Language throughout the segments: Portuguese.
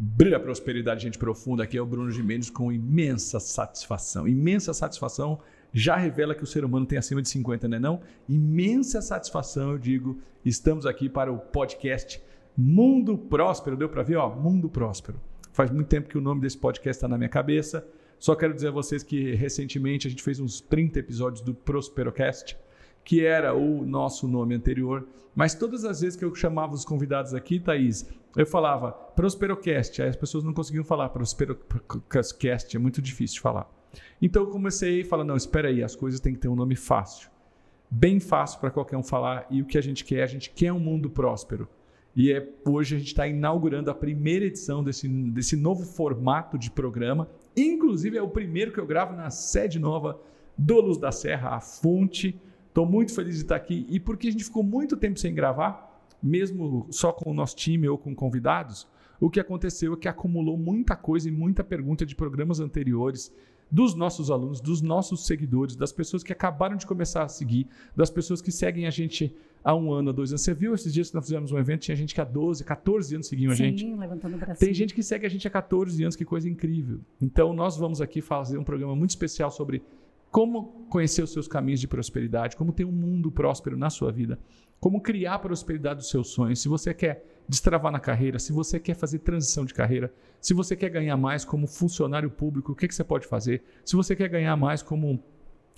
Brilha Prosperidade, gente profunda. Aqui é o Bruno Gimenez com imensa satisfação. Imensa satisfação já revela que o ser humano tem acima de 50, né não? Imensa satisfação, eu digo. Estamos aqui para o podcast Mundo Próspero. Deu para ver? Ó, Mundo Próspero. Faz muito tempo que o nome desse podcast está na minha cabeça. Só quero dizer a vocês que recentemente a gente fez uns 30 episódios do Prosperocast que era o nosso nome anterior. Mas todas as vezes que eu chamava os convidados aqui, Thaís, eu falava Prosperocast, aí as pessoas não conseguiam falar Prosperocast, é muito difícil de falar. Então eu comecei a falar, não, espera aí, as coisas têm que ter um nome fácil. Bem fácil para qualquer um falar, e o que a gente quer? A gente quer um mundo próspero. E é, hoje a gente está inaugurando a primeira edição desse, desse novo formato de programa. Inclusive, é o primeiro que eu gravo na sede nova do Luz da Serra, a fonte Estou muito feliz de estar aqui e porque a gente ficou muito tempo sem gravar, mesmo só com o nosso time ou com convidados, o que aconteceu é que acumulou muita coisa e muita pergunta de programas anteriores dos nossos alunos, dos nossos seguidores, das pessoas que acabaram de começar a seguir, das pessoas que seguem a gente há um ano, há dois anos. Você viu esses dias que nós fizemos um evento, tinha gente que há 12, 14 anos seguiam Sim, a gente. levantando o. Tem gente que segue a gente há 14 anos, que coisa incrível. Então, nós vamos aqui fazer um programa muito especial sobre como conhecer os seus caminhos de prosperidade, como ter um mundo próspero na sua vida, como criar a prosperidade dos seus sonhos. Se você quer destravar na carreira, se você quer fazer transição de carreira, se você quer ganhar mais como funcionário público, o que, que você pode fazer? Se você quer ganhar mais como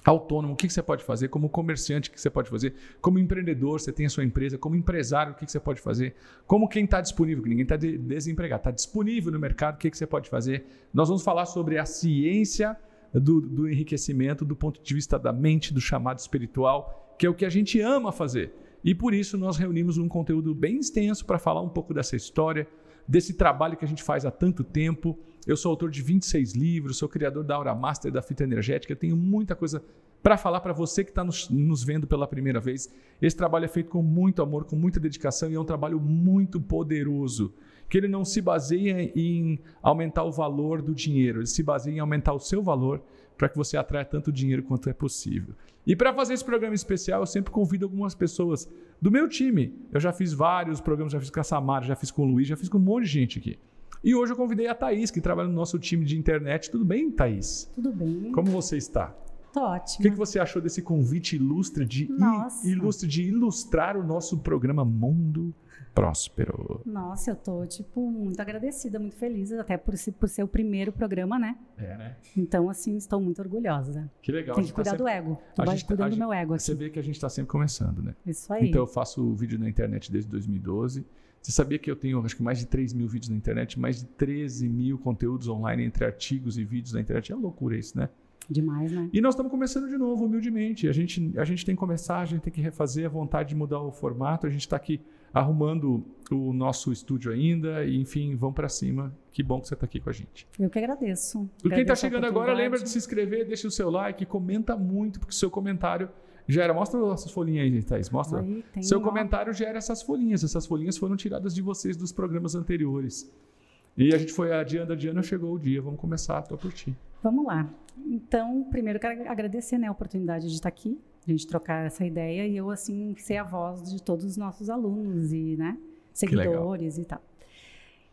autônomo, o que, que você pode fazer? Como comerciante, o que você pode fazer? Como empreendedor, você tem a sua empresa. Como empresário, o que, que você pode fazer? Como quem está disponível, ninguém está desempregado, está disponível no mercado, o que, que você pode fazer? Nós vamos falar sobre a ciência do, do enriquecimento do ponto de vista da mente, do chamado espiritual, que é o que a gente ama fazer. E por isso nós reunimos um conteúdo bem extenso para falar um pouco dessa história, desse trabalho que a gente faz há tanto tempo. Eu sou autor de 26 livros, sou criador da Aura Master da Fita Energética, tenho muita coisa para falar para você que está nos, nos, vendo pela primeira vez. Esse trabalho é feito com muito amor, com muita dedicação e é um trabalho muito poderoso que ele não se baseia em aumentar o valor do dinheiro, ele se baseia em aumentar o seu valor para que você atraia tanto dinheiro quanto é possível. E para fazer esse programa especial, eu sempre convido algumas pessoas do meu time. Eu já fiz vários programas, já fiz com a Samara, já fiz com o Luiz, já fiz com um monte de gente aqui. E hoje eu convidei a Thaís, que trabalha no nosso time de internet. Tudo bem, Thaís? Tudo bem. Como você está? Tô ótimo. O que, que você achou desse convite ilustre de, ilustre de ilustrar o nosso programa Mundo próspero. Nossa, eu tô, tipo, muito agradecida, muito feliz, até por, por ser o primeiro programa, né? É, né? Então, assim, estou muito orgulhosa. Que legal. Tem que cuidar tá sempre... do ego. Tô a gente, tá- cuidando do meu ego aqui. Você vê que a gente está sempre começando, né? Isso aí. Então, eu faço vídeo na internet desde 2012. Você sabia que eu tenho, acho que mais de 3 mil vídeos na internet, mais de 13 mil conteúdos online entre artigos e vídeos na internet. É loucura isso, né? Demais, né? E nós estamos começando de novo, humildemente. A gente, a gente tem que começar, a gente tem que refazer a vontade de mudar o formato. A gente está aqui arrumando o nosso estúdio ainda. E, enfim, vamos para cima. Que bom que você está aqui com a gente. Eu que agradeço. E quem está chegando agora, lembra de se inscrever, deixa o seu like, comenta muito, porque o seu comentário gera. Mostra essas folhinhas aí, Thaís. Mostra. Aí, seu uma... comentário gera essas folhinhas. Essas folhinhas foram tiradas de vocês dos programas anteriores. E a gente foi adiando, adiando, chegou o dia. Vamos começar, estou por ti. Vamos lá. Então, primeiro quero agradecer né, a oportunidade de estar aqui, a gente trocar essa ideia e eu, assim, ser a voz de todos os nossos alunos e, né, seguidores e tal.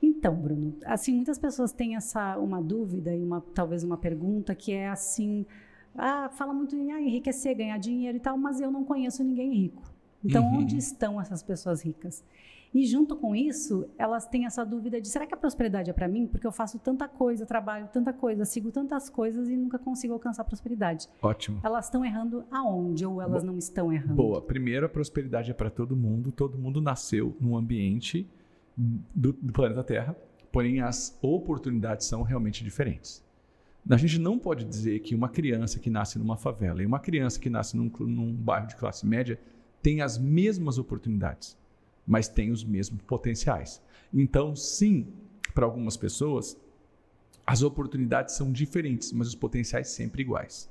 Então, Bruno, assim, muitas pessoas têm essa, uma dúvida e uma, talvez uma pergunta que é assim, ah, fala muito em ah, enriquecer, ganhar dinheiro e tal, mas eu não conheço ninguém rico. Então, uhum. onde estão essas pessoas ricas? E junto com isso, elas têm essa dúvida de será que a prosperidade é para mim? Porque eu faço tanta coisa, trabalho tanta coisa, sigo tantas coisas e nunca consigo alcançar a prosperidade. Ótimo. Elas estão errando aonde ou elas Bo não estão errando? Boa. Primeiro, a prosperidade é para todo mundo. Todo mundo nasceu num ambiente do, do planeta Terra, porém as oportunidades são realmente diferentes. A gente não pode dizer que uma criança que nasce numa favela e uma criança que nasce num, num bairro de classe média tem as mesmas oportunidades mas tem os mesmos potenciais. Então, sim, para algumas pessoas, as oportunidades são diferentes, mas os potenciais sempre iguais.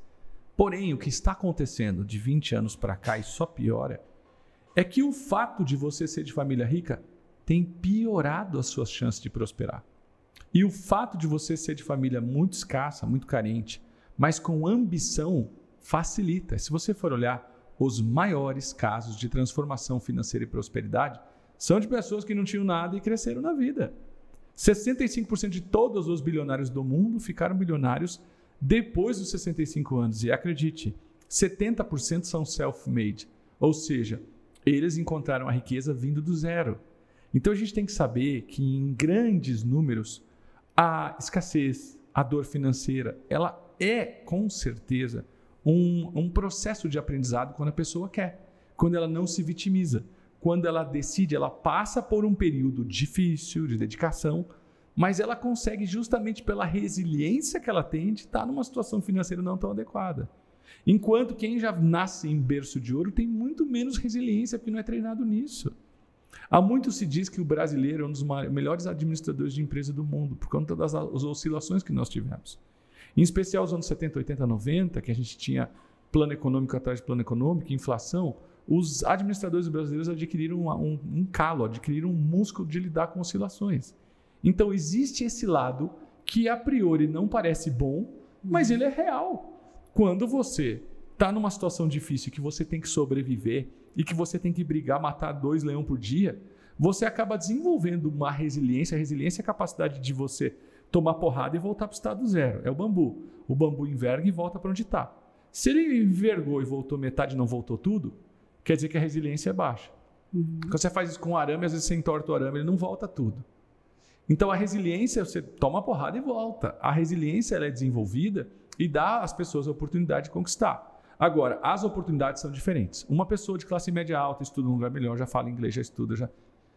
Porém, o que está acontecendo de 20 anos para cá e só piora é que o fato de você ser de família rica tem piorado as suas chances de prosperar. E o fato de você ser de família muito escassa, muito carente, mas com ambição, facilita. Se você for olhar, os maiores casos de transformação financeira e prosperidade são de pessoas que não tinham nada e cresceram na vida. 65% de todos os bilionários do mundo ficaram bilionários depois dos 65 anos. E acredite, 70% são self-made, ou seja, eles encontraram a riqueza vindo do zero. Então a gente tem que saber que em grandes números a escassez, a dor financeira, ela é com certeza um, um processo de aprendizado quando a pessoa quer, quando ela não se vitimiza, quando ela decide, ela passa por um período difícil de dedicação, mas ela consegue justamente pela resiliência que ela tem de estar numa situação financeira não tão adequada. Enquanto quem já nasce em berço de ouro tem muito menos resiliência porque não é treinado nisso. Há muito se diz que o brasileiro é um dos melhores administradores de empresa do mundo por conta das oscilações que nós tivemos. Em especial os anos 70, 80, 90, que a gente tinha plano econômico atrás de plano econômico, inflação, os administradores brasileiros adquiriram um, um, um calo, adquiriram um músculo de lidar com oscilações. Então existe esse lado que a priori não parece bom, mas ele é real. Quando você está numa situação difícil que você tem que sobreviver e que você tem que brigar, matar dois leões por dia, você acaba desenvolvendo uma resiliência. A resiliência é a capacidade de você tomar porrada e voltar para o estado zero. É o bambu. O bambu enverga e volta para onde está. Se ele envergou e voltou metade e não voltou tudo, quer dizer que a resiliência é baixa. Uhum. Quando você faz isso com arame, às vezes você entorta o arame, ele não volta tudo. Então a resiliência, você toma porrada e volta. A resiliência ela é desenvolvida e dá às pessoas a oportunidade de conquistar. Agora, as oportunidades são diferentes. Uma pessoa de classe média alta estuda um lugar melhor, já fala inglês, já estuda, já.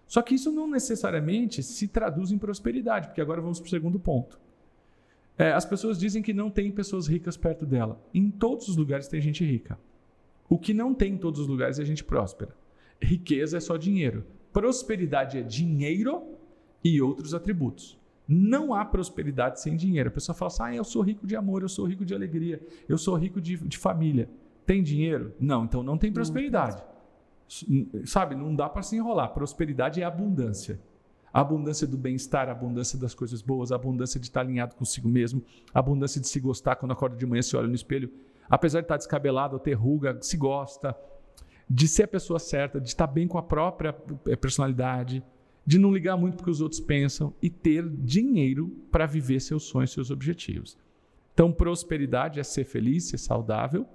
Só que isso não necessariamente se traduz em prosperidade, porque agora vamos para o segundo ponto. É, as pessoas dizem que não tem pessoas ricas perto dela. Em todos os lugares tem gente rica. O que não tem em todos os lugares é gente próspera. Riqueza é só dinheiro. Prosperidade é dinheiro e outros atributos. Não há prosperidade sem dinheiro. A pessoa fala assim: ah, eu sou rico de amor, eu sou rico de alegria, eu sou rico de, de família. Tem dinheiro? Não, então não tem prosperidade. Sabe, não dá para se enrolar. Prosperidade é abundância. A abundância do bem-estar, abundância das coisas boas, abundância de estar alinhado consigo mesmo, abundância de se gostar quando acorda de manhã, se olha no espelho. Apesar de estar descabelado ou ter ruga, se gosta. De ser a pessoa certa, de estar bem com a própria eh, personalidade, de não ligar muito porque os outros pensam e ter dinheiro para viver seus sonhos, seus objetivos. Então, prosperidade é ser feliz, ser saudável,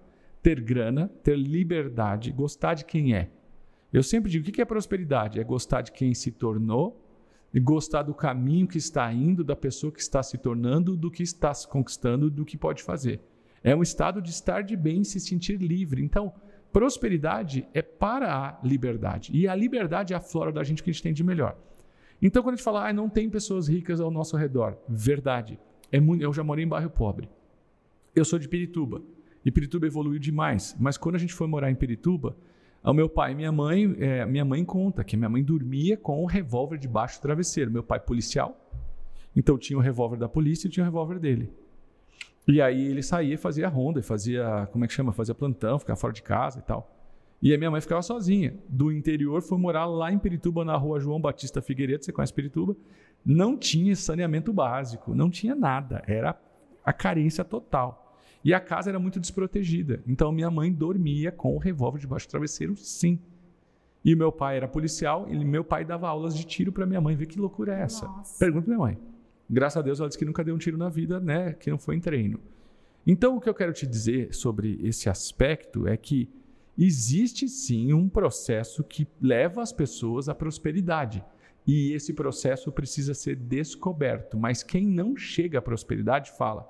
ter grana, ter liberdade, gostar de quem é. Eu sempre digo: o que é prosperidade? É gostar de quem se tornou, gostar do caminho que está indo, da pessoa que está se tornando, do que está se conquistando, do que pode fazer. É um estado de estar de bem, se sentir livre. Então, Prosperidade é para a liberdade. E a liberdade é a flora da gente que a gente tem de melhor. Então, quando a gente fala, ah, não tem pessoas ricas ao nosso redor, verdade. É muito, eu já morei em bairro pobre. Eu sou de Pirituba. E Pirituba evoluiu demais. Mas quando a gente foi morar em Pirituba, o meu pai e minha mãe, é, minha mãe conta que minha mãe dormia com um revólver debaixo do travesseiro. Meu pai policial. Então tinha o revólver da polícia e tinha o revólver dele. E aí ele saía fazia ronda, fazia, como é que chama? Fazia plantão, ficava fora de casa e tal. E a minha mãe ficava sozinha. Do interior foi morar lá em Pirituba, na rua João Batista Figueiredo, você conhece Pirituba? Não tinha saneamento básico, não tinha nada. Era a carência total. E a casa era muito desprotegida. Então minha mãe dormia com o revólver debaixo do travesseiro, sim. E meu pai era policial, e meu pai dava aulas de tiro para minha mãe. Vê que loucura é essa? Nossa. Pergunta minha mãe. Graças a Deus ela disse que nunca deu um tiro na vida, né? Que não foi em treino. Então, o que eu quero te dizer sobre esse aspecto é que existe sim um processo que leva as pessoas à prosperidade. E esse processo precisa ser descoberto. Mas quem não chega à prosperidade fala: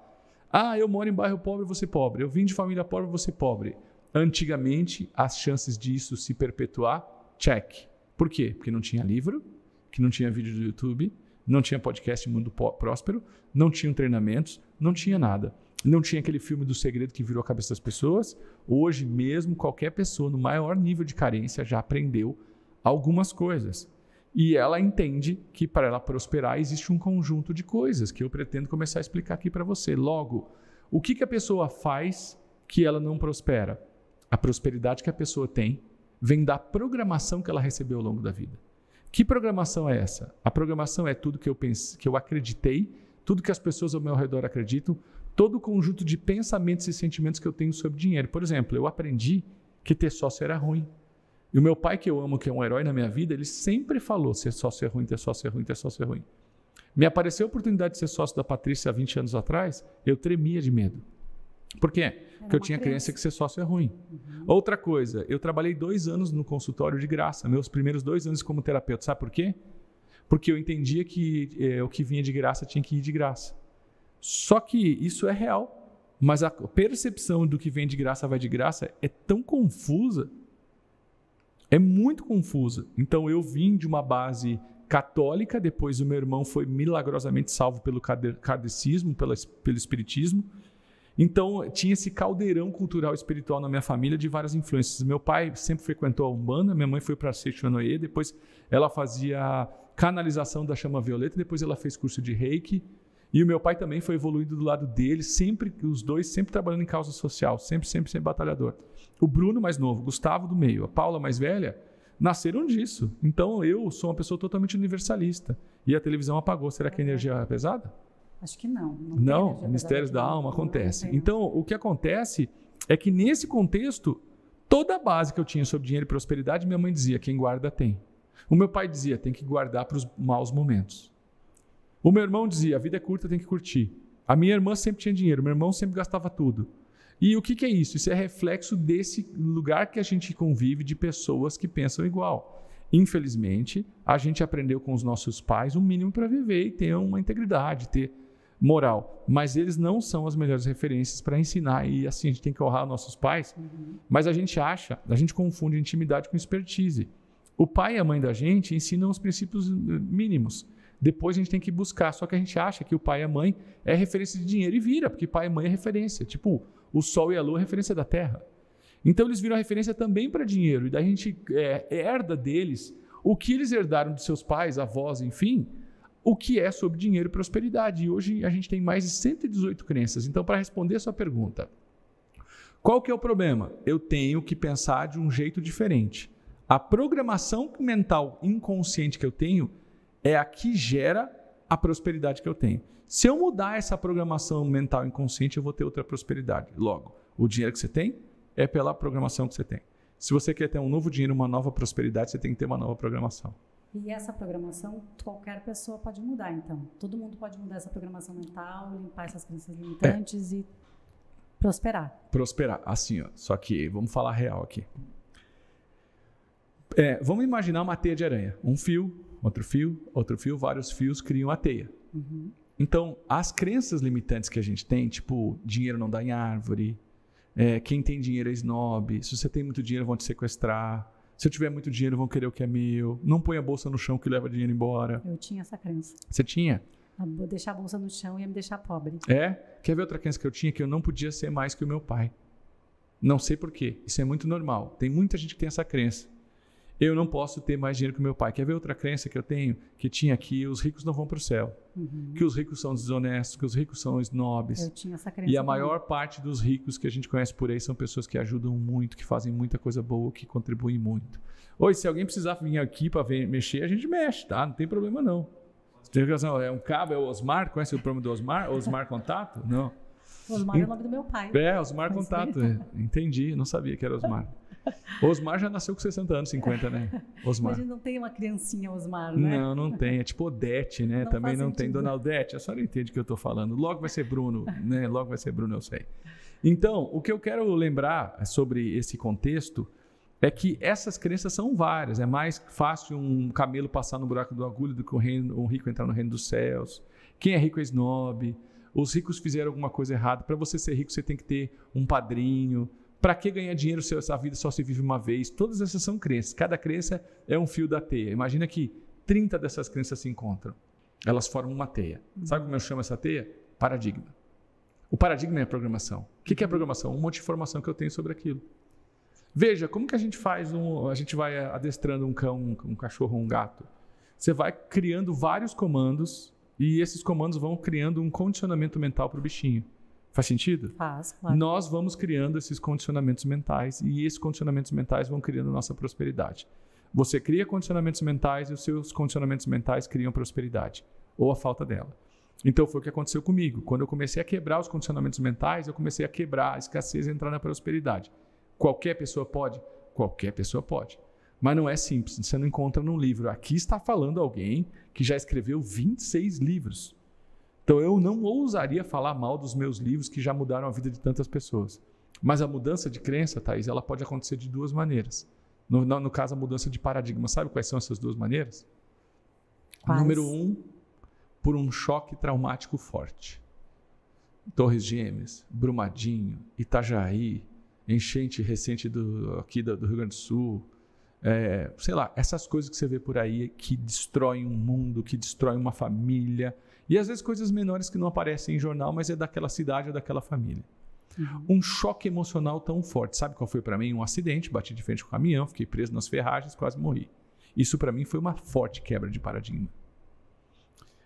Ah, eu moro em bairro pobre, você pobre. Eu vim de família pobre, você pobre. Antigamente, as chances disso se perpetuar, check. Por quê? Porque não tinha livro, que não tinha vídeo do YouTube, não tinha podcast Mundo Próspero, não tinham treinamentos, não tinha nada. Não tinha aquele filme do segredo que virou a cabeça das pessoas. Hoje mesmo, qualquer pessoa no maior nível de carência já aprendeu algumas coisas. E ela entende que para ela prosperar existe um conjunto de coisas que eu pretendo começar a explicar aqui para você. Logo, o que, que a pessoa faz que ela não prospera? A prosperidade que a pessoa tem vem da programação que ela recebeu ao longo da vida. Que programação é essa? A programação é tudo que eu pensei, que eu acreditei, tudo que as pessoas ao meu redor acreditam, todo o conjunto de pensamentos e sentimentos que eu tenho sobre dinheiro. Por exemplo, eu aprendi que ter sócio era ruim. E o meu pai, que eu amo, que é um herói na minha vida, ele sempre falou: ser sócio é ruim, ter sócio é ruim, ter sócio é ruim. Me apareceu a oportunidade de ser sócio da Patrícia há 20 anos atrás, eu tremia de medo. Por quê? Porque eu tinha crença que ser sócio é ruim. Uhum. Outra coisa, eu trabalhei dois anos no consultório de graça, meus primeiros dois anos como terapeuta. Sabe por quê? Porque eu entendia que é, o que vinha de graça tinha que ir de graça. Só que isso é real. Mas a percepção do que vem de graça vai de graça é tão confusa. É muito confusa. Então eu vim de uma base católica, depois o meu irmão foi milagrosamente salvo pelo kardecismo, pelo, espiritismo. Então, tinha esse caldeirão cultural espiritual na minha família de várias influências. Meu pai sempre frequentou a Umbanda, minha mãe foi para Seixonoye, depois ela fazia canalização da chama violeta, depois ela fez curso de Reiki. E o meu pai também foi evoluído do lado dele, sempre os dois sempre trabalhando em causa social, sempre, sempre, sempre batalhador. O Bruno mais novo, Gustavo do meio, a Paula mais velha, nasceram disso. Então eu sou uma pessoa totalmente universalista. E a televisão apagou. Será que a energia é pesada? Acho que não. Não, não mistérios da alma acontece. Então, o que acontece é que nesse contexto, toda a base que eu tinha sobre dinheiro e prosperidade, minha mãe dizia: quem guarda tem. O meu pai dizia: tem que guardar para os maus momentos. O meu irmão dizia: a vida é curta, tem que curtir. A minha irmã sempre tinha dinheiro, meu irmão sempre gastava tudo. E o que, que é isso? Isso é reflexo desse lugar que a gente convive de pessoas que pensam igual. Infelizmente, a gente aprendeu com os nossos pais o mínimo para viver e ter uma integridade, ter moral, mas eles não são as melhores referências para ensinar e assim a gente tem que honrar nossos pais. Uhum. Mas a gente acha, a gente confunde intimidade com expertise. O pai e a mãe da gente ensinam os princípios mínimos. Depois a gente tem que buscar, só que a gente acha que o pai e a mãe é referência de dinheiro e vira, porque pai e mãe é referência. Tipo, o sol e a lua é referência da terra. Então eles viram referência também para dinheiro, e daí a gente é, herda deles o que eles herdaram de seus pais, avós, enfim, o que é sobre dinheiro e prosperidade. E hoje a gente tem mais de 118 crenças. Então, para responder a sua pergunta, qual que é o problema? Eu tenho que pensar de um jeito diferente. A programação mental inconsciente que eu tenho é a que gera a prosperidade que eu tenho. Se eu mudar essa programação mental inconsciente, eu vou ter outra prosperidade. Logo, o dinheiro que você tem é pela programação que você tem. Se você quer ter um novo dinheiro, uma nova prosperidade, você tem que ter uma nova programação. E essa programação qualquer pessoa pode mudar, então. Todo mundo pode mudar essa programação mental, limpar essas crenças limitantes é. e prosperar. Prosperar, assim, ó. Só que vamos falar real aqui. É, vamos imaginar uma teia de aranha. Um fio, outro fio, outro fio, vários fios criam a teia. Uhum. Então, as crenças limitantes que a gente tem, tipo, dinheiro não dá em árvore, é, quem tem dinheiro é snob, se você tem muito dinheiro vão te sequestrar, se eu tiver muito dinheiro, vão querer o que é meu. Não põe a bolsa no chão que leva dinheiro embora. Eu tinha essa crença. Você tinha? vou deixar a bolsa no chão ia me deixar pobre. É? Quer ver outra crença que eu tinha? Que eu não podia ser mais que o meu pai. Não sei porquê. Isso é muito normal. Tem muita gente que tem essa crença eu não posso ter mais dinheiro que meu pai. Quer ver outra crença que eu tenho? Que tinha aqui, os ricos não vão para o céu. Uhum. Que os ricos são desonestos, que os ricos são snobs. Eu tinha essa crença e a também. maior parte dos ricos que a gente conhece por aí são pessoas que ajudam muito, que fazem muita coisa boa, que contribuem muito. Oi, se alguém precisar vir aqui para mexer, a gente mexe, tá? Não tem problema não. É um cabo, é o Osmar, conhece o problema do Osmar? Osmar Contato? Não. Osmar é o nome do meu pai. É, Osmar Contato. É. Entendi, não sabia que era Osmar. Osmar já nasceu com 60 anos, 50, né? Osmar. Mas não tem uma criancinha Osmar, né? Não, não tem. É tipo Odete, né? Não Também não sentido. tem. Dona Odete, a senhora entende o que eu estou falando. Logo vai ser Bruno, né? Logo vai ser Bruno, eu sei. Então, o que eu quero lembrar sobre esse contexto é que essas crenças são várias. É mais fácil um camelo passar no buraco do agulho do que um, reino, um rico entrar no reino dos céus. Quem é rico é snob. Os ricos fizeram alguma coisa errada. Para você ser rico, você tem que ter um padrinho. Para que ganhar dinheiro se a vida só se vive uma vez? Todas essas são crenças. Cada crença é um fio da teia. Imagina que 30 dessas crenças se encontram. Elas formam uma teia. Sabe como eu chamo essa teia? Paradigma. O paradigma é a programação. O que é a programação? Um monte de informação que eu tenho sobre aquilo. Veja, como que a gente faz um. A gente vai adestrando um cão, um cachorro, um gato. Você vai criando vários comandos e esses comandos vão criando um condicionamento mental para o bichinho. Faz sentido? Faz, claro. Nós vamos criando esses condicionamentos mentais e esses condicionamentos mentais vão criando nossa prosperidade. Você cria condicionamentos mentais e os seus condicionamentos mentais criam prosperidade ou a falta dela. Então foi o que aconteceu comigo. Quando eu comecei a quebrar os condicionamentos mentais, eu comecei a quebrar a escassez e entrar na prosperidade. Qualquer pessoa pode? Qualquer pessoa pode. Mas não é simples. Você não encontra num livro. Aqui está falando alguém que já escreveu 26 livros. Então eu não ousaria falar mal dos meus livros que já mudaram a vida de tantas pessoas. Mas a mudança de crença, Thaís, ela pode acontecer de duas maneiras. No, no, no caso, a mudança de paradigma. Sabe quais são essas duas maneiras? Quais? Número um, por um choque traumático forte. Torres Gêmeas, Brumadinho, Itajaí, enchente recente do, aqui do, do Rio Grande do Sul, é, sei lá, essas coisas que você vê por aí que destroem um mundo, que destroem uma família, e às vezes coisas menores que não aparecem em jornal, mas é daquela cidade ou daquela família. Uhum. Um choque emocional tão forte. Sabe qual foi para mim? Um acidente, bati de frente com o caminhão, fiquei preso nas ferragens, quase morri. Isso para mim foi uma forte quebra de paradigma.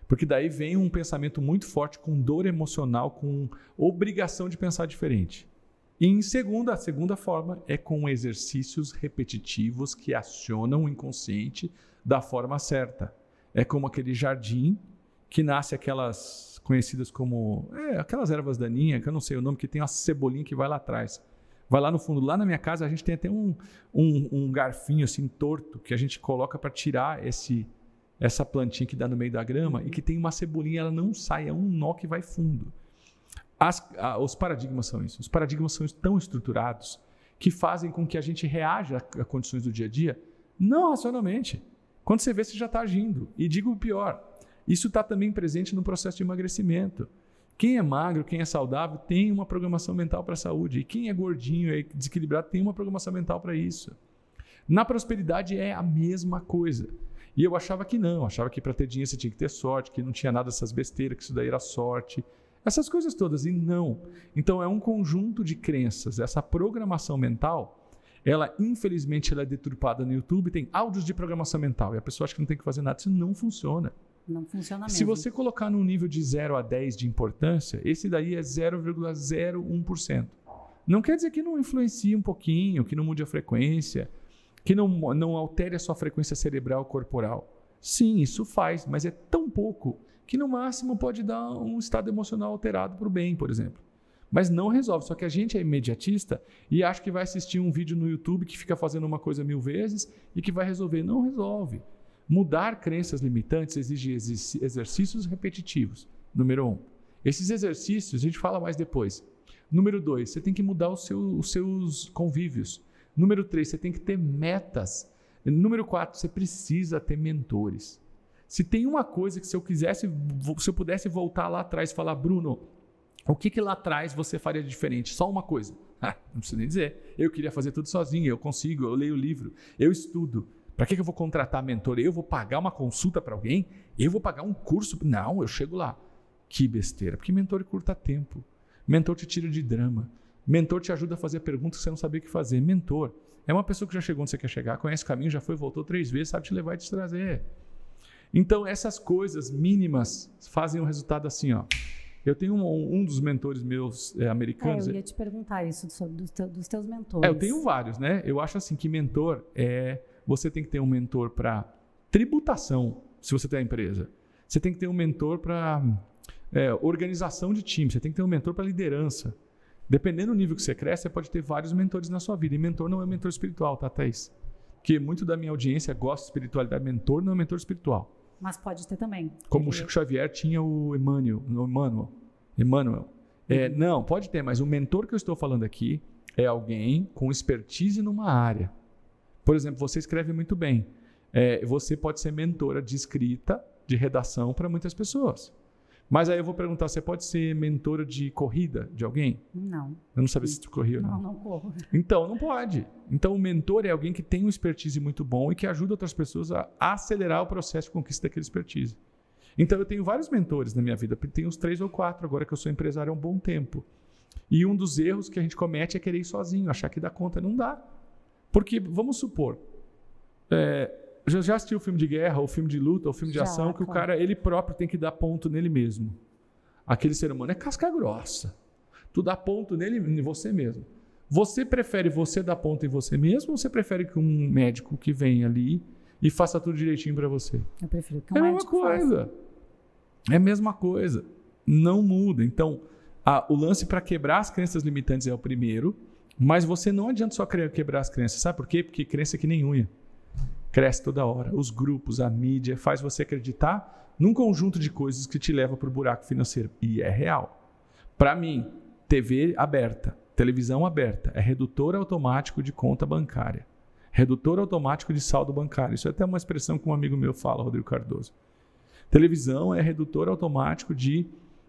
Porque daí vem um pensamento muito forte com dor emocional, com obrigação de pensar diferente. E em segunda, a segunda forma é com exercícios repetitivos que acionam o inconsciente da forma certa. É como aquele jardim que nasce aquelas conhecidas como é, aquelas ervas daninhas, que eu não sei o nome, que tem uma cebolinha que vai lá atrás. Vai lá no fundo, lá na minha casa a gente tem até um, um, um garfinho assim torto que a gente coloca para tirar esse essa plantinha que dá no meio da grama e que tem uma cebolinha, ela não sai, é um nó que vai fundo. As, a, os paradigmas são isso. Os paradigmas são tão estruturados que fazem com que a gente reaja a, a condições do dia a dia não racionalmente. Quando você vê, você já está agindo. E digo o pior, isso está também presente no processo de emagrecimento. Quem é magro, quem é saudável, tem uma programação mental para a saúde. E quem é gordinho, é desequilibrado, tem uma programação mental para isso. Na prosperidade é a mesma coisa. E eu achava que não, achava que para ter dinheiro você tinha que ter sorte, que não tinha nada dessas besteiras, que isso daí era sorte. Essas coisas todas. E não. Então é um conjunto de crenças. Essa programação mental, ela infelizmente ela é deturpada no YouTube, tem áudios de programação mental. E a pessoa acha que não tem que fazer nada. Isso não funciona. Não funciona mesmo. Se você colocar num nível de 0 a 10 de importância, esse daí é 0,01%. Não quer dizer que não influencie um pouquinho, que não mude a frequência, que não, não altere a sua frequência cerebral corporal. Sim, isso faz, mas é tão pouco que no máximo pode dar um estado emocional alterado para o bem, por exemplo. Mas não resolve. Só que a gente é imediatista e acha que vai assistir um vídeo no YouTube que fica fazendo uma coisa mil vezes e que vai resolver. Não resolve. Mudar crenças limitantes exige exercícios repetitivos. Número um. Esses exercícios a gente fala mais depois. Número dois, você tem que mudar seu, os seus convívios. Número três, você tem que ter metas. Número quatro, você precisa ter mentores. Se tem uma coisa que se eu quisesse, se eu pudesse voltar lá atrás e falar, Bruno, o que, que lá atrás você faria diferente? Só uma coisa. Ah, não preciso nem dizer. Eu queria fazer tudo sozinho, eu consigo, eu leio o livro, eu estudo. Para que, que eu vou contratar mentor? Eu vou pagar uma consulta para alguém? Eu vou pagar um curso? Não, eu chego lá. Que besteira, porque mentor curta tempo. Mentor te tira de drama. Mentor te ajuda a fazer perguntas que você não sabia o que fazer. Mentor é uma pessoa que já chegou onde você quer chegar, conhece o caminho, já foi, voltou três vezes, sabe te levar e te trazer. Então, essas coisas mínimas fazem um resultado assim, ó. Eu tenho um, um dos mentores meus é, americanos. É, eu ia te perguntar isso sobre dos, dos teus mentores. É, eu tenho vários, né? Eu acho assim que mentor é. Você tem que ter um mentor para tributação, se você tem a empresa. Você tem que ter um mentor para é, organização de time. Você tem que ter um mentor para liderança. Dependendo do nível que você cresce, você pode ter vários mentores na sua vida. E mentor não é mentor espiritual, tá, Thaís? Porque muito da minha audiência gosta de espiritualidade. Mentor não é mentor espiritual. Mas pode ter também. Como o Chico Xavier tinha o Emmanuel. O Emmanuel. Emmanuel. É, não, pode ter, mas o mentor que eu estou falando aqui é alguém com expertise numa área. Por exemplo, você escreve muito bem. É, você pode ser mentora de escrita, de redação para muitas pessoas. Mas aí eu vou perguntar, você pode ser mentora de corrida de alguém? Não. Eu não sabia se tu corria ou não. Não, não corro. Então, não pode. Então, o mentor é alguém que tem um expertise muito bom e que ajuda outras pessoas a acelerar o processo de conquista daquele expertise. Então, eu tenho vários mentores na minha vida. Tenho uns três ou quatro agora que eu sou empresário há um bom tempo. E um dos erros que a gente comete é querer ir sozinho, achar que dá conta. Não dá. Porque, vamos supor, é, já, já assistiu o filme de guerra, ou filme de luta, ou filme de já, ação, que claro. o cara, ele próprio tem que dar ponto nele mesmo. Aquele ser humano é casca grossa. Tu dá ponto nele em você mesmo. Você prefere você dar ponto em você mesmo ou você prefere que um médico que venha ali e faça tudo direitinho para você? Eu prefiro que um é a mesma coisa. Faça. É a mesma coisa. Não muda. Então, a, o lance para quebrar as crenças limitantes é o primeiro, mas você não adianta só quebrar as crenças. Sabe por quê? Porque crença é que nem unha. cresce toda hora. Os grupos, a mídia, faz você acreditar num conjunto de coisas que te leva para o buraco financeiro. E é real. Para mim, TV aberta, televisão aberta, é redutor automático de conta bancária. Redutor automático de saldo bancário. Isso é até uma expressão que um amigo meu fala, Rodrigo Cardoso. Televisão é redutor automático de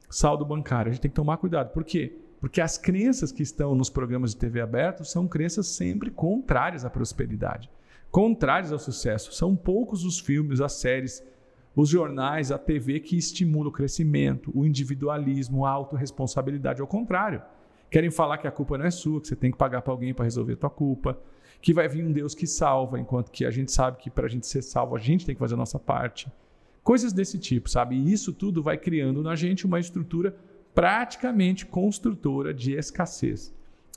saldo bancário. A gente tem que tomar cuidado. Por quê? Porque as crenças que estão nos programas de TV aberto são crenças sempre contrárias à prosperidade, contrárias ao sucesso. São poucos os filmes, as séries, os jornais, a TV que estimulam o crescimento, o individualismo, a autorresponsabilidade. Ao contrário, querem falar que a culpa não é sua, que você tem que pagar para alguém para resolver a tua culpa, que vai vir um Deus que salva, enquanto que a gente sabe que para a gente ser salvo a gente tem que fazer a nossa parte. Coisas desse tipo, sabe? E isso tudo vai criando na gente uma estrutura praticamente construtora de escassez.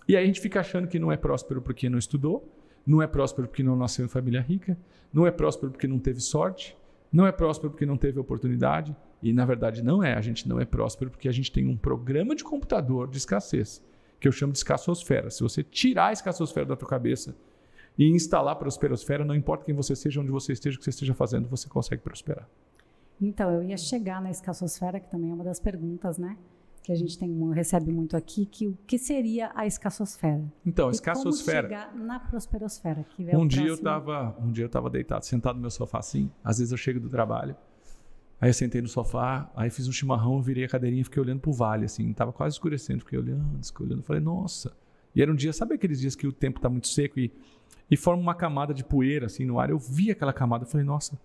E aí a gente fica achando que não é próspero porque não estudou, não é próspero porque não nasceu em família rica, não é próspero porque não teve sorte, não é próspero porque não teve oportunidade. E na verdade não é. A gente não é próspero porque a gente tem um programa de computador de escassez, que eu chamo de escassosfera. Se você tirar a escassosfera da tua cabeça e instalar a prosperosfera, não importa quem você seja, onde você esteja, o que você esteja fazendo, você consegue prosperar. Então, eu ia chegar na escassosfera, que também é uma das perguntas, né? Que a gente tem, recebe muito aqui, que o que seria a escassosfera? Então, a escassosfera. Como chegar na prosperosfera? Que um, dia eu tava, um dia eu estava deitado, sentado no meu sofá assim. Às vezes eu chego do trabalho, aí eu sentei no sofá, aí fiz um chimarrão, virei a cadeirinha e fiquei olhando pro vale, assim. Tava quase escurecendo, fiquei olhando, fiquei olhando. Falei, nossa. E era um dia, sabe aqueles dias que o tempo está muito seco e, e forma uma camada de poeira assim no ar? Eu vi aquela camada, falei, nossa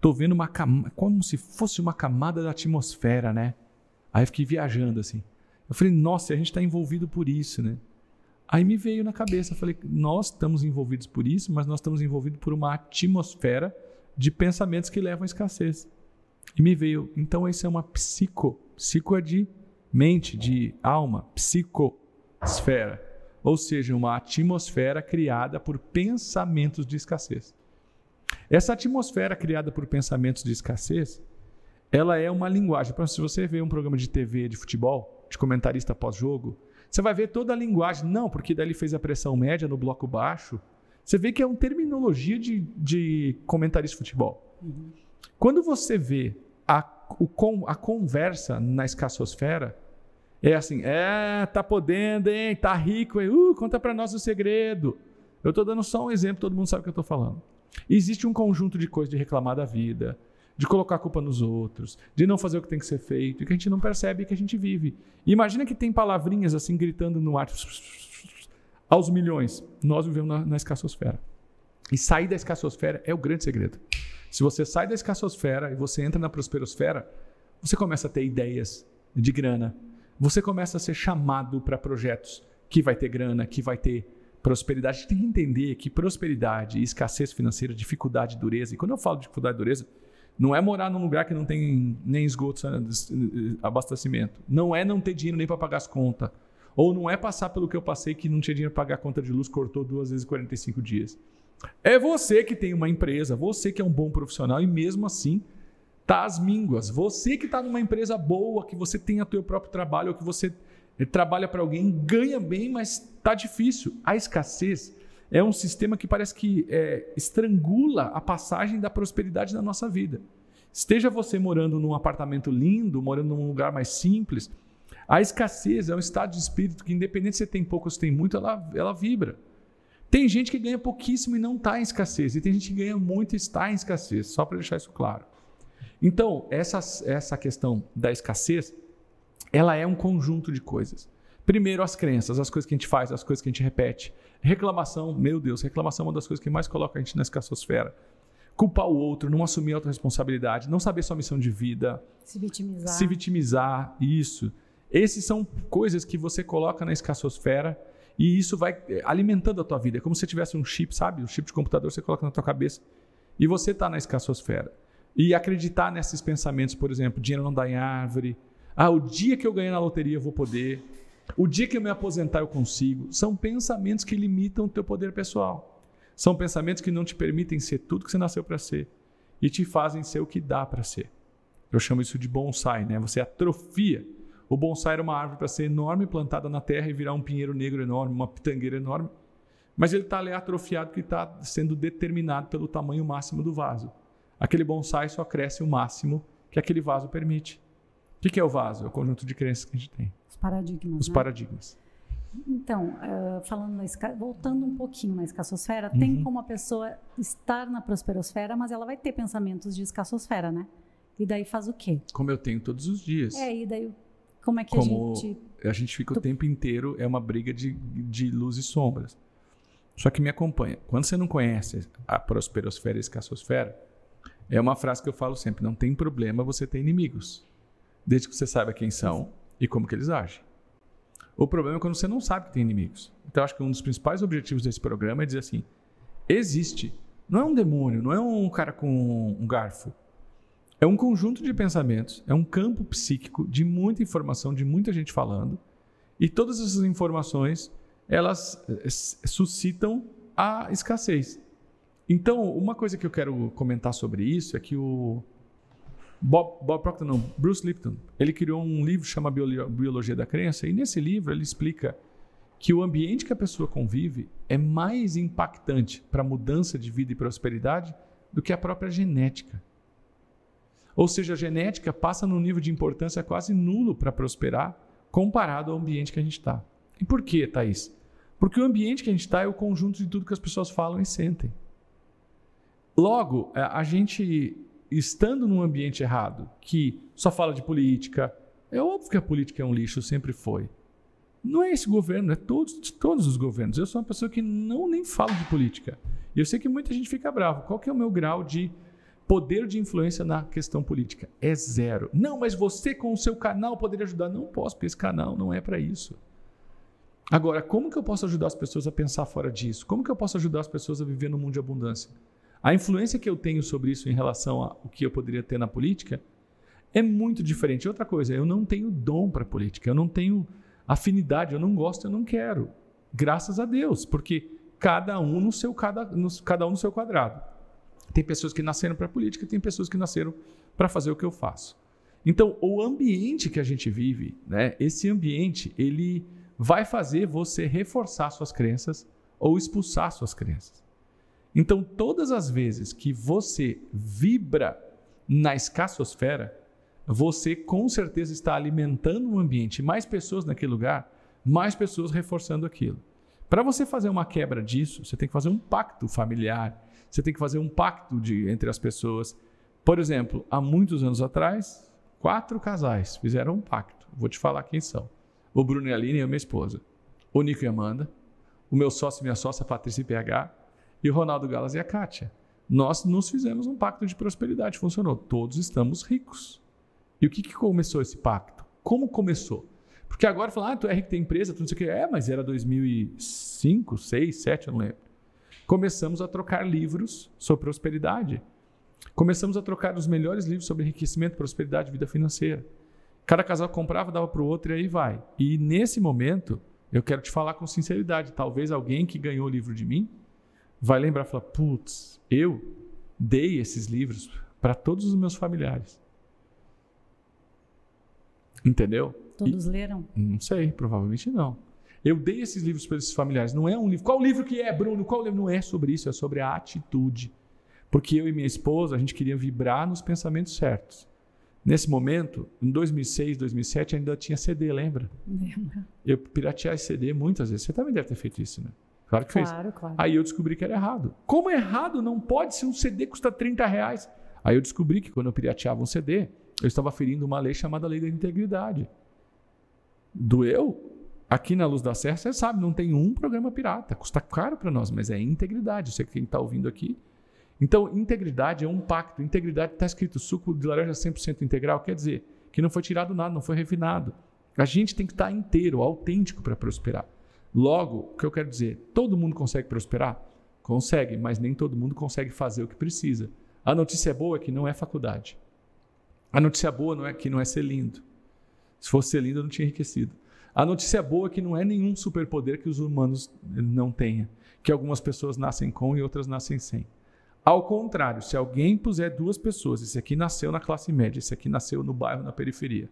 Estou vendo uma camada, como se fosse uma camada da atmosfera, né? Aí eu fiquei viajando assim. Eu falei, nossa, a gente está envolvido por isso, né? Aí me veio na cabeça, falei, nós estamos envolvidos por isso, mas nós estamos envolvidos por uma atmosfera de pensamentos que levam à escassez. E me veio, então isso é uma psico. Psico é de mente, de alma, psicosfera. Ou seja, uma atmosfera criada por pensamentos de escassez. Essa atmosfera criada por pensamentos de escassez, ela é uma linguagem. Se você vê um programa de TV de futebol, de comentarista pós-jogo, você vai ver toda a linguagem. Não, porque daí ele fez a pressão média no bloco baixo. Você vê que é uma terminologia de, de comentarista de futebol. Uhum. Quando você vê a, o, a conversa na escassosfera, é assim, é, tá podendo, hein? Tá rico, hein? Uh, conta para nós o segredo. Eu estou dando só um exemplo, todo mundo sabe o que eu estou falando. Existe um conjunto de coisas de reclamar da vida, de colocar a culpa nos outros, de não fazer o que tem que ser feito, e que a gente não percebe que a gente vive. Imagina que tem palavrinhas assim gritando no ar aos milhões. Nós vivemos na, na escassosfera. E sair da escassosfera é o grande segredo. Se você sai da escassosfera e você entra na prosperosfera, você começa a ter ideias de grana. Você começa a ser chamado para projetos que vai ter grana, que vai ter prosperidade, a gente tem que entender que prosperidade, escassez financeira, dificuldade, dureza, e quando eu falo de dificuldade e dureza, não é morar num lugar que não tem nem esgoto, abastecimento. Não é não ter dinheiro nem para pagar as contas. Ou não é passar pelo que eu passei que não tinha dinheiro para pagar a conta de luz, cortou duas vezes 45 dias. É você que tem uma empresa, você que é um bom profissional e mesmo assim tá às mínguas. Você que está numa empresa boa, que você tem o teu próprio trabalho, ou que você ele trabalha para alguém, ganha bem, mas está difícil. A escassez é um sistema que parece que é, estrangula a passagem da prosperidade na nossa vida. Esteja você morando num apartamento lindo, morando num lugar mais simples, a escassez é um estado de espírito que, independente se você tem pouco ou se tem muito, ela, ela vibra. Tem gente que ganha pouquíssimo e não está em escassez, e tem gente que ganha muito e está em escassez, só para deixar isso claro. Então, essa, essa questão da escassez ela é um conjunto de coisas. Primeiro, as crenças, as coisas que a gente faz, as coisas que a gente repete. Reclamação, meu Deus, reclamação é uma das coisas que mais coloca a gente na escassosfera. Culpar o outro, não assumir a autorresponsabilidade, não saber sua missão de vida. Se vitimizar. Se vitimizar, isso. Esses são coisas que você coloca na escassosfera e isso vai eh, alimentando a tua vida. É como se você tivesse um chip, sabe? Um chip de computador você coloca na tua cabeça e você está na escassosfera. E acreditar nesses pensamentos, por exemplo, dinheiro não dá em árvore, ah, o dia que eu ganhar na loteria eu vou poder. O dia que eu me aposentar eu consigo. São pensamentos que limitam o teu poder pessoal. São pensamentos que não te permitem ser tudo que você nasceu para ser e te fazem ser o que dá para ser. Eu chamo isso de bonsai, né? Você atrofia. O bonsai era uma árvore para ser enorme, plantada na terra e virar um pinheiro negro enorme, uma pitangueira enorme. Mas ele está ali atrofiado que está sendo determinado pelo tamanho máximo do vaso. Aquele bonsai só cresce o máximo que aquele vaso permite. O que, é o vaso? É o conjunto de crenças que a gente tem. Os paradigmas. Os né? paradigmas. Então, uh, falando na esca... voltando um pouquinho na escassosfera, uhum. tem como a pessoa estar na prosperosfera, mas ela vai ter pensamentos de escassosfera, né? E daí faz o quê? Como eu tenho todos os dias. É, e daí como é que como a gente. A gente fica o tempo inteiro, é uma briga de, de luz e sombras. Só que me acompanha. Quando você não conhece a prosperosfera e a escassosfera, é uma frase que eu falo sempre: não tem problema você ter inimigos, desde que você saiba quem são e como que eles agem. O problema é quando você não sabe que tem inimigos. Então, acho que um dos principais objetivos desse programa é dizer assim: existe. Não é um demônio, não é um cara com um garfo. É um conjunto de pensamentos, é um campo psíquico de muita informação, de muita gente falando, e todas essas informações elas eh, suscitam a escassez. Então, uma coisa que eu quero comentar sobre isso é que o Bob, Bob Proctor, não, Bruce Lipton, ele criou um livro chamado Biologia da Crença e nesse livro ele explica que o ambiente que a pessoa convive é mais impactante para a mudança de vida e prosperidade do que a própria genética. Ou seja, a genética passa num nível de importância quase nulo para prosperar comparado ao ambiente que a gente está. E por que, Thaís? Porque o ambiente que a gente está é o conjunto de tudo que as pessoas falam e sentem. Logo, a gente estando num ambiente errado, que só fala de política, é óbvio que a política é um lixo, sempre foi. Não é esse governo, é todos, todos os governos. Eu sou uma pessoa que não nem falo de política. E eu sei que muita gente fica bravo. Qual que é o meu grau de poder de influência na questão política? É zero. Não, mas você com o seu canal poderia ajudar. Não posso, porque esse canal não é para isso. Agora, como que eu posso ajudar as pessoas a pensar fora disso? Como que eu posso ajudar as pessoas a viver num mundo de abundância? A influência que eu tenho sobre isso em relação ao que eu poderia ter na política é muito diferente. Outra coisa, eu não tenho dom para política, eu não tenho afinidade, eu não gosto, eu não quero. Graças a Deus, porque cada um no seu cada, no, cada um no seu quadrado. Tem pessoas que nasceram para política, tem pessoas que nasceram para fazer o que eu faço. Então, o ambiente que a gente vive, né, esse ambiente, ele vai fazer você reforçar suas crenças ou expulsar suas crenças. Então, todas as vezes que você vibra na escassosfera, você com certeza está alimentando um ambiente, mais pessoas naquele lugar, mais pessoas reforçando aquilo. Para você fazer uma quebra disso, você tem que fazer um pacto familiar, você tem que fazer um pacto de, entre as pessoas. Por exemplo, há muitos anos atrás, quatro casais fizeram um pacto. Vou te falar quem são: o Bruno e a Aline e a minha esposa, o Nico e a Amanda, o meu sócio e minha sócia, Patrícia PH, e o Ronaldo Galas e a Kátia. Nós nos fizemos um pacto de prosperidade, funcionou. Todos estamos ricos. E o que, que começou esse pacto? Como começou? Porque agora falar, ah, tu é rico, tem empresa, tu não sei o que. É, mas era 2005, 6, 2007, eu não lembro. Começamos a trocar livros sobre prosperidade. Começamos a trocar os melhores livros sobre enriquecimento, prosperidade vida financeira. Cada casal comprava, dava para o outro e aí vai. E nesse momento, eu quero te falar com sinceridade. Talvez alguém que ganhou o livro de mim vai lembrar e falar: putz, eu dei esses livros para todos os meus familiares. Entendeu? Todos e, leram? Não sei, provavelmente não. Eu dei esses livros para esses familiares. Não é um livro. Qual livro que é, Bruno? Qual livro? Não é sobre isso, é sobre a atitude. Porque eu e minha esposa, a gente queria vibrar nos pensamentos certos. Nesse momento, em 2006, 2007, ainda tinha CD, lembra? Lembra. Eu pirateava CD muitas vezes. Você também deve ter feito isso, né? Claro que fez. Claro, claro. Aí eu descobri que era errado. Como errado não pode ser um CD que custa 30 reais? Aí eu descobri que quando eu pirateava um CD, eu estava ferindo uma lei chamada Lei da Integridade. Doeu? Aqui na Luz da Serra, você sabe, não tem um programa pirata. Custa caro para nós, mas é integridade. Você quem está ouvindo aqui. Então, integridade é um pacto. Integridade está escrito suco de laranja 100% integral, quer dizer que não foi tirado nada, não foi refinado. A gente tem que estar tá inteiro, autêntico para prosperar. Logo, o que eu quero dizer? Todo mundo consegue prosperar? Consegue, mas nem todo mundo consegue fazer o que precisa. A notícia boa é que não é faculdade. A notícia boa não é que não é ser lindo. Se fosse ser lindo, eu não tinha enriquecido. A notícia boa é que não é nenhum superpoder que os humanos não tenham, que algumas pessoas nascem com e outras nascem sem. Ao contrário, se alguém puser duas pessoas, esse aqui nasceu na classe média, esse aqui nasceu no bairro, na periferia,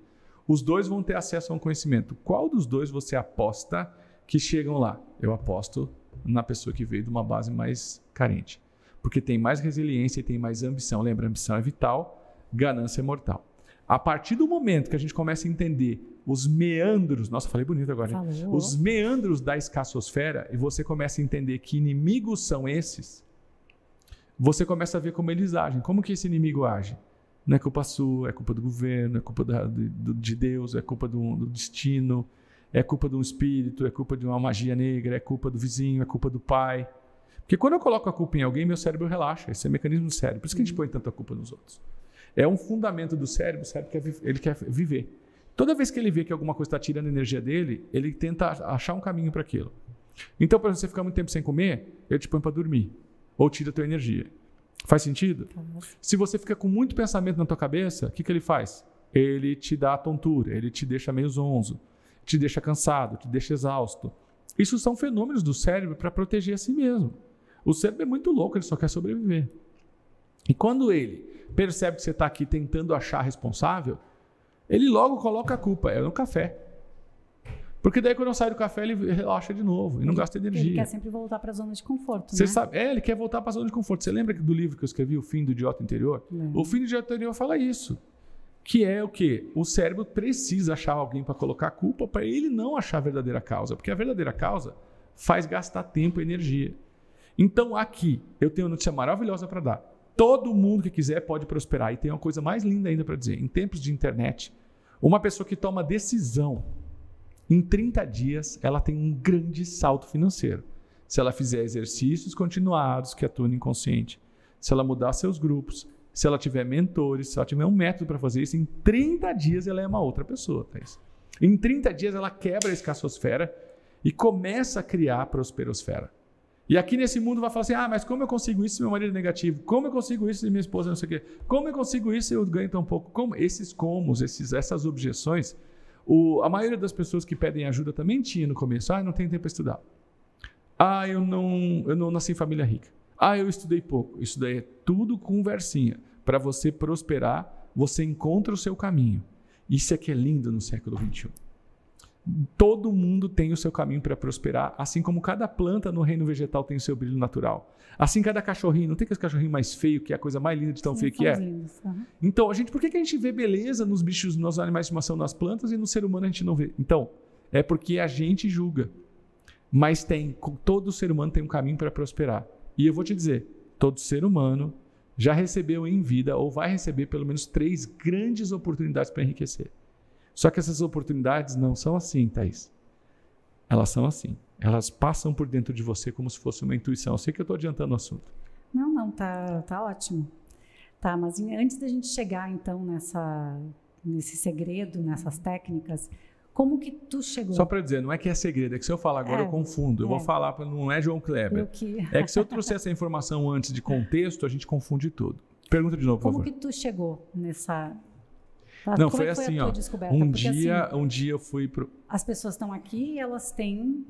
os dois vão ter acesso a um conhecimento. Qual dos dois você aposta que chegam lá? Eu aposto na pessoa que veio de uma base mais carente. Porque tem mais resiliência e tem mais ambição. Lembra, ambição é vital, ganância é mortal. A partir do momento que a gente começa a entender os meandros, nossa, falei bonito agora, os meandros da escassosfera, e você começa a entender que inimigos são esses, você começa a ver como eles agem. Como que esse inimigo age? Não é culpa sua, é culpa do governo, é culpa da, de, de, Deus, é culpa do, do, destino, é culpa de um espírito, é culpa de uma magia negra, é culpa do vizinho, é culpa do pai. Porque quando eu coloco a culpa em alguém, meu cérebro relaxa. Esse é o mecanismo do cérebro. Por isso que a gente uhum. põe tanta culpa nos outros. É um fundamento do cérebro, o cérebro quer, ele quer viver. Toda vez que ele vê que alguma coisa está tirando energia dele, ele tenta achar um caminho para aquilo. Então, para você ficar muito tempo sem comer, ele te põe para dormir. Ou tira a tua energia. Faz sentido? Se você fica com muito pensamento na tua cabeça, o que, que ele faz? Ele te dá a tontura, ele te deixa meio zonzo, te deixa cansado, te deixa exausto. Isso são fenômenos do cérebro para proteger a si mesmo. O cérebro é muito louco, ele só quer sobreviver. E quando ele percebe que você está aqui tentando achar responsável, ele logo coloca a culpa, é no café. Porque daí quando eu saio do café, ele relaxa de novo e não gasta energia. Ele quer sempre voltar para a zona de conforto. Você né? sabe, é, ele quer voltar para a zona de conforto. Você lembra do livro que eu escrevi, O Fim do Idiota Interior? É. O Fim do Idiota Interior fala isso. Que é o quê? O cérebro precisa achar alguém para colocar a culpa para ele não achar a verdadeira causa. Porque a verdadeira causa faz gastar tempo e energia. Então aqui eu tenho uma notícia maravilhosa para dar. Todo mundo que quiser pode prosperar. E tem uma coisa mais linda ainda para dizer. Em tempos de internet, uma pessoa que toma decisão, em 30 dias, ela tem um grande salto financeiro. Se ela fizer exercícios continuados que atuam no inconsciente, se ela mudar seus grupos, se ela tiver mentores, se ela tiver um método para fazer isso, em 30 dias ela é uma outra pessoa. Thais. Em 30 dias ela quebra a escassosfera e começa a criar a prosperosfera. E aqui nesse mundo vai falar assim: ah, mas como eu consigo isso se meu marido é negativo? Como eu consigo isso se minha esposa não sei o quê? Como eu consigo isso se eu ganho tão pouco? Como? Esses comos, esses, essas objeções, o, a maioria das pessoas que pedem ajuda também tinha no começo: ah, não tenho tempo para estudar. Ah, eu não, eu não nasci em família rica. Ah, eu estudei pouco. Isso daí é tudo conversinha. Para você prosperar, você encontra o seu caminho. Isso é que é lindo no século XXI. Todo mundo tem o seu caminho para prosperar, assim como cada planta no reino vegetal tem o seu brilho natural. Assim cada cachorrinho, não tem aquele cachorrinho mais feio, que é a coisa mais linda de tão Sim, feio que é? Lindos. Então, a gente, por que, que a gente vê beleza nos bichos, nos animais de estimação, nas plantas e no ser humano a gente não vê? Então, é porque a gente julga. Mas tem, todo ser humano tem um caminho para prosperar. E eu vou te dizer, todo ser humano já recebeu em vida ou vai receber pelo menos três grandes oportunidades para enriquecer. Só que essas oportunidades não são assim, Thaís. Elas são assim. Elas passam por dentro de você como se fosse uma intuição. Eu sei que eu estou adiantando o assunto. Não, não, tá, tá ótimo. Tá, mas antes da gente chegar então nessa, nesse segredo, nessas técnicas, como que tu chegou? Só para dizer, não é que é segredo, é que se eu falar agora é, eu confundo. Eu é. vou falar, não é João Kleber. Que... É que se eu trouxer essa informação antes de contexto, a gente confunde tudo. Pergunta de novo, por como favor. Como que tu chegou nessa não, foi, é foi assim, ó. Um Porque, dia, assim, um dia eu fui pro. As pessoas estão aqui e elas têm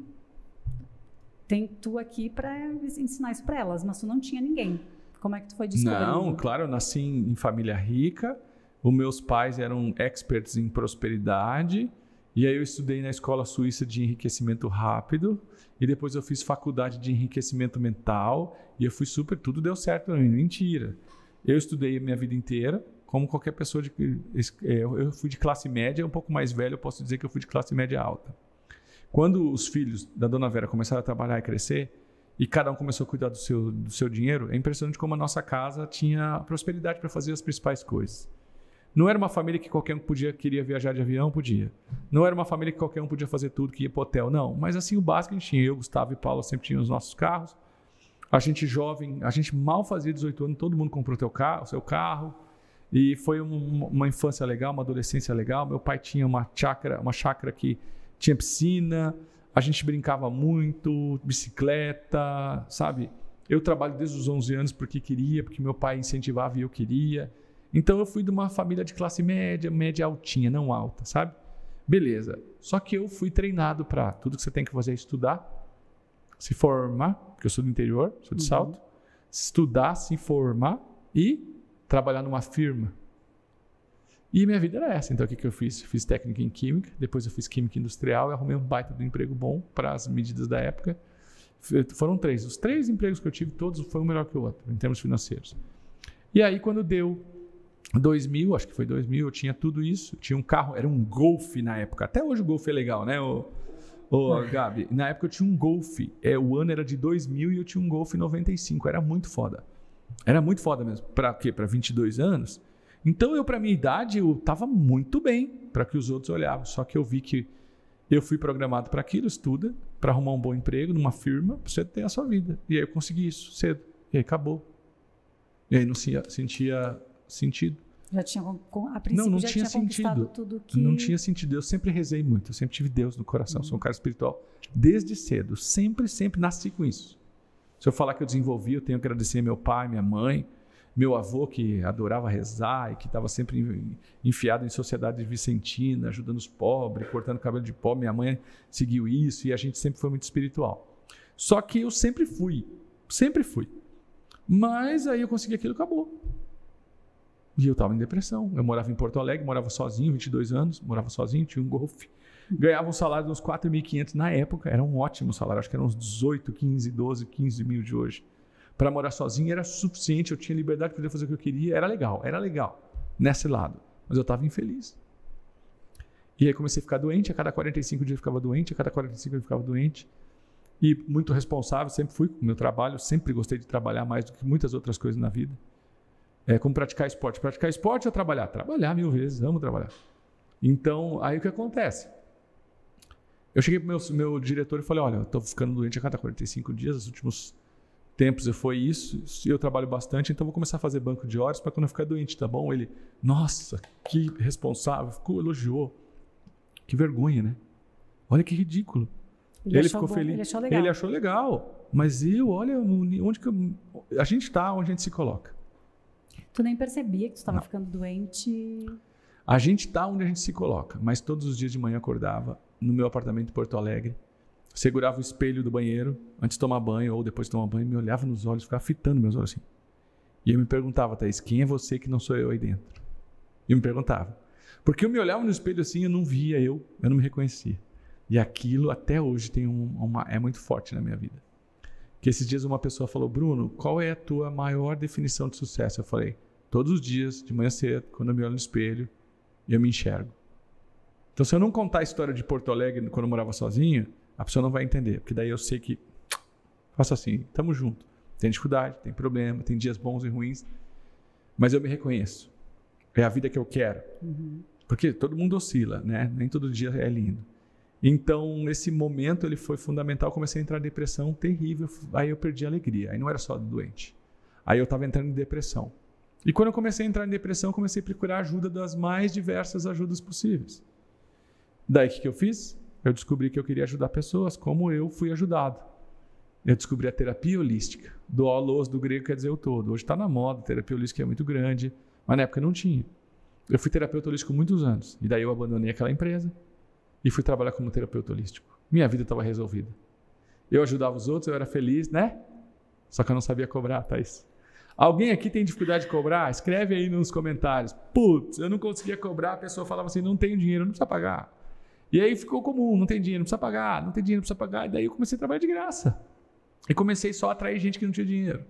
tem tu aqui para ensinar isso para elas, mas tu não tinha ninguém. Como é que tu foi descobrindo? Não, claro, eu nasci em, em família rica. Os meus pais eram experts em prosperidade. E aí eu estudei na escola suíça de enriquecimento rápido. E depois eu fiz faculdade de enriquecimento mental. E eu fui super, tudo deu certo. Mentira. Eu estudei a minha vida inteira como qualquer pessoa de. É, eu fui de classe média, um pouco mais velho, eu posso dizer que eu fui de classe média alta. Quando os filhos da dona Vera começaram a trabalhar e crescer, e cada um começou a cuidar do seu, do seu dinheiro, é impressionante como a nossa casa tinha prosperidade para fazer as principais coisas. Não era uma família que qualquer um podia queria viajar de avião, podia. Não era uma família que qualquer um podia fazer tudo, que ia para hotel, não. Mas assim, o básico a gente tinha. Eu, Gustavo e Paulo sempre tinham os nossos carros. A gente jovem, a gente mal fazia 18 anos, todo mundo comprou teu carro, seu carro e foi um, uma infância legal, uma adolescência legal. Meu pai tinha uma chácara, uma chácara que tinha piscina, a gente brincava muito, bicicleta, sabe? Eu trabalho desde os 11 anos porque queria, porque meu pai incentivava e eu queria. Então eu fui de uma família de classe média, média altinha, não alta, sabe? Beleza. Só que eu fui treinado para tudo que você tem que fazer é estudar, se formar, porque eu sou do interior, sou de uhum. Salto, estudar, se formar e trabalhar numa firma. E minha vida era essa. Então o que, que eu fiz? Fiz técnica em química, depois eu fiz química industrial e arrumei um baita do emprego bom para as medidas da época. Foram três. Os três empregos que eu tive, todos foi um melhor que o outro, em termos financeiros. E aí, quando deu 2000, acho que foi 2000, eu tinha tudo isso. Tinha um carro, era um Golf na época. Até hoje o Golf é legal, né, ô, ô, Gabi? Na época eu tinha um Golf. É, o ano era de 2000 e eu tinha um Golf 95. Era muito foda. Era muito foda mesmo. Para quê? Para 22 anos. Então eu, para minha idade, eu estava muito bem para que os outros olhavam. Só que eu vi que eu fui programado para aquilo, estuda, para arrumar um bom emprego numa firma, para você ter a sua vida. E aí eu consegui isso cedo. E aí acabou. E aí não sentia sentido. Já tinha, a princípio, não, não já tinha, tinha sentido. tudo que... Não tinha sentido. Eu sempre rezei muito, eu sempre tive Deus no coração, uhum. sou um cara espiritual. Desde cedo, sempre, sempre nasci com isso. Se eu falar que eu desenvolvi, eu tenho que agradecer meu pai, minha mãe, meu avô que adorava rezar e que estava sempre enfiado em sociedade vicentina, ajudando os pobres, cortando cabelo de pobre. Minha mãe seguiu isso e a gente sempre foi muito espiritual. Só que eu sempre fui, sempre fui. Mas aí eu consegui aquilo, acabou. E eu estava em depressão. Eu morava em Porto Alegre, morava sozinho, 22 anos, morava sozinho, tinha um golfe. Ganhava um salário de uns 4.500 na época, era um ótimo salário, acho que eram uns 18, 15, 12, 15 mil de hoje. Para morar sozinho era suficiente, eu tinha liberdade, podia fazer o que eu queria, era legal, era legal nesse lado. Mas eu estava infeliz. E aí comecei a ficar doente, a cada 45 dias eu ficava doente, a cada 45 eu ficava doente. E muito responsável, sempre fui com o meu trabalho, sempre gostei de trabalhar mais do que muitas outras coisas na vida. É como praticar esporte. Praticar esporte ou trabalhar? Trabalhar mil vezes, amo trabalhar. Então, aí o que acontece? Eu cheguei para o meu, meu diretor e falei: Olha, eu estou ficando doente a cada 45 dias, os últimos tempos foi isso, eu trabalho bastante, então vou começar a fazer banco de horas para quando eu ficar doente, tá bom? Ele, nossa, que responsável, ficou, elogiou. Que vergonha, né? Olha que ridículo. Ele, ele ficou bom, feliz. Ele achou legal. Ele achou legal. Mas eu, olha, onde que eu, a gente está, onde a gente se coloca. Tu nem percebia que tu estava ficando doente? A gente está onde a gente se coloca, mas todos os dias de manhã acordava no meu apartamento em Porto Alegre, segurava o espelho do banheiro antes de tomar banho ou depois de tomar banho, me olhava nos olhos, ficava fitando meus olhos assim. E eu me perguntava, Thaís, quem é você que não sou eu aí dentro? E eu me perguntava. Porque eu me olhava no espelho assim, eu não via eu, eu não me reconhecia. E aquilo até hoje tem um, uma, é muito forte na minha vida. Que esses dias uma pessoa falou, Bruno, qual é a tua maior definição de sucesso? Eu falei, Todos os dias, de manhã cedo, quando eu me olho no espelho, eu me enxergo. Então, se eu não contar a história de Porto Alegre quando eu morava sozinho, a pessoa não vai entender, porque daí eu sei que faço assim, estamos juntos. Tem dificuldade, tem problema, tem dias bons e ruins, mas eu me reconheço. É a vida que eu quero. Uhum. Porque todo mundo oscila, né? Nem todo dia é lindo. Então, nesse momento, ele foi fundamental. comecei a entrar em depressão terrível. Aí eu perdi a alegria. Aí não era só doente. Aí eu estava entrando em depressão. E quando eu comecei a entrar em depressão, comecei a procurar ajuda das mais diversas ajudas possíveis. Daí o que, eu fiz? Eu descobri que eu queria ajudar pessoas como eu fui ajudado. Eu descobri a terapia holística. Do holos do grego quer dizer o todo. Hoje está na moda, terapia holística é muito grande, mas na época não tinha. Eu fui terapeuta holístico muitos anos. E daí eu abandonei aquela empresa e fui trabalhar como terapeuta holístico. Minha vida estava resolvida. Eu ajudava os outros, eu era feliz, né? Só que eu não sabia cobrar, Thaís. Alguém aqui tem dificuldade de cobrar? Escreve aí nos comentários. Putz, eu não conseguia cobrar, a pessoa falava assim: não tenho dinheiro, não precisa pagar. E aí ficou comum: não tem dinheiro, não precisa pagar, não tem dinheiro, não precisa pagar. E daí eu comecei a trabalhar de graça. E comecei só a atrair gente que não tinha dinheiro.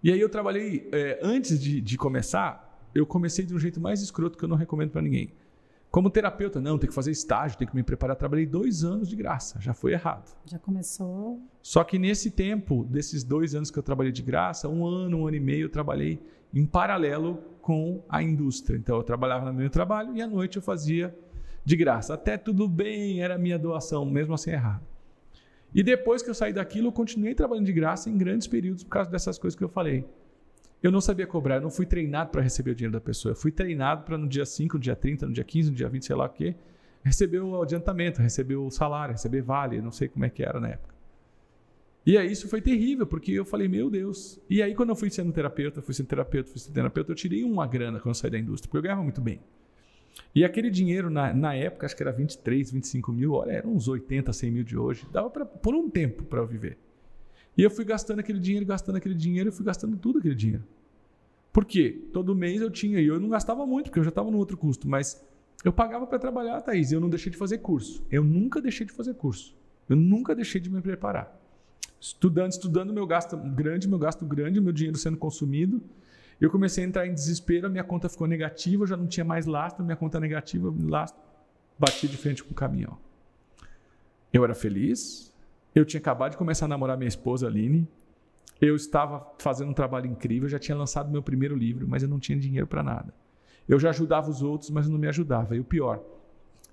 E aí eu trabalhei, é, antes de, de começar, eu comecei de um jeito mais escroto que eu não recomendo para ninguém. Como terapeuta, não, tem que fazer estágio, tem que me preparar. Trabalhei dois anos de graça, já foi errado. Já começou. Só que nesse tempo, desses dois anos que eu trabalhei de graça, um ano, um ano e meio, eu trabalhei em paralelo com a indústria. Então eu trabalhava no meu trabalho e à noite eu fazia de graça. Até tudo bem, era minha doação, mesmo assim errado. E depois que eu saí daquilo, eu continuei trabalhando de graça em grandes períodos por causa dessas coisas que eu falei. Eu não sabia cobrar, eu não fui treinado para receber o dinheiro da pessoa. Eu fui treinado para no dia 5, no dia 30, no dia 15, no dia 20, sei lá o quê, receber o adiantamento, receber o salário, receber vale, não sei como é que era na época. E aí isso foi terrível, porque eu falei, meu Deus. E aí quando eu fui sendo terapeuta, fui sendo terapeuta, fui sendo terapeuta, eu tirei uma grana quando eu saí da indústria, porque eu ganhava muito bem. E aquele dinheiro, na, na época, acho que era 23, 25 mil, olha, eram uns 80, 100 mil de hoje. Dava pra, por um tempo para eu viver. E eu fui gastando aquele dinheiro, gastando aquele dinheiro, eu fui gastando tudo aquele dinheiro. Por quê? Todo mês eu tinha, e eu não gastava muito, porque eu já estava no outro custo, mas eu pagava para trabalhar, Thaís, e eu não deixei de fazer curso. Eu nunca deixei de fazer curso. Eu nunca deixei de me preparar. Estudando, estudando, meu gasto grande, meu gasto grande, meu dinheiro sendo consumido. Eu comecei a entrar em desespero, minha conta ficou negativa, eu já não tinha mais lastro, minha conta negativa, lastro, bati de frente com o caminhão. Eu era feliz, eu tinha acabado de começar a namorar minha esposa, Aline, eu estava fazendo um trabalho incrível, eu já tinha lançado meu primeiro livro, mas eu não tinha dinheiro para nada. Eu já ajudava os outros, mas não me ajudava. E o pior,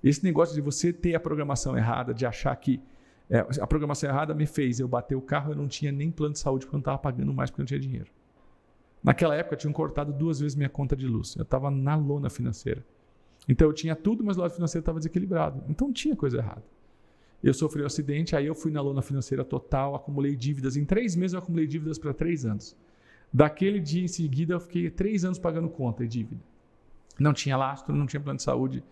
esse negócio de você ter a programação errada, de achar que é, a programação errada me fez eu bater o carro, eu não tinha nem plano de saúde porque eu não estava pagando mais porque eu não tinha dinheiro. Naquela época, tinham cortado duas vezes minha conta de luz. Eu estava na lona financeira. Então, eu tinha tudo, mas o lado financeiro estava desequilibrado. Então, tinha coisa errada. Eu sofri um acidente, aí eu fui na lona financeira total, acumulei dívidas. Em três meses, eu acumulei dívidas para três anos. Daquele dia em seguida, eu fiquei três anos pagando conta e dívida. Não tinha lastro, não tinha plano de saúde.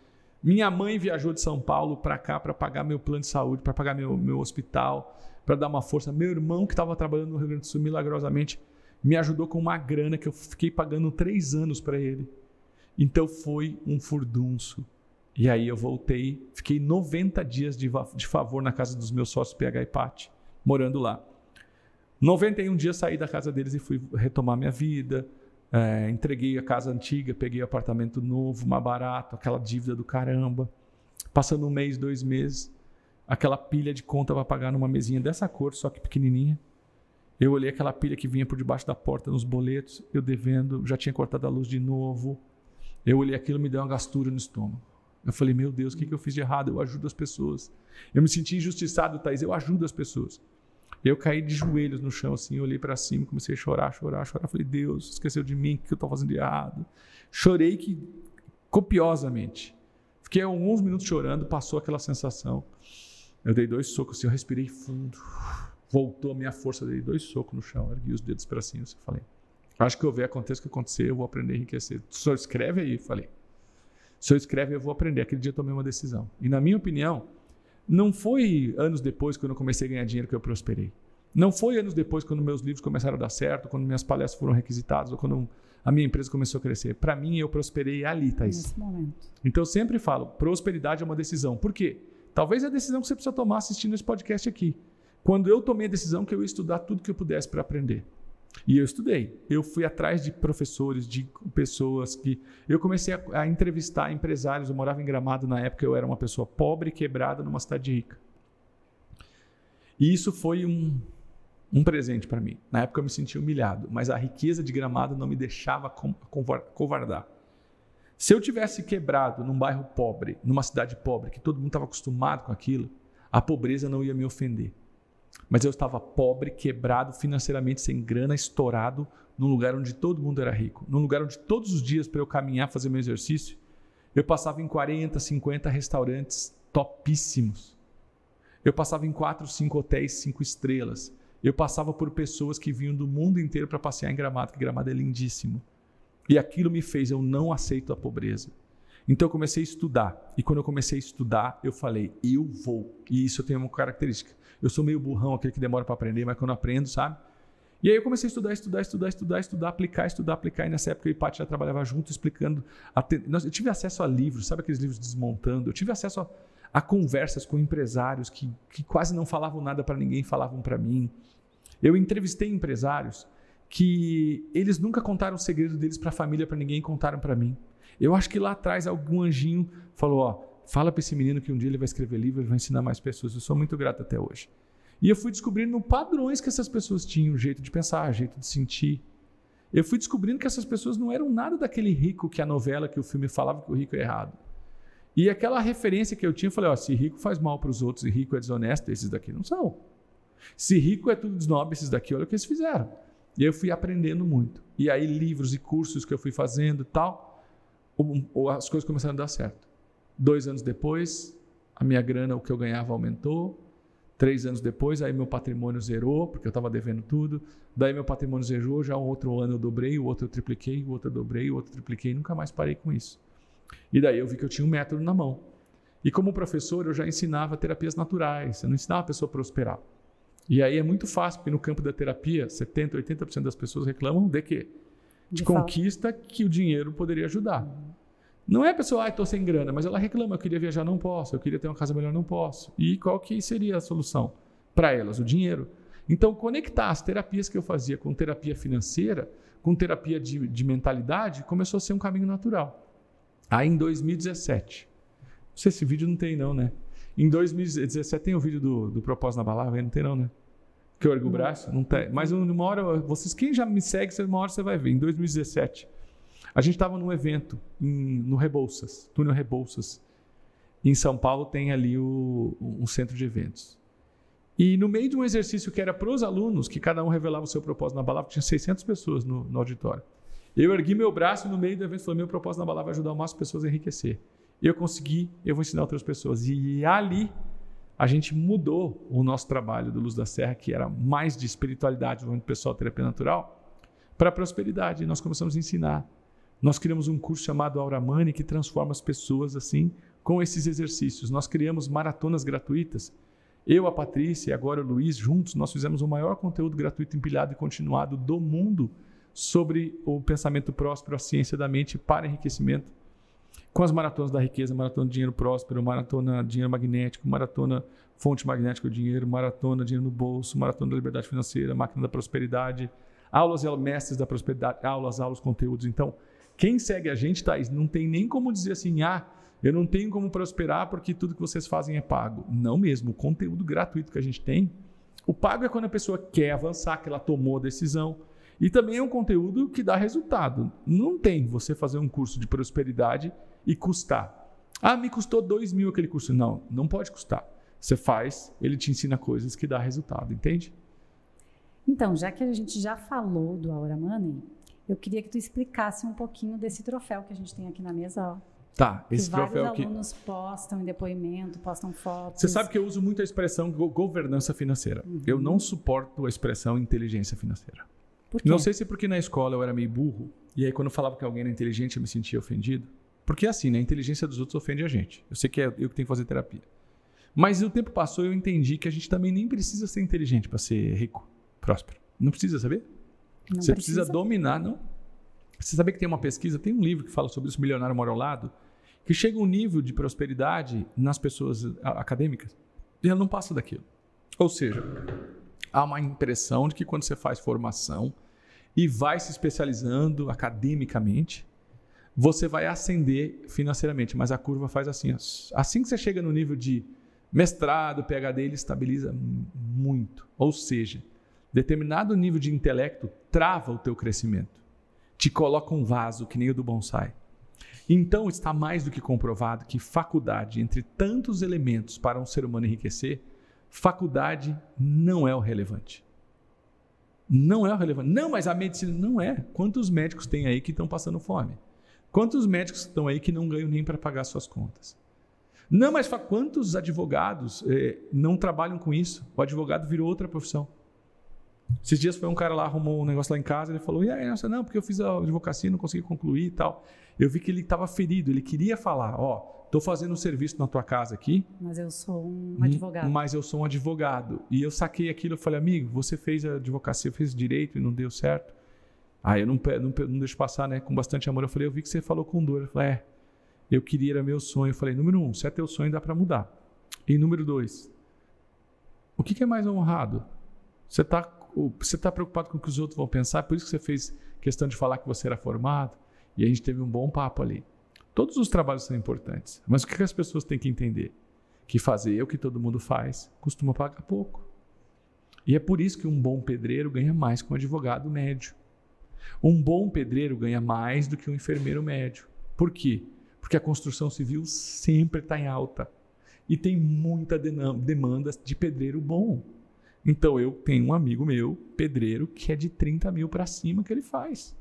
Minha mãe viajou de São Paulo para cá para pagar meu plano de saúde, para pagar meu, meu hospital, para dar uma força. Meu irmão, que estava trabalhando no Rio Grande do Sul, milagrosamente, me ajudou com uma grana que eu fiquei pagando três anos para ele. Então foi um furdunço. E aí eu voltei, fiquei 90 dias de, de favor na casa dos meus sócios PH e Pati, morando lá. 91 dias saí da casa deles e fui retomar minha vida. É, entreguei a casa antiga, peguei o apartamento novo, mais barato, aquela dívida do caramba. Passando um mês, dois meses, aquela pilha de conta para pagar numa mesinha dessa cor, só que pequenininha. Eu olhei aquela pilha que vinha por debaixo da porta nos boletos, eu devendo, já tinha cortado a luz de novo. Eu olhei aquilo me deu uma gastura no estômago. Eu falei, meu Deus, o que, que eu fiz de errado? Eu ajudo as pessoas. Eu me senti injustiçado, Thaís, eu ajudo as pessoas. Eu caí de joelhos no chão, assim, olhei para cima, comecei a chorar, chorar, chorar. Falei, Deus, esqueceu de mim, o que eu estou fazendo de errado? Chorei que, copiosamente. Fiquei alguns minutos chorando, passou aquela sensação. Eu dei dois socos, assim, eu respirei fundo voltou a minha força, dei dois socos no chão, ergui os dedos para cima e falei, acho que eu ver aconteça o que acontecer, eu vou aprender a enriquecer. Senhor escreve aí, falei. O senhor escreve, eu vou aprender. Aquele dia eu tomei uma decisão. E na minha opinião, não foi anos depois, quando eu comecei a ganhar dinheiro, que eu prosperei. Não foi anos depois, quando meus livros começaram a dar certo, quando minhas palestras foram requisitadas, ou quando a minha empresa começou a crescer. Para mim, eu prosperei ali, Thaís. Nesse momento. Então, eu sempre falo, prosperidade é uma decisão. Por quê? Talvez é a decisão que você precisa tomar assistindo esse podcast aqui. Quando eu tomei a decisão que eu ia estudar tudo que eu pudesse para aprender. E eu estudei. Eu fui atrás de professores, de pessoas que. Eu comecei a, a, entrevistar empresários. Eu morava em Gramado na época, eu era uma pessoa pobre, quebrada, numa cidade rica. E isso foi um, um presente para mim. Na época eu me sentia humilhado, mas a riqueza de Gramado não me deixava covardar. Se eu tivesse quebrado num bairro pobre, numa cidade pobre, que todo mundo estava acostumado com aquilo, a pobreza não ia me ofender. Mas eu estava pobre, quebrado financeiramente, sem grana, estourado, num lugar onde todo mundo era rico, num lugar onde todos os dias para eu caminhar, fazer meu exercício, eu passava em 40, 50 restaurantes topíssimos. Eu passava em 4, 5 hotéis, 5 estrelas. Eu passava por pessoas que vinham do mundo inteiro para passear em Gramado, que Gramado é lindíssimo. E aquilo me fez eu não aceito a pobreza. Então eu comecei a estudar. E quando eu comecei a estudar, eu falei, eu vou. E isso eu tenho uma característica. Eu sou meio burrão, aquele que demora para aprender, mas quando aprendo, sabe? E aí eu comecei a estudar, estudar, estudar, estudar, estudar, aplicar, estudar, aplicar. E nessa época eu e Paty já trabalhava junto, explicando. Eu tive acesso a livros, sabe aqueles livros desmontando? Eu tive acesso a, a conversas com empresários que, que quase não falavam nada para ninguém, falavam para mim. Eu entrevistei empresários que eles nunca contaram o segredo deles para a família, para ninguém, contaram para mim. Eu acho que lá atrás algum anjinho falou: ó, Fala para esse menino que um dia ele vai escrever livro e vai ensinar mais pessoas. Eu sou muito grato até hoje. E eu fui descobrindo padrões que essas pessoas tinham, jeito de pensar, jeito de sentir. Eu fui descobrindo que essas pessoas não eram nada daquele rico que a novela, que o filme falava que o rico é errado. E aquela referência que eu tinha, eu falei, ó, se rico faz mal para os outros e rico é desonesto, esses daqui não são. Se rico é tudo desnobre, esses daqui, olha o que eles fizeram. E eu fui aprendendo muito. E aí livros e cursos que eu fui fazendo e tal, as coisas começaram a dar certo. Dois anos depois, a minha grana, o que eu ganhava, aumentou. Três anos depois, aí meu patrimônio zerou, porque eu estava devendo tudo. Daí meu patrimônio zerou, já um outro ano eu dobrei, o outro eu tripliquei, o outro eu dobrei, o outro eu tripliquei, nunca mais parei com isso. E daí eu vi que eu tinha um método na mão. E como professor, eu já ensinava terapias naturais, eu não ensinava a pessoa a prosperar. E aí é muito fácil, porque no campo da terapia, 70%, 80% das pessoas reclamam de quê? De, conquista que o dinheiro poderia ajudar. Não é a pessoa, ah, estou sem grana, mas ela reclama, eu queria viajar, não posso, eu queria ter uma casa melhor, não posso. E qual que seria a solução para elas? O dinheiro. Então, conectar as terapias que eu fazia com terapia financeira, com terapia de, de mentalidade, começou a ser um caminho natural. Aí, em 2017, não sei se vídeo não tem não, né? Em 2017 tem o vídeo do, do Propósito na Balada, não tem não, né? Que eu ergo o braço? Não tem. Mas uma hora, vocês, quem já me segue, uma hora você vai ver. Em 2017, a gente estava num evento em, no Rebouças, túnel Rebouças. Em São Paulo tem ali o, um centro de eventos. E no meio de um exercício que era para os alunos, que cada um revelava o seu propósito na balada, tinha 600 pessoas no, no auditório. Eu ergui meu braço no meio do evento e falei: meu propósito na balada vai ajudar o máximo pessoas a enriquecer. Eu consegui, eu vou ensinar outras pessoas. E ali a gente mudou o nosso trabalho do Luz da Serra, que era mais de espiritualidade, desenvolvimento pessoal, terapia natural, para prosperidade. E nós começamos a ensinar nós criamos um curso chamado Aura Money que transforma as pessoas assim com esses exercícios. Nós criamos maratonas gratuitas. Eu, a Patrícia e agora o Luiz, juntos, nós fizemos o maior conteúdo gratuito empilhado e continuado do mundo sobre o pensamento próspero, a ciência da mente para enriquecimento. Com as maratonas da riqueza, maratona dinheiro próspero, maratona dinheiro magnético, maratona fonte magnética do dinheiro, maratona dinheiro no bolso, maratona da liberdade financeira, máquina da prosperidade, aulas e mestres da prosperidade, aulas, aulas, conteúdos. Então, quem segue a gente, Thaís, não tem nem como dizer assim, ah, eu não tenho como prosperar porque tudo que vocês fazem é pago. Não mesmo, o conteúdo gratuito que a gente tem. O pago é quando a pessoa quer avançar, que ela tomou a decisão. E também é um conteúdo que dá resultado. Não tem você fazer um curso de prosperidade e custar. Ah, me custou dois mil aquele curso. Não, não pode custar. Você faz, ele te ensina coisas que dá resultado, entende? Então, já que a gente já falou do Aura Money, eu queria que tu explicasse um pouquinho desse troféu que a gente tem aqui na mesa, ó. Tá, esse que troféu aqui. alunos postam em depoimento, postam fotos. Você sabe que eu uso muito a expressão governança financeira. Uhum. Eu não suporto a expressão inteligência financeira. Não sei se é porque na escola eu era meio burro e aí quando eu falava que alguém era inteligente eu me sentia ofendido. Porque assim, né? A inteligência dos outros ofende a gente. Eu sei que é eu que tenho que fazer terapia. Mas o tempo passou e eu entendi que a gente também nem precisa ser inteligente para ser rico, próspero. Não precisa saber? Não você precisa. precisa dominar, não. Você sabia que tem uma pesquisa, tem um livro que fala sobre isso, Milionário Mora ao Lado, que chega um nível de prosperidade nas pessoas acadêmicas e ela não passa daquilo. Ou seja, há uma impressão de que quando você faz formação e vai se especializando academicamente, você vai ascender financeiramente, mas a curva faz assim. Assim que você chega no nível de mestrado, PhD, ele estabiliza muito. Ou seja, determinado nível de intelecto trava o teu crescimento. Te coloca um vaso que nem o do bonsai. Então está mais do que comprovado que faculdade, entre tantos elementos para um ser humano enriquecer, faculdade não é o relevante. Não é relevante. Não, mas a medicina não é. Quantos médicos tem aí que estão passando fome? Quantos médicos estão aí que não ganham nem para pagar suas contas? Não, mas quantos advogados eh, não trabalham com isso? O advogado virou outra profissão. Esses dias foi um cara lá, arrumou um negócio lá em casa, ele falou, e aí, nossa, não, porque eu fiz a advocacia e não consegui concluir e tal. Eu vi que ele estava ferido, ele queria falar, ó, estou fazendo um serviço na tua casa aqui. Mas eu sou um advogado. Mas eu sou um advogado. E eu saquei aquilo, eu falei, amigo, você fez a advocacia, fez direito e não deu certo. Aí eu não, não, não deixo passar, né? Com bastante amor. Eu falei, eu vi que você falou com dor. Eu falei, é, eu queria, era meu sonho. Eu falei, número um, se é teu sonho, dá para mudar. E número dois, o que, que é mais honrado? Você está você está preocupado com o que os outros vão pensar, por isso que você fez questão de falar que você era formado, e a gente teve um bom papo ali. Todos os trabalhos são importantes, mas o que as pessoas têm que entender? Que fazer o que todo mundo faz costuma pagar pouco. E é por isso que um bom pedreiro ganha mais que um advogado médio. Um bom pedreiro ganha mais do que um enfermeiro médio. Por quê? Porque a construção civil sempre está em alta. E tem muita demanda de pedreiro bom. Então eu tenho um amigo meu, pedreiro, que é de 30 mil para cima que ele faz.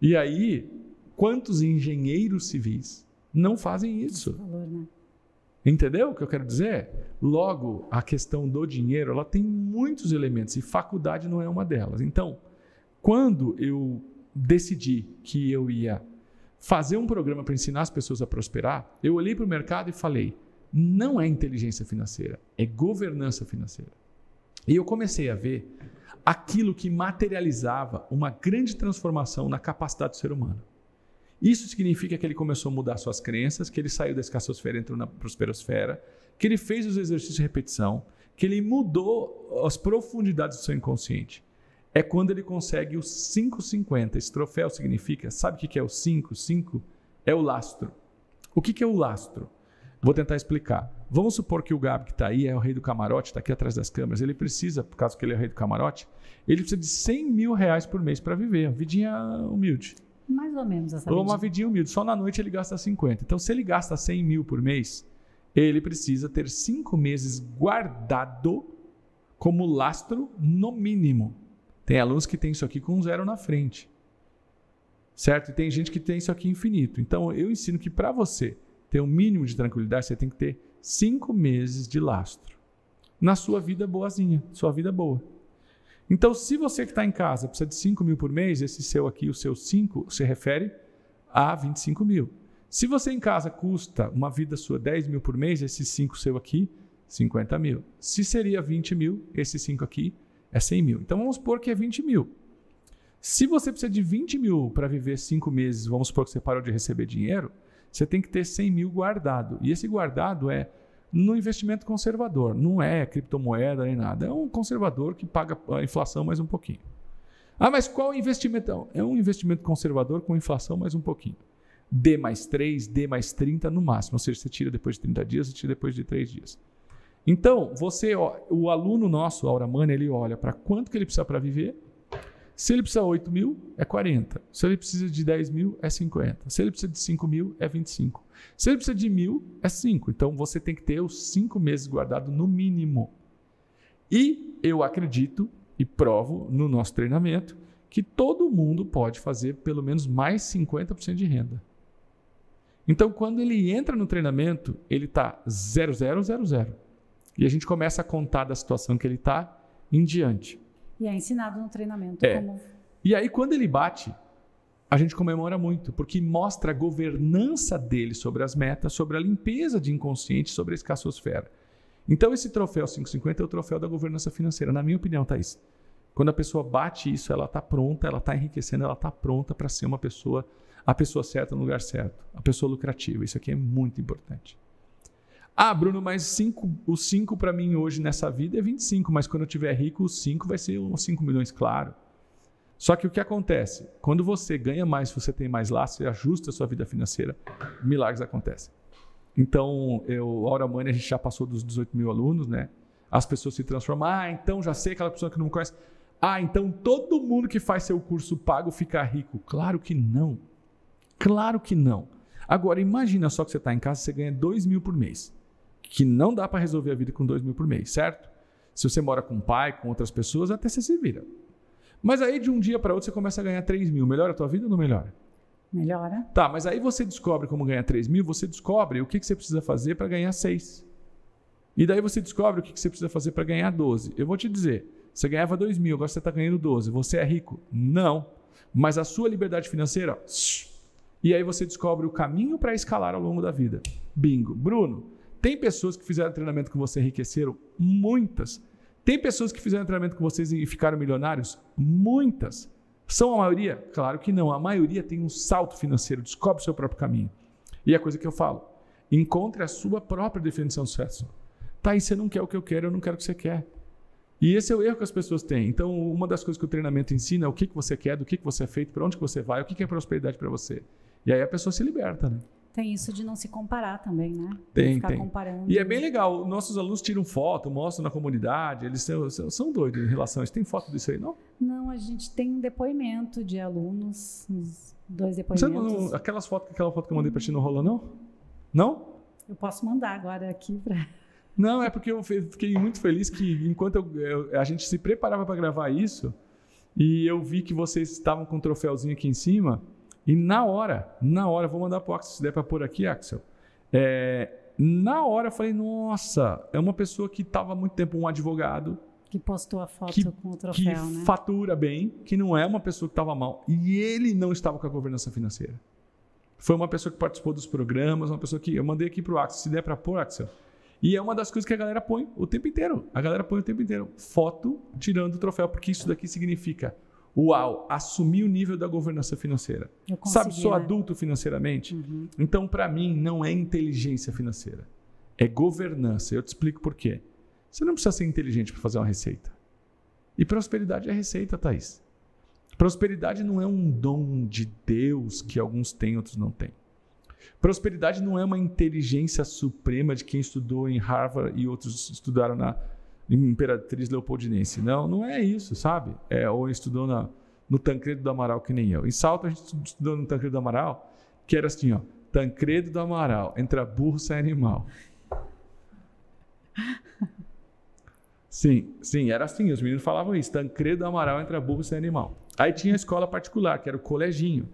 E aí, quantos engenheiros civis não fazem isso? Valor, né? Entendeu o que eu quero dizer? Logo, a questão do dinheiro, ela tem muitos elementos e faculdade não é uma delas. Então, quando eu decidi que eu ia fazer um programa para ensinar as pessoas a prosperar, eu olhei para o mercado e falei: não é inteligência financeira, é governança financeira. E eu comecei a ver aquilo que materializava uma grande transformação na capacidade do ser humano. Isso significa que ele começou a mudar suas crenças, que ele saiu da escassosfera e entrou na prosperosfera, que ele fez os exercícios de repetição, que ele mudou as profundidades do seu inconsciente. É quando ele consegue o 550. Esse troféu significa, sabe o que é o 5? 5 é o lastro. O que é o lastro? Vou tentar explicar. Vamos supor que o Gabi que está aí é o rei do camarote, está aqui atrás das câmeras. Ele precisa, por causa que ele é o rei do camarote, ele precisa de 100 mil reais por mês para viver. Vidinha humilde. Mais ou menos essa Ou uma vidinha humilde. Só na noite ele gasta 50. Então, se ele gasta 100 mil por mês, ele precisa ter cinco meses guardado como lastro no mínimo. Tem alunos que têm isso aqui com zero na frente. Certo? E tem gente que tem isso aqui infinito. Então, eu ensino que para você ter um mínimo de tranquilidade, você tem que ter cinco meses de lastro. Na sua vida boazinha, sua vida boa. Então, se você que está em casa precisa de 5 mil por mês, esse seu aqui, o seu 5, se refere a 25 mil. Se você em casa custa uma vida sua 10 mil por mês, esse 5 seu aqui, 50 mil. Se seria 20 mil, esse 5 aqui é 100 mil. Então vamos supor que é 20 mil. Se você precisa de 20 mil para viver 5 meses, vamos supor que você parou de receber dinheiro, você tem que ter 100 mil guardado. E esse guardado é no investimento conservador. Não é criptomoeda nem nada. É um conservador que paga a inflação mais um pouquinho. Ah, mas qual investimento? É um investimento conservador com inflação mais um pouquinho. D mais 3, D mais 30 no máximo. Ou seja, você tira depois de 30 dias, você tira depois de 3 dias. Então, você, ó, o aluno nosso, Aura Money, ele olha para quanto que ele precisa para viver. Se ele precisa de 8 mil, é 40. Se ele precisa de 10 mil, é 50. Se ele precisa de 5 mil, é 25. Se ele precisa de mil, é 5. Então, você tem que ter os 5 meses guardados no mínimo. E eu acredito e provo no nosso treinamento que todo mundo pode fazer pelo menos mais 50% de renda. Então, quando ele entra no treinamento, ele está 0000. E a gente começa a contar da situação que ele está em diante. E é ensinado no treinamento. É. Como... E aí, quando ele bate, a gente comemora muito, porque mostra a governança dele sobre as metas, sobre a limpeza de inconsciente, sobre a escassosfera. Então, esse troféu 550 é o troféu da governança financeira, na minha opinião, Thaís. Quando a pessoa bate isso, ela está pronta, ela está enriquecendo, ela está pronta para ser uma pessoa a pessoa certa no lugar certo, a pessoa lucrativa. Isso aqui é muito importante. Ah, Bruno, mas cinco, o 5 para mim hoje nessa vida é 25, mas quando eu tiver rico, o 5 vai ser uns 5 milhões, claro. Só que o que acontece? Quando você ganha mais, você tem mais laço e ajusta a sua vida financeira, milagres acontecem. Então, eu, a Aura Money, a gente já passou dos 18 mil alunos, né? As pessoas se transformam. Ah, então já sei aquela pessoa que não me conhece. Ah, então todo mundo que faz seu curso pago fica rico. Claro que não. Claro que não. Agora, imagina só que você está em casa e você ganha 2 mil por mês. Que não dá para resolver a vida com 2 mil por mês, certo? Se você mora com o pai, com outras pessoas, até você se vira. Mas aí de um dia para outro você começa a ganhar 3 mil. Melhora a tua vida ou não melhora? Melhora. Tá, mas aí você descobre como ganhar 3 mil, você descobre o que, que você precisa fazer para ganhar 6. E daí você descobre o que, que você precisa fazer para ganhar 12. Eu vou te dizer, você ganhava 2 mil, agora você está ganhando 12. Você é rico? Não. Mas a sua liberdade financeira, e aí você descobre o caminho para escalar ao longo da vida. Bingo. Bruno, tem pessoas que fizeram treinamento com você e enriqueceram? Muitas. Tem pessoas que fizeram treinamento com vocês e ficaram milionários? Muitas. São a maioria? Claro que não. A maioria tem um salto financeiro, descobre o seu próprio caminho. E é a coisa que eu falo. Encontre a sua própria definição de sucesso. Tá, aí você não quer o que eu quero, eu não quero o que você quer. E esse é o erro que as pessoas têm. Então, uma das coisas que o treinamento ensina é o que, que você quer, do que, que você é feito, para onde você vai, o que, que é prosperidade para você. E aí a pessoa se liberta, né? Tem isso de não se comparar também, né? Tem, ficar tem. Comparando. E é bem legal. Nossos alunos tiram foto, mostram na comunidade. Eles são, são doidos em relação a isso. Tem foto disso aí, não? Não, a gente tem um depoimento de alunos, dois depoimentos. Não, aquelas fotos, aquela foto que eu mandei para ti não rola, não? Não? Eu posso mandar agora aqui para... Não, é porque eu fiquei muito feliz que enquanto eu, eu, a gente se preparava para gravar isso, e eu vi que vocês estavam com um troféuzinho aqui em cima, e na hora, na hora, vou mandar para o Axel, se der para pôr aqui, Axel. É, na hora eu falei, nossa, é uma pessoa que estava há muito tempo, um advogado. Que postou a foto que, com o troféu, que né? fatura bem, que não é uma pessoa que estava mal. E ele não estava com a governança financeira. Foi uma pessoa que participou dos programas, uma pessoa que eu mandei aqui para o Axel, se der para pôr, Axel. E é uma das coisas que a galera põe o tempo inteiro. A galera põe o tempo inteiro. Foto tirando o troféu, porque isso daqui significa uau, assumir o nível da governança financeira. Sabe, sou né? adulto financeiramente? Uhum. Então, para mim, não é inteligência financeira. É governança. Eu te explico por quê. Você não precisa ser inteligente para fazer uma receita. E prosperidade é receita, Thaís. Prosperidade não é um dom de Deus que alguns têm, outros não têm. Prosperidade não é uma inteligência suprema de quem estudou em Harvard e outros estudaram na Imperatriz Leopoldinense. Não, não é isso, sabe? É, ou estudou na, no Tancredo do Amaral, que nem eu. Em Salto, a gente estudou no Tancredo do Amaral, que era assim, ó. Tancredo do Amaral, entra burro, sai animal. Sim, sim, era assim, os meninos falavam isso. Tancredo do Amaral, entra burro, sai animal. Aí tinha a escola particular, que era o coleginho.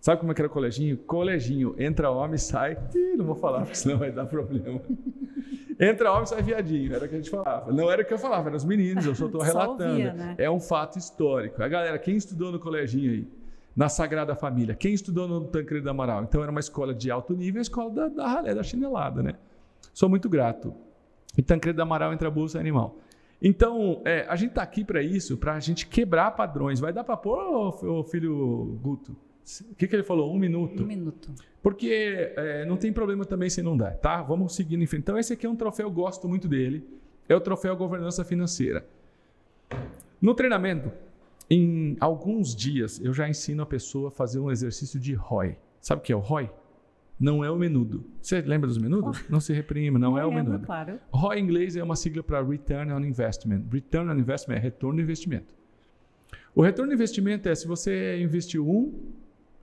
Sabe como é que era o coleginho? Coleginho, entra homem, sai. Ih, não vou falar, porque senão vai dar problema. Entra homem, sai viadinho. Era o que a gente falava. Não era o que eu falava, eram os meninos, eu só estou relatando. ouvia, né? É um fato histórico. A galera, quem estudou no coleginho aí? Na Sagrada Família? Quem estudou no Tancredo do Amaral? Então era uma escola de alto nível, a escola da, da ralé, da chinelada, né? Sou muito grato. E Tancredo do Amaral entra bolsa animal. Então, é, a gente está aqui para isso, para a gente quebrar padrões. Vai dar para pôr, ô, ô, filho Guto? O que, que ele falou? Um minuto. Um minuto. Porque é, não tem problema também se não der, tá? Vamos seguindo em frente. Então, esse aqui é um troféu, eu gosto muito dele. É o troféu Governança Financeira. No treinamento, em alguns dias, eu já ensino a pessoa a fazer um exercício de ROI. Sabe o que é o ROI? Não é o menudo. Você lembra dos menudos? Não se reprima, não é o menudo. Claro. ROI em inglês é uma sigla para Return on Investment. Return on Investment é retorno do investimento. O retorno do investimento é se você investiu um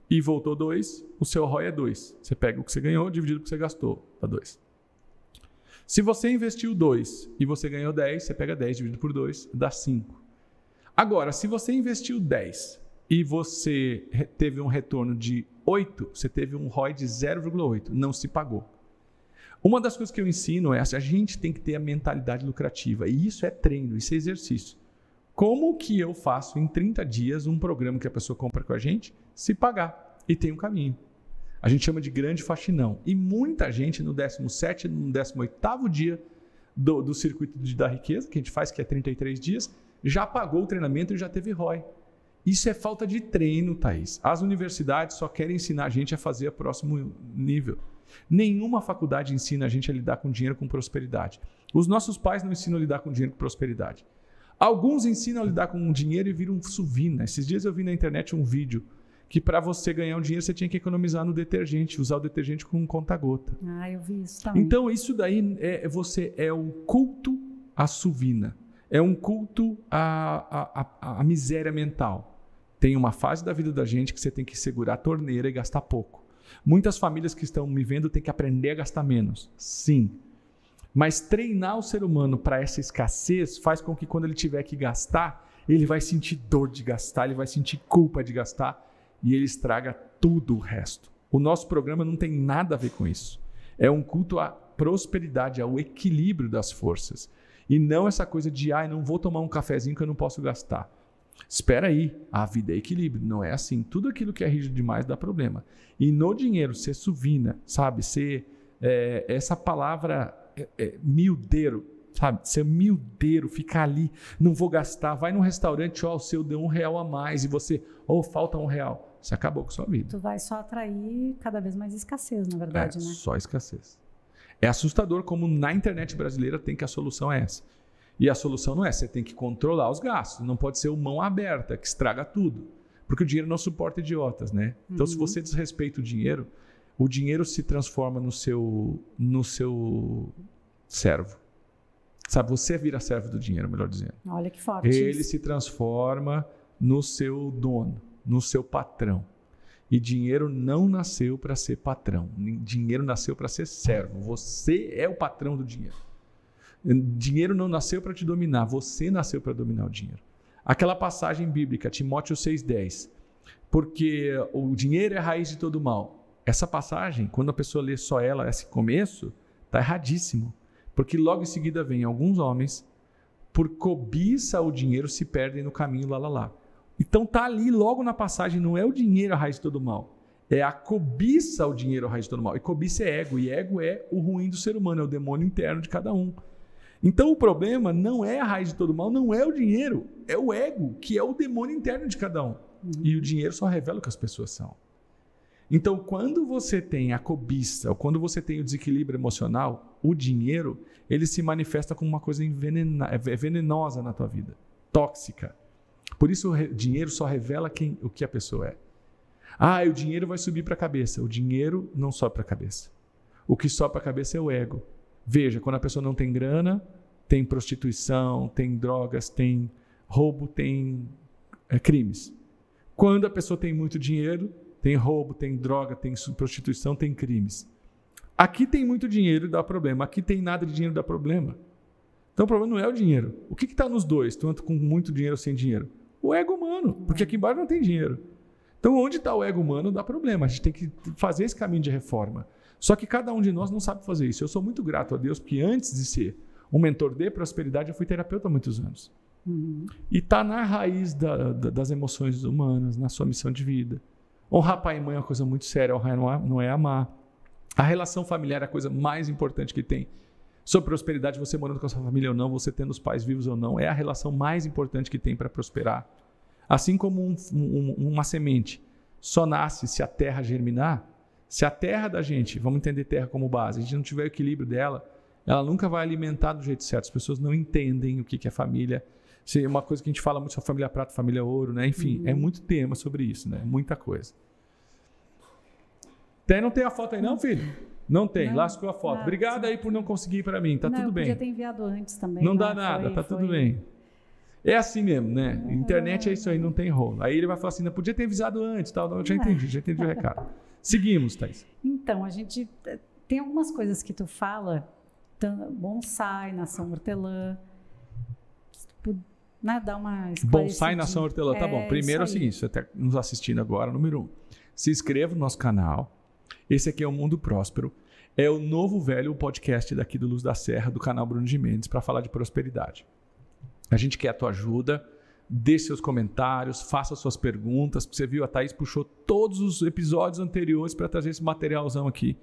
e voltou dois, o seu ROI é dois. Você pega o que você ganhou dividido o que você gastou, dá dois. Se você investiu dois e você ganhou 10, você pega 10 dividido por 2, dá 5. Agora, se você investiu 10 e você teve um retorno de 8, você teve um ROI de 0,8, não se pagou. Uma das coisas que eu ensino é a gente tem que ter a mentalidade lucrativa. E isso é treino, isso é exercício. Como que eu faço em 30 dias um programa que a pessoa compra com a gente se pagar? E tem um caminho. A gente chama de grande faxinão. E muita gente no 17, no 18 dia do, do circuito da riqueza, que a gente faz, que é 33 dias, já pagou o treinamento e já teve ROI. Isso é falta de treino, Thaís. As universidades só querem ensinar a gente a fazer o próximo nível. Nenhuma faculdade ensina a gente a lidar com dinheiro com prosperidade. Os nossos pais não ensinam a lidar com dinheiro com prosperidade. Alguns ensinam a lidar com dinheiro e viram suvina. Esses dias eu vi na internet um vídeo que para você ganhar um dinheiro você tinha que economizar no detergente, usar o detergente com conta-gota. Ah, eu vi isso também. Então isso daí é você é o culto à suvina, é um culto à, à, à, à miséria mental. Tem uma fase da vida da gente que você tem que segurar a torneira e gastar pouco. Muitas famílias que estão me vendo têm que aprender a gastar menos. Sim. Mas treinar o ser humano para essa escassez faz com que quando ele tiver que gastar, ele vai sentir dor de gastar, ele vai sentir culpa de gastar e ele estraga tudo o resto. O nosso programa não tem nada a ver com isso. É um culto à prosperidade, ao equilíbrio das forças. E não essa coisa de, ai, não vou tomar um cafezinho que eu não posso gastar. Espera aí, a vida é equilíbrio, não é assim. Tudo aquilo que é rígido demais dá problema. E no dinheiro, ser suvina, sabe? Ser é, essa palavra é, é, sabe? Ser mildeiro, ficar ali, não vou gastar. Vai num restaurante, ó, o seu deu um real a mais e você, oh, falta um real. Você acabou com a sua vida. Tu vai só atrair cada vez mais escassez, na verdade, é, né? Só escassez. É assustador como na internet brasileira tem que a solução é essa. E a solução não é, você tem que controlar os gastos, não pode ser o mão aberta, que estraga tudo. Porque o dinheiro não suporta idiotas, né? Então, se Uhum. você desrespeita o dinheiro, o dinheiro se transforma no seu, no seu servo. Sabe, você vira servo do dinheiro, melhor dizendo. Olha que forte Ele isso. se transforma no seu dono, no seu patrão. E dinheiro não nasceu para ser patrão. Dinheiro nasceu para ser servo. Você é o patrão do dinheiro. Dinheiro não nasceu para te dominar, você nasceu para dominar o dinheiro. Aquela passagem bíblica, Timóteo 6,10. Porque o dinheiro é a raiz de todo mal. Essa passagem, quando a pessoa lê só ela, esse começo, está erradíssimo. Porque logo em seguida vem alguns homens, por cobiça ao dinheiro, se perdem no caminho lá, lá, lá. Então tá ali logo na passagem, não é o dinheiro a raiz de todo mal. É a cobiça ao dinheiro a raiz de todo mal. E cobiça é ego. E ego é o ruim do ser humano, é o demônio interno de cada um. Então o problema não é a raiz de todo mal, não é o dinheiro, é o ego, que é o demônio interno de cada um. Uhum. E o dinheiro só revela o que as pessoas são. Então, quando você tem a cobiça, ou quando você tem o desequilíbrio emocional, o dinheiro, ele se manifesta como uma coisa envenena, é venenosa na tua vida, tóxica. Por isso o dinheiro só revela quem, o que a pessoa é. Ah, o dinheiro vai subir para a cabeça. O dinheiro não sobe para a cabeça. O que sobe para a cabeça é o ego. Veja, quando a pessoa não tem grana, tem prostituição, tem drogas, tem roubo, tem é, crimes. Quando a pessoa tem muito dinheiro, tem roubo, tem droga, tem prostituição, tem crimes. Aqui tem muito dinheiro e dá problema. Aqui tem nada de dinheiro e dá problema. Então o problema não é o dinheiro. O que está nos dois, tanto com muito dinheiro ou sem dinheiro? O ego humano, porque aqui embaixo não tem dinheiro. Então onde está o ego humano dá problema. A gente tem que fazer esse caminho de reforma. Só que cada um de nós não sabe fazer isso. Eu sou muito grato a Deus porque antes de ser um mentor de prosperidade, eu fui terapeuta há muitos anos. Uhum. E está na raiz da, da, das emoções humanas, na sua missão de vida. Honrar pai e mãe é uma coisa muito séria, honrar não é, não é amar. A relação familiar é a coisa mais importante que tem. Sobre prosperidade, você morando com a sua família ou não, você tendo os pais vivos ou não, é a relação mais importante que tem para prosperar. Assim como um, um, uma semente só nasce se a terra germinar, se a terra da gente, vamos entender terra como base, a gente não tiver o equilíbrio dela, ela nunca vai alimentar do jeito certo. As pessoas não entendem o que é família. Se é uma coisa que a gente fala muito sobre família prata, família ouro, né? Enfim, é uhum. é muito tema sobre isso, né? Muita coisa. Tem, não tem a foto aí não, filho? Não tem, não, lascou a foto. Obrigado aí por não conseguir para mim, tá não, tudo bem. Podia ter enviado antes também. Não dá nada, foi, tá foi... tudo bem. É assim mesmo, né? É. Internet é isso aí, não tem rolo. Aí ele vai falar assim, não podia ter avisado antes, tal. Eu já entendi, já entendi o recado. Seguimos, Thais. Então, a gente eh, tem algumas coisas que tu fala bonsai, nação hortelã. Né, dar uma Bonsai Nação Hortelã, tá é, bom. Primeiro é o seguinte, você está nos assistindo agora, número um. Se inscreva no nosso canal. Esse aqui é o Mundo Próspero. É o novo velho podcast daqui do Luz da Serra, do canal Bruno de Mendes, para falar de prosperidade. A gente quer a tua ajuda. Deixe seus comentários, faça suas perguntas. Você viu, a Thaís puxou todos os episódios anteriores para trazer esse materialzão aqui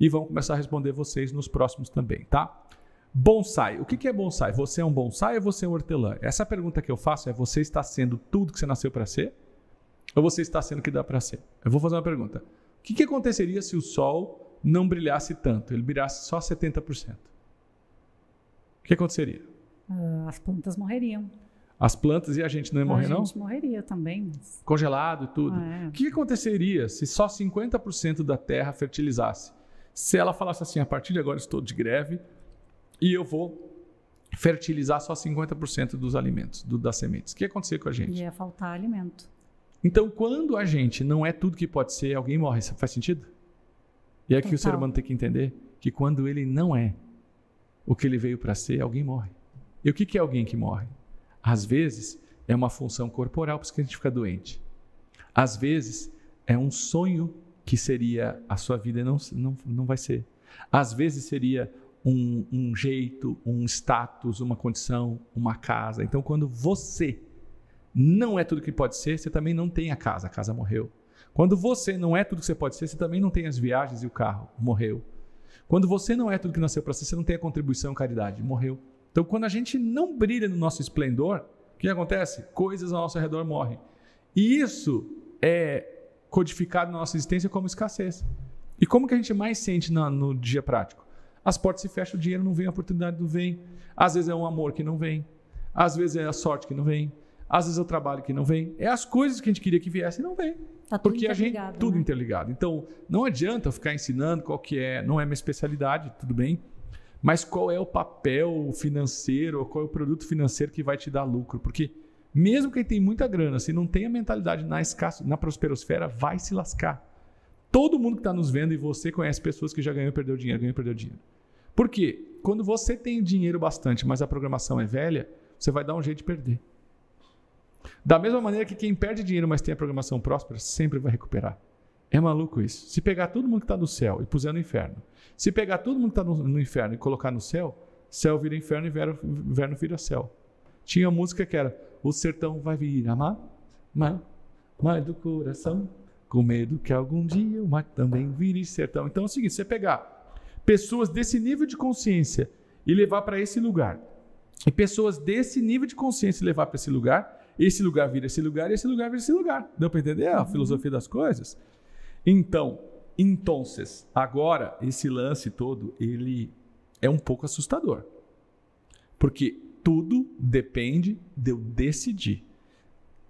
e vamos começar a responder vocês nos próximos também, tá? Bonsai. O que é bonsai? Você é um bonsai ou você é um hortelã? Essa pergunta que eu faço é: você está sendo tudo que você nasceu para ser? Ou você está sendo o que dá para ser? Eu vou fazer uma pergunta. O que, que aconteceria se o sol não brilhasse tanto? Ele brilhasse só 70%? O que aconteceria? Uh, as plantas morreriam. As plantas e a gente não ia morrer, não? A gente morreria também. Mas... Congelado e tudo. Ah, é. O que aconteceria se só 50% da terra fertilizasse? se ela falasse assim: a partir de agora estou de greve e eu vou fertilizar só 50% dos alimentos, do, das sementes. O que ia acontecer com a gente? Ia faltar alimento. Então, quando a gente não é tudo que pode ser, alguém morre. Isso faz sentido? E é que o ser humano tem que entender que quando ele não é o que ele veio para ser, alguém morre. E o que é alguém que morre? Às vezes é uma função corporal, por isso que a gente fica doente. Às vezes é um sonho que seria a sua vida não, não, não vai ser. Às vezes seria um, um jeito, um status, uma condição, uma casa. Então, quando você não é tudo que pode ser, você também não tem a casa, a casa morreu. Quando você não é tudo que você pode ser, você também não tem as viagens e o carro, morreu. Quando você não é tudo que nasceu para ser, você não tem a contribuição, caridade, morreu. Então, quando a gente não brilha no nosso esplendor, o que acontece? Coisas ao nosso redor morrem. E isso é codificado na nossa existência como escassez. E como que a gente mais sente no, no dia prático? As portas se fecham, o dinheiro não vem, a oportunidade não vem. Às vezes é um amor que não vem. Às vezes é a sorte que não vem. Às vezes é o trabalho que não vem. É as coisas que a gente queria que viessem e não vem. Tá Porque a gente tudo né? interligado. Então, não adianta ficar ensinando qual que é, não é minha especialidade, tudo bem? Mas qual é o papel financeiro, qual é o produto financeiro que vai te dar lucro? Porque mesmo quem tem muita grana, se não tem a mentalidade na, escasso, na prosperosfera, vai se lascar. Todo mundo que está nos vendo e você conhece pessoas que já ganhou e perdeu dinheiro, ganhou e perdeu dinheiro. Por quê? Quando você tem dinheiro bastante, mas a programação é velha, você vai dar um jeito de perder. Da mesma maneira que quem perde dinheiro, mas tem a programação próspera, sempre vai recuperar. É maluco isso. Se pegar todo mundo que está no céu e puser no inferno, se pegar todo mundo que está no, no, inferno e colocar no céu, céu vira inferno e inverno, inverno vira céu. Tinha música que era O sertão vai vir amar, mais, mais do coração, com medo que algum dia o mar também vire sertão. Então é o seguinte: você pegar pessoas desse nível de consciência e levar para esse lugar, e pessoas desse nível de consciência levar para esse lugar, esse lugar vira esse lugar e esse lugar vira esse lugar. Deu para entender a uhum. filosofia das coisas? Então, então, agora esse lance todo, ele é um pouco assustador. Porque tudo depende de eu decidir.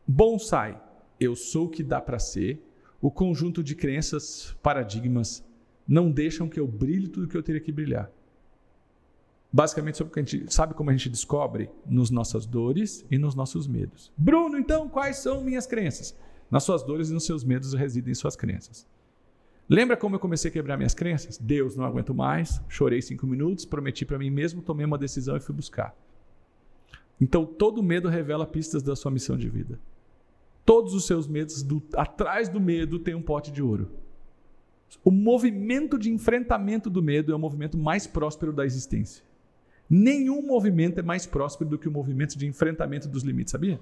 Bonsai, eu sou o que dá para ser, o conjunto de crenças, paradigmas, não deixam que eu brilhe tudo que eu teria que brilhar. Basicamente, sobre o que a gente sabe como a gente descobre nos nossas dores e nos nossos medos. Bruno, então, quais são minhas crenças? Nas suas dores e nos seus medos residem suas crenças. Lembra como eu comecei a quebrar minhas crenças? Deus, não aguento mais, chorei cinco minutos, prometi para mim mesmo, tomei uma decisão e fui buscar. Então, todo medo revela pistas da sua missão de vida. Todos os seus medos, do, atrás do medo tem um pote de ouro. O movimento de enfrentamento do medo é o movimento mais próspero da existência. Nenhum movimento é mais próspero do que o movimento de enfrentamento dos limites, sabia?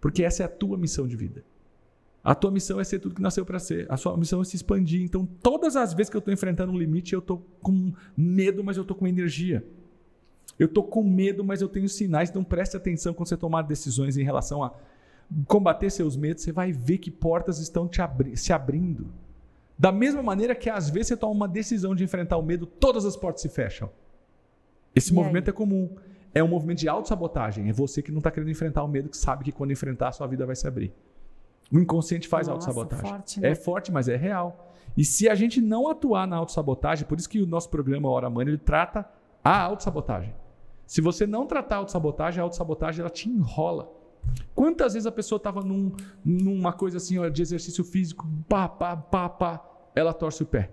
Porque essa é a tua missão de vida. A tua missão é ser tudo que nasceu para ser. A sua missão é se expandir. Então, todas as vezes que eu estou enfrentando um limite, eu estou com medo, mas eu estou com energia. Eu estou com medo, mas eu tenho sinais. Então, preste atenção quando você tomar decisões em relação a combater seus medos, você vai ver que portas estão abri se abrindo. Da mesma maneira que às vezes você toma uma decisão de enfrentar o medo, todas as portas se fecham. Esse e movimento aí? é comum. É um movimento de autossabotagem. É você que não está querendo enfrentar o medo, que sabe que quando enfrentar, a sua vida vai se abrir. O inconsciente faz autossabotagem. Forte, né? É forte, mas é real. E se a gente não atuar na autossabotagem, por isso que o nosso programa Hora Money, ele trata a autossabotagem. Se você não tratar a autossabotagem, a autossabotagem ela te enrola. Quantas vezes a pessoa estava num, numa coisa assim, ó, de exercício físico, pá, pá, pá, pá, ela torce o pé.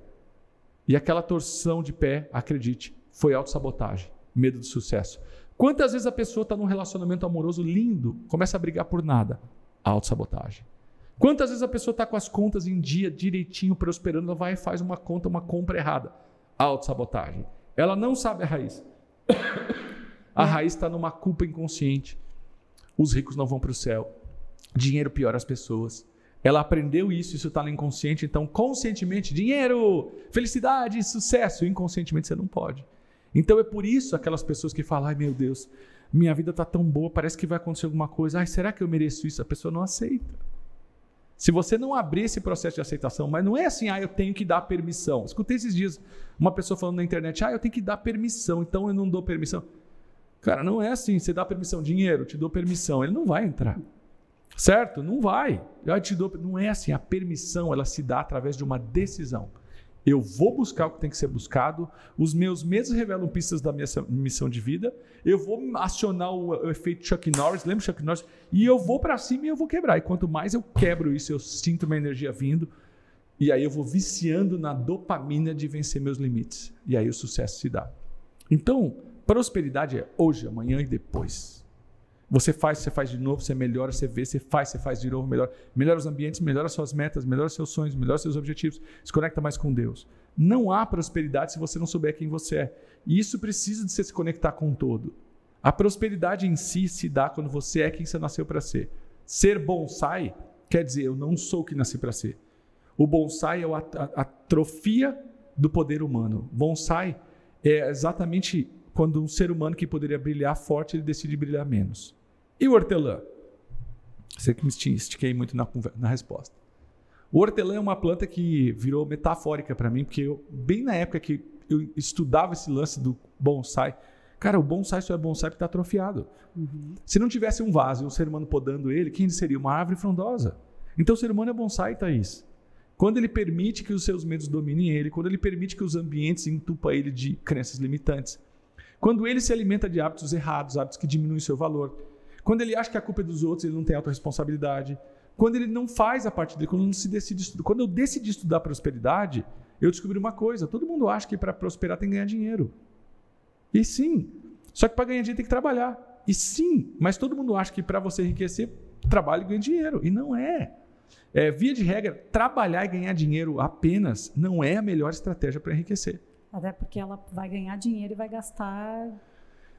E aquela torção de pé, acredite, foi autossabotagem, medo de sucesso. Quantas vezes a pessoa está num relacionamento amoroso lindo, começa a brigar por nada? Autossabotagem. Quantas vezes a pessoa está com as contas em dia, direitinho, prosperando, ela vai e faz uma conta, uma compra errada? Autossabotagem. Ela não sabe a raiz. A raiz está numa culpa inconsciente. Os ricos não vão para o céu. Dinheiro piora as pessoas. Ela aprendeu isso, isso está no inconsciente. Então, conscientemente, dinheiro, felicidade, sucesso. Inconscientemente, você não pode. Então, é por isso aquelas pessoas que falam: ai meu Deus, minha vida está tão boa, parece que vai acontecer alguma coisa. Ai, será que eu mereço isso? A pessoa não aceita. Se você não abrir esse processo de aceitação, mas não é assim, ah, eu tenho que dar permissão. Escutei esses dias uma pessoa falando na internet, ah, eu tenho que dar permissão, então eu não dou permissão. Cara, não é assim. Você dá permissão, dinheiro, te dou permissão. Ele não vai entrar. Certo? Não vai. Eu te dou. Não é assim. A permissão ela se dá através de uma decisão. Eu vou buscar o que tem que ser buscado. Os meus medos revelam pistas da minha missão de vida. Eu vou acionar o, efeito Chuck Norris. Lembra Chuck Norris? E eu vou para cima e eu vou quebrar. E quanto mais eu quebro isso, eu sinto minha energia vindo. E aí eu vou viciando na dopamina de vencer meus limites. E aí o sucesso se dá. Então, Prosperidade é hoje, amanhã e depois. Você faz, você faz de novo, você melhora, você vê, você faz, você faz de novo, melhora. Melhora os ambientes, melhora suas metas, melhora seus sonhos, melhora seus objetivos, se conecta mais com Deus. Não há prosperidade se você não souber quem você é. E isso precisa de você se conectar com o todo. A prosperidade em si se dá quando você é quem você nasceu para ser. Ser bonsai quer dizer eu não sou o que nasci para ser. O bonsai é a atrofia do poder humano. Bonsai é exatamente quando um ser humano que poderia brilhar forte, ele decide brilhar menos. E o hortelã? Sei que me estiquei muito na, na resposta. O hortelã é uma planta que virou metafórica para mim, porque eu, bem na época que eu estudava esse lance do bonsai, cara, o bonsai só é bonsai porque está atrofiado. Uhum. Se não tivesse um vaso e um ser humano podando ele, quem seria? Uma árvore frondosa. Então o ser humano é bonsai, Thaís. Quando ele permite que os seus medos dominem ele, quando ele permite que os ambientes entupam ele de crenças limitantes, quando ele se alimenta de hábitos errados, hábitos que diminuem seu valor. Quando ele acha que a culpa é dos outros, ele não tem autorresponsabilidade. Quando ele não faz a parte dele, quando não se decide estudar. Quando eu decidi estudar prosperidade, eu descobri uma coisa: todo mundo acha que para prosperar tem que ganhar dinheiro. E sim, só que para ganhar dinheiro tem que trabalhar. E sim, mas todo mundo acha que para você enriquecer, trabalha e ganha dinheiro. E não é. é. Via de regra, trabalhar e ganhar dinheiro apenas não é a melhor estratégia para enriquecer. Até porque ela vai ganhar dinheiro e vai gastar.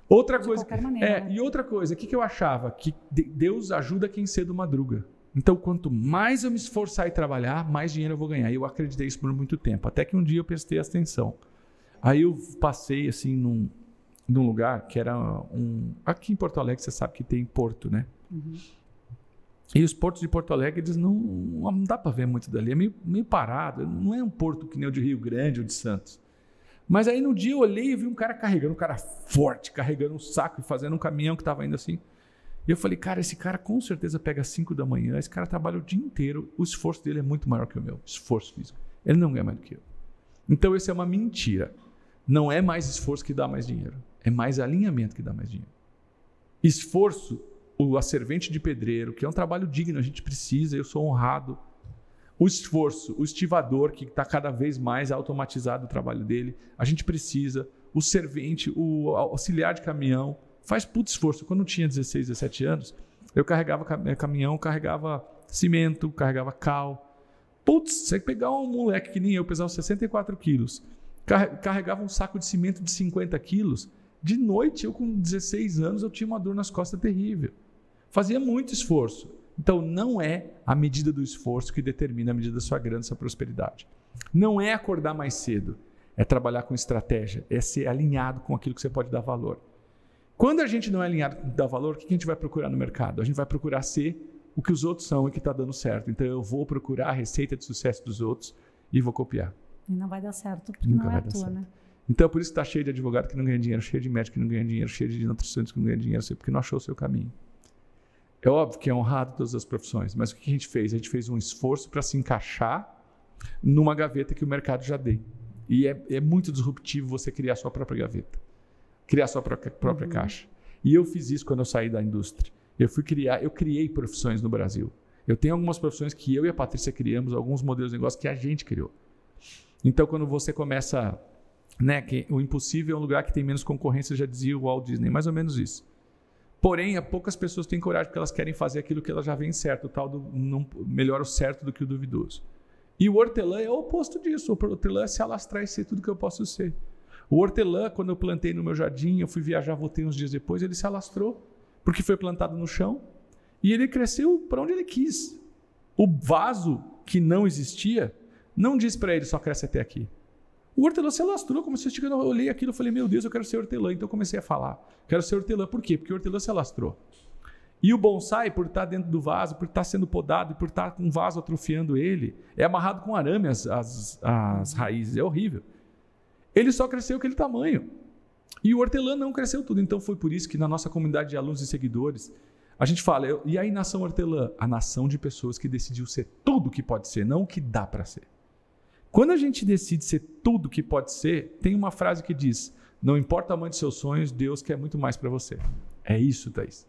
Outra de coisa. Qualquer maneira, é, né? E outra coisa, o que, que eu achava? Que Deus ajuda quem cedo madruga. Então, quanto mais eu me esforçar e trabalhar, mais dinheiro eu vou ganhar. E eu acreditei isso por muito tempo. Até que um dia eu prestei atenção. Aí eu passei assim num, num lugar que era um. Aqui em Porto Alegre, você sabe que tem porto, né? Uhum. E os portos de Porto Alegre, eles não, não dá para ver muito dali, é meio, meio parado. Não é um porto que nem o de Rio Grande ou de Santos. Mas aí no dia eu olhei e vi um cara carregando, um cara forte, carregando um saco e fazendo um caminhão que estava indo assim. E eu falei, cara, esse cara com certeza pega 5 da manhã, esse cara trabalha o dia inteiro, o esforço dele é muito maior que o meu, esforço físico. Ele não ganha mais do que eu. Então isso é uma mentira. Não é mais esforço que dá mais dinheiro, é mais alinhamento que dá mais dinheiro. Esforço o servente de pedreiro, que é um trabalho digno, a gente precisa, eu sou honrado. O esforço, o estivador, que está cada vez mais automatizado o trabalho dele, a gente precisa. O servente, o auxiliar de caminhão, faz puto esforço. Quando eu tinha 16, 17 anos, eu carregava eh, caminhão, carregava cimento, carregava cal. Putz, você pegar um moleque que nem eu, pesava 64 quilos, carregava um saco de cimento de 50 quilos, de noite, eu com 16 anos, eu tinha uma dor nas costas terrível. Fazia muito esforço. Então, não é a medida do esforço que determina a medida da sua grande sua prosperidade. Não é acordar mais cedo, é trabalhar com estratégia, é ser alinhado com aquilo que você pode dar valor. Quando a gente não é alinhado com dar valor, o que a gente vai procurar no mercado? A gente vai procurar ser o que os outros são e que está dando certo. Então, eu vou procurar a receita de sucesso dos outros e vou copiar. E não vai dar certo, porque Nunca não é a tua, certo. né? Então, por isso está cheio de advogado que não ganha dinheiro, cheio de médico que não ganha dinheiro, cheio de nutricionistas que não ganha dinheiro, porque não achou o seu caminho. É óbvio que é honrado todas as profissões, mas o que a gente fez? A gente fez um esforço para se encaixar numa gaveta que o mercado já deu. E é, é muito disruptivo você criar a sua própria gaveta, criar a sua própria, própria uhum. caixa. E eu fiz isso quando eu saí da indústria. Eu fui criar, eu criei profissões no Brasil. Eu tenho algumas profissões que eu e a Patrícia criamos, alguns modelos de negócio que a gente criou. Então, quando você começa, né, que o impossível é um lugar que tem menos concorrência, já dizia o Walt Disney, mais ou menos isso. Porém, poucas pessoas têm coragem porque elas querem fazer aquilo que elas já vêm certo, o tal do não, melhor o certo do que o duvidoso. E o hortelã é o oposto disso. O hortelã é se alastrar e ser tudo que eu posso ser. O hortelã, quando eu plantei no meu jardim, eu fui viajar, voltei uns dias depois, ele se alastrou, porque foi plantado no chão e ele cresceu para onde ele quis. O vaso que não existia não diz para ele só cresce até aqui. O hortelã se alastrou, como se eu olhei aquilo e falei, meu Deus, eu quero ser hortelã. Então eu comecei a falar, quero ser hortelã. Por quê? Porque o hortelã se alastrou. E o bonsai, por estar dentro do vaso, por estar sendo podado, por estar com o vaso atrofiando ele, é amarrado com arame as, as, as raízes. É horrível. Ele só cresceu aquele tamanho. E o hortelã não cresceu tudo. Então foi por isso que na nossa comunidade de alunos e seguidores, a gente fala, e aí nação hortelã? A nação de pessoas que decidiu ser tudo o que pode ser, não o que dá para ser. Quando a gente decide ser tudo que pode ser, tem uma frase que diz: Não importa o tamanho dos seus sonhos, Deus quer muito mais para você. É isso, Thaís.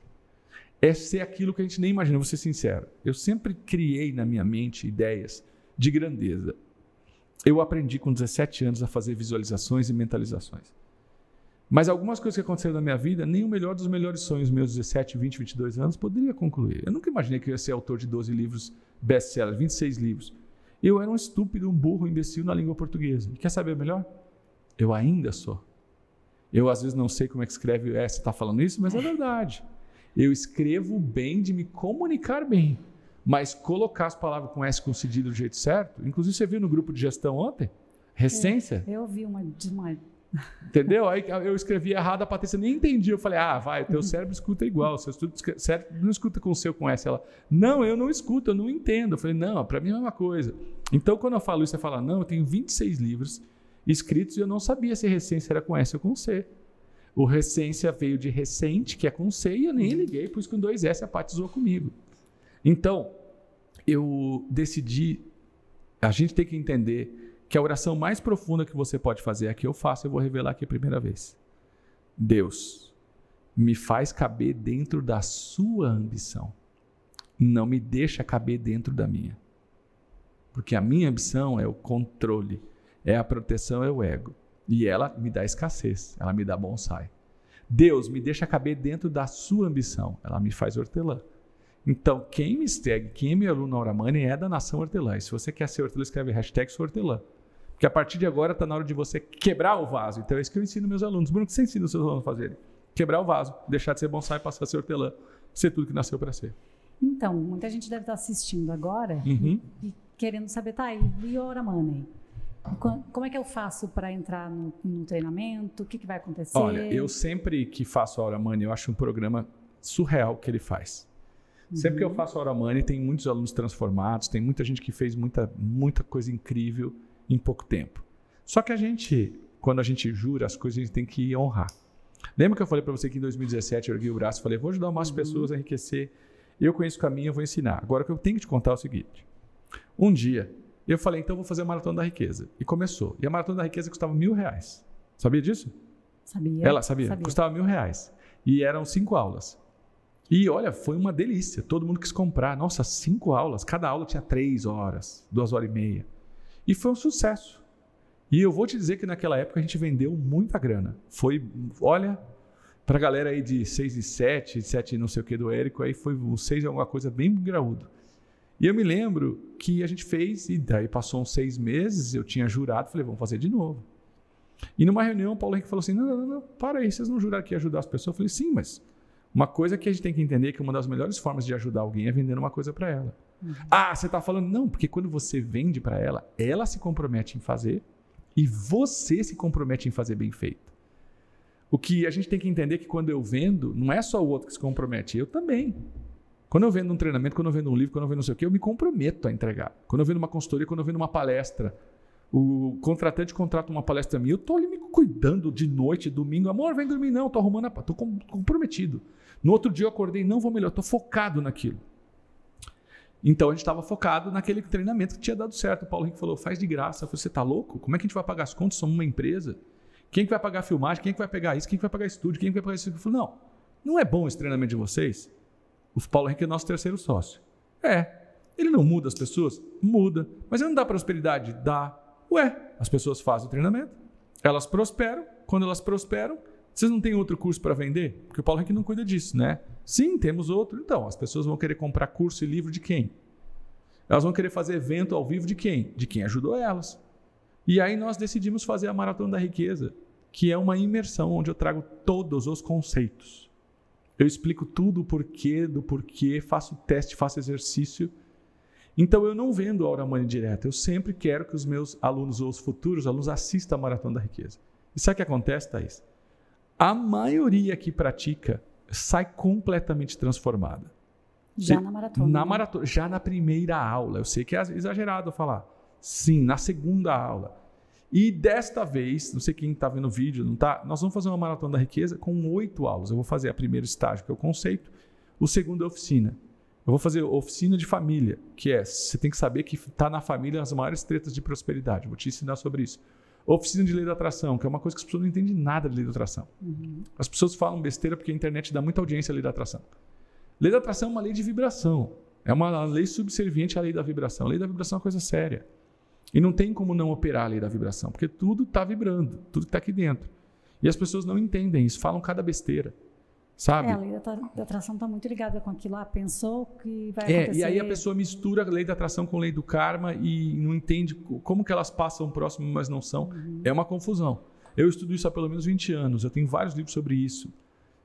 É ser aquilo que a gente nem imagina, vou ser sincero. Eu sempre criei na minha mente ideias de grandeza. Eu aprendi com 17 anos a fazer visualizações e mentalizações. Mas algumas coisas que aconteceram na minha vida, nem o melhor dos melhores sonhos, meus 17, 20, 22 anos, poderia concluir. Eu nunca imaginei que eu ia ser autor de 12 livros best-sellers, 26 livros. Eu era um estúpido, um burro, um imbecil na língua portuguesa. E quer saber melhor? Eu ainda sou. Eu às vezes não sei como é que escreve é, você está falando isso, mas é verdade. Eu escrevo bem de me comunicar bem, mas colocar as palavras com S com cedilha do jeito certo. Inclusive, você viu no grupo de gestão ontem? Recência? Eu, eu vi uma, uma Entendeu? Aí eu escrevi errado, a Patrícia nem entendia. Eu falei, ah, vai, teu cérebro escuta igual, o seu cérebro não escuta com o seu, com essa. Ela, não, eu não escuto, eu não entendo. Eu falei, não, para mim é a mesma coisa. Então, quando eu falo isso, você fala, não, eu tenho 26 livros escritos e eu não sabia se recência era com S ou com C. O recência veio de recente, que é com C, e eu nem liguei, pus com dois S, a Paty zoou comigo. Então, eu decidi, a gente tem que entender que a oração mais profunda que você pode fazer é a que eu faço, eu vou revelar aqui a primeira vez. Deus, me faz caber dentro da sua ambição. Não me deixa caber dentro da minha. Porque a minha ambição é o controle, é a proteção, é o ego. E ela me dá escassez, ela me dá bonsai. Deus me deixa caber dentro da sua ambição, ela me faz hortelã. Então, quem me segue, quem é meu aluno na Oramani é da nação hortelã. E se você quer ser hortelã, escreve hashtag sou hortelã. Porque a partir de agora está na hora de você quebrar o vaso. Então é isso que eu ensino meus alunos. Bruno, o que você ensina os seus alunos a fazerem? Quebrar o vaso, deixar de ser bonsai passar a ser hortelã. Ser tudo que nasceu para ser. Então, muita gente deve estar assistindo agora Uhum. e, querendo saber, tá, e, e Hora Money? Como é que eu faço para entrar no, no treinamento? O que, que vai acontecer? Olha, eu sempre que faço a Hora Money, eu acho um programa surreal que ele faz. Sempre que eu faço a Hora Money, tem muitos alunos transformados, tem muita gente que fez muita, muita coisa incrível em pouco tempo. Só que a gente, quando a gente jura as coisas, a gente tem que honrar. Lembra que eu falei para você que em 2017 eu ergui o braço e falei, vou ajudar mais pessoas a enriquecer. Eu conheço o caminho, eu vou ensinar. Agora o que eu tenho que te contar é o seguinte. Um dia, eu falei, então vou fazer a Maratona da Riqueza. E começou. E a Maratona da Riqueza custava mil reais. Sabia disso? Sabia? Ela sabia? Custava mil reais. E eram cinco aulas. E olha, foi uma delícia. Todo mundo quis comprar. Nossa, cinco aulas. Cada aula tinha três horas, duas horas e meia. E foi um sucesso. E eu vou te dizer que naquela época a gente vendeu muita grana. Foi, olha, pra galera aí de 6 e 7, 7 e não sei o que do Érico, aí foi um 6 e alguma coisa bem graúdo. E eu me lembro que a gente fez, e daí passou uns seis meses, eu tinha jurado, falei, vamos fazer de novo. E numa reunião, o Paulo Henrique falou assim: não, não, não, não, para aí, vocês não juraram que ia ajudar as pessoas? Eu falei, sim, mas uma coisa que a gente tem que entender é que uma das melhores formas de ajudar alguém é vendendo uma coisa para ela. Ah, você está falando? Não, porque quando você vende para ela, ela se compromete em fazer e você se compromete em fazer bem feito. O que a gente tem que entender é que quando eu vendo, não é só o outro que se compromete, eu também. Quando eu vendo um treinamento, quando eu vendo um livro, quando eu vendo não sei o quê, eu me comprometo a entregar. Quando eu vendo uma consultoria, quando eu vendo uma palestra, o contratante contrata uma palestra minha, eu tô ali me cuidando de noite, domingo, amor, vem dormir não, tô arrumando a... tô com- comprometido. No outro dia eu acordei, não vou melhor, tô focado naquilo. Então a gente estava focado naquele treinamento que tinha dado certo. O Paulo Henrique falou, faz de graça. Eu falei, você tá louco? Como é que a gente vai pagar as contas? Somos uma empresa. Quem que vai pagar a filmagem? Quem que vai pegar isso? Quem que vai pagar estúdio? Quem que vai pagar isso? Eu falei, não, não é bom esse treinamento de vocês? O Paulo Henrique é nosso terceiro sócio. É. Ele não muda as pessoas? Muda. Mas ele não dá prosperidade? Dá. Ué, as pessoas fazem o treinamento, elas prosperam. Quando elas prosperam, vocês não têm outro curso para vender? Porque o Paulo Henrique não cuida disso, né? Sim, temos outro. Então, as pessoas vão querer comprar curso e livro de quem? Elas vão querer fazer evento ao vivo de quem? De quem ajudou elas. E aí nós decidimos fazer a Maratona da Riqueza, que é uma imersão onde eu trago todos os conceitos. Eu explico tudo o porquê do porquê, faço teste, faço exercício. Então eu não vendo a Aura Money direto, eu sempre quero que os meus alunos ou os futuros alunos assistam a Maratona da Riqueza. E sabe o que acontece, Thaís? A maioria que pratica sai completamente transformada. Já na maratona. Na né? maratona, já na primeira aula. Eu sei que é exagerado falar. Sim, na segunda aula. E desta vez, não sei quem está vendo o vídeo, não tá? Nós vamos fazer uma maratona da riqueza com oito aulas. Eu vou fazer a primeiro estágio, que é o conceito, o segundo é a oficina. Eu vou fazer oficina de família, que é você tem que saber que está na família as maiores tretas de prosperidade. Vou te ensinar sobre isso. Oficina de lei da atração, que é uma coisa que as pessoas não entendem nada de lei da atração. As pessoas falam besteira porque a internet dá muita audiência à lei da atração. Lei da atração é uma lei de vibração. É uma lei subserviente à lei da vibração. A lei da vibração é uma coisa séria. E não tem como não operar a lei da vibração, porque tudo está vibrando, tudo que está aqui dentro. E as pessoas não entendem isso, falam cada besteira. Sabe? É, a lei da, da atração está muito ligada com aquilo. Ah, pensou que vai É, acontecer. e aí a pessoa mistura a lei da atração com a lei do karma e não entende co- como que elas passam próximo, mas não são. É uma confusão. Eu estudo isso há pelo menos 20 anos, eu tenho vários livros sobre isso.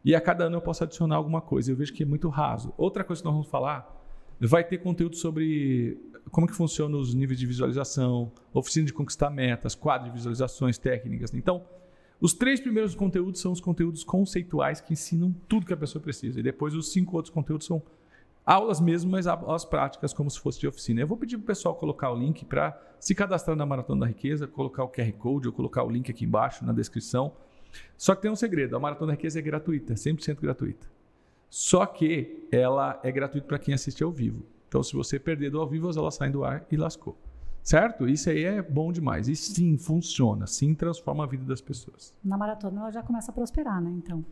E a cada ano eu posso adicionar alguma coisa. Eu vejo que é muito raso. Outra coisa que nós vamos falar, vai ter conteúdo sobre como que funciona os níveis de visualização, oficina de conquistar metas, quadro de visualizações, técnicas. Então, os três primeiros conteúdos são os conteúdos conceituais que ensinam tudo que a pessoa precisa. E depois os cinco outros conteúdos são aulas mesmo, mas aulas práticas como se fosse de oficina. Eu vou pedir para o pessoal colocar o link para se cadastrar na Maratona da Riqueza, colocar o QR Code ou colocar o link aqui embaixo na descrição. Só que tem um segredo, a Maratona da Riqueza é gratuita, 100% gratuita. Só que ela é gratuita para quem assiste ao vivo. Então, se você perder do ao vivo, elas saem do ar e lascou. Certo? Isso aí é bom demais. E sim, funciona. Sim, transforma a vida das pessoas. Na maratona ela já começa a prosperar, né? Então.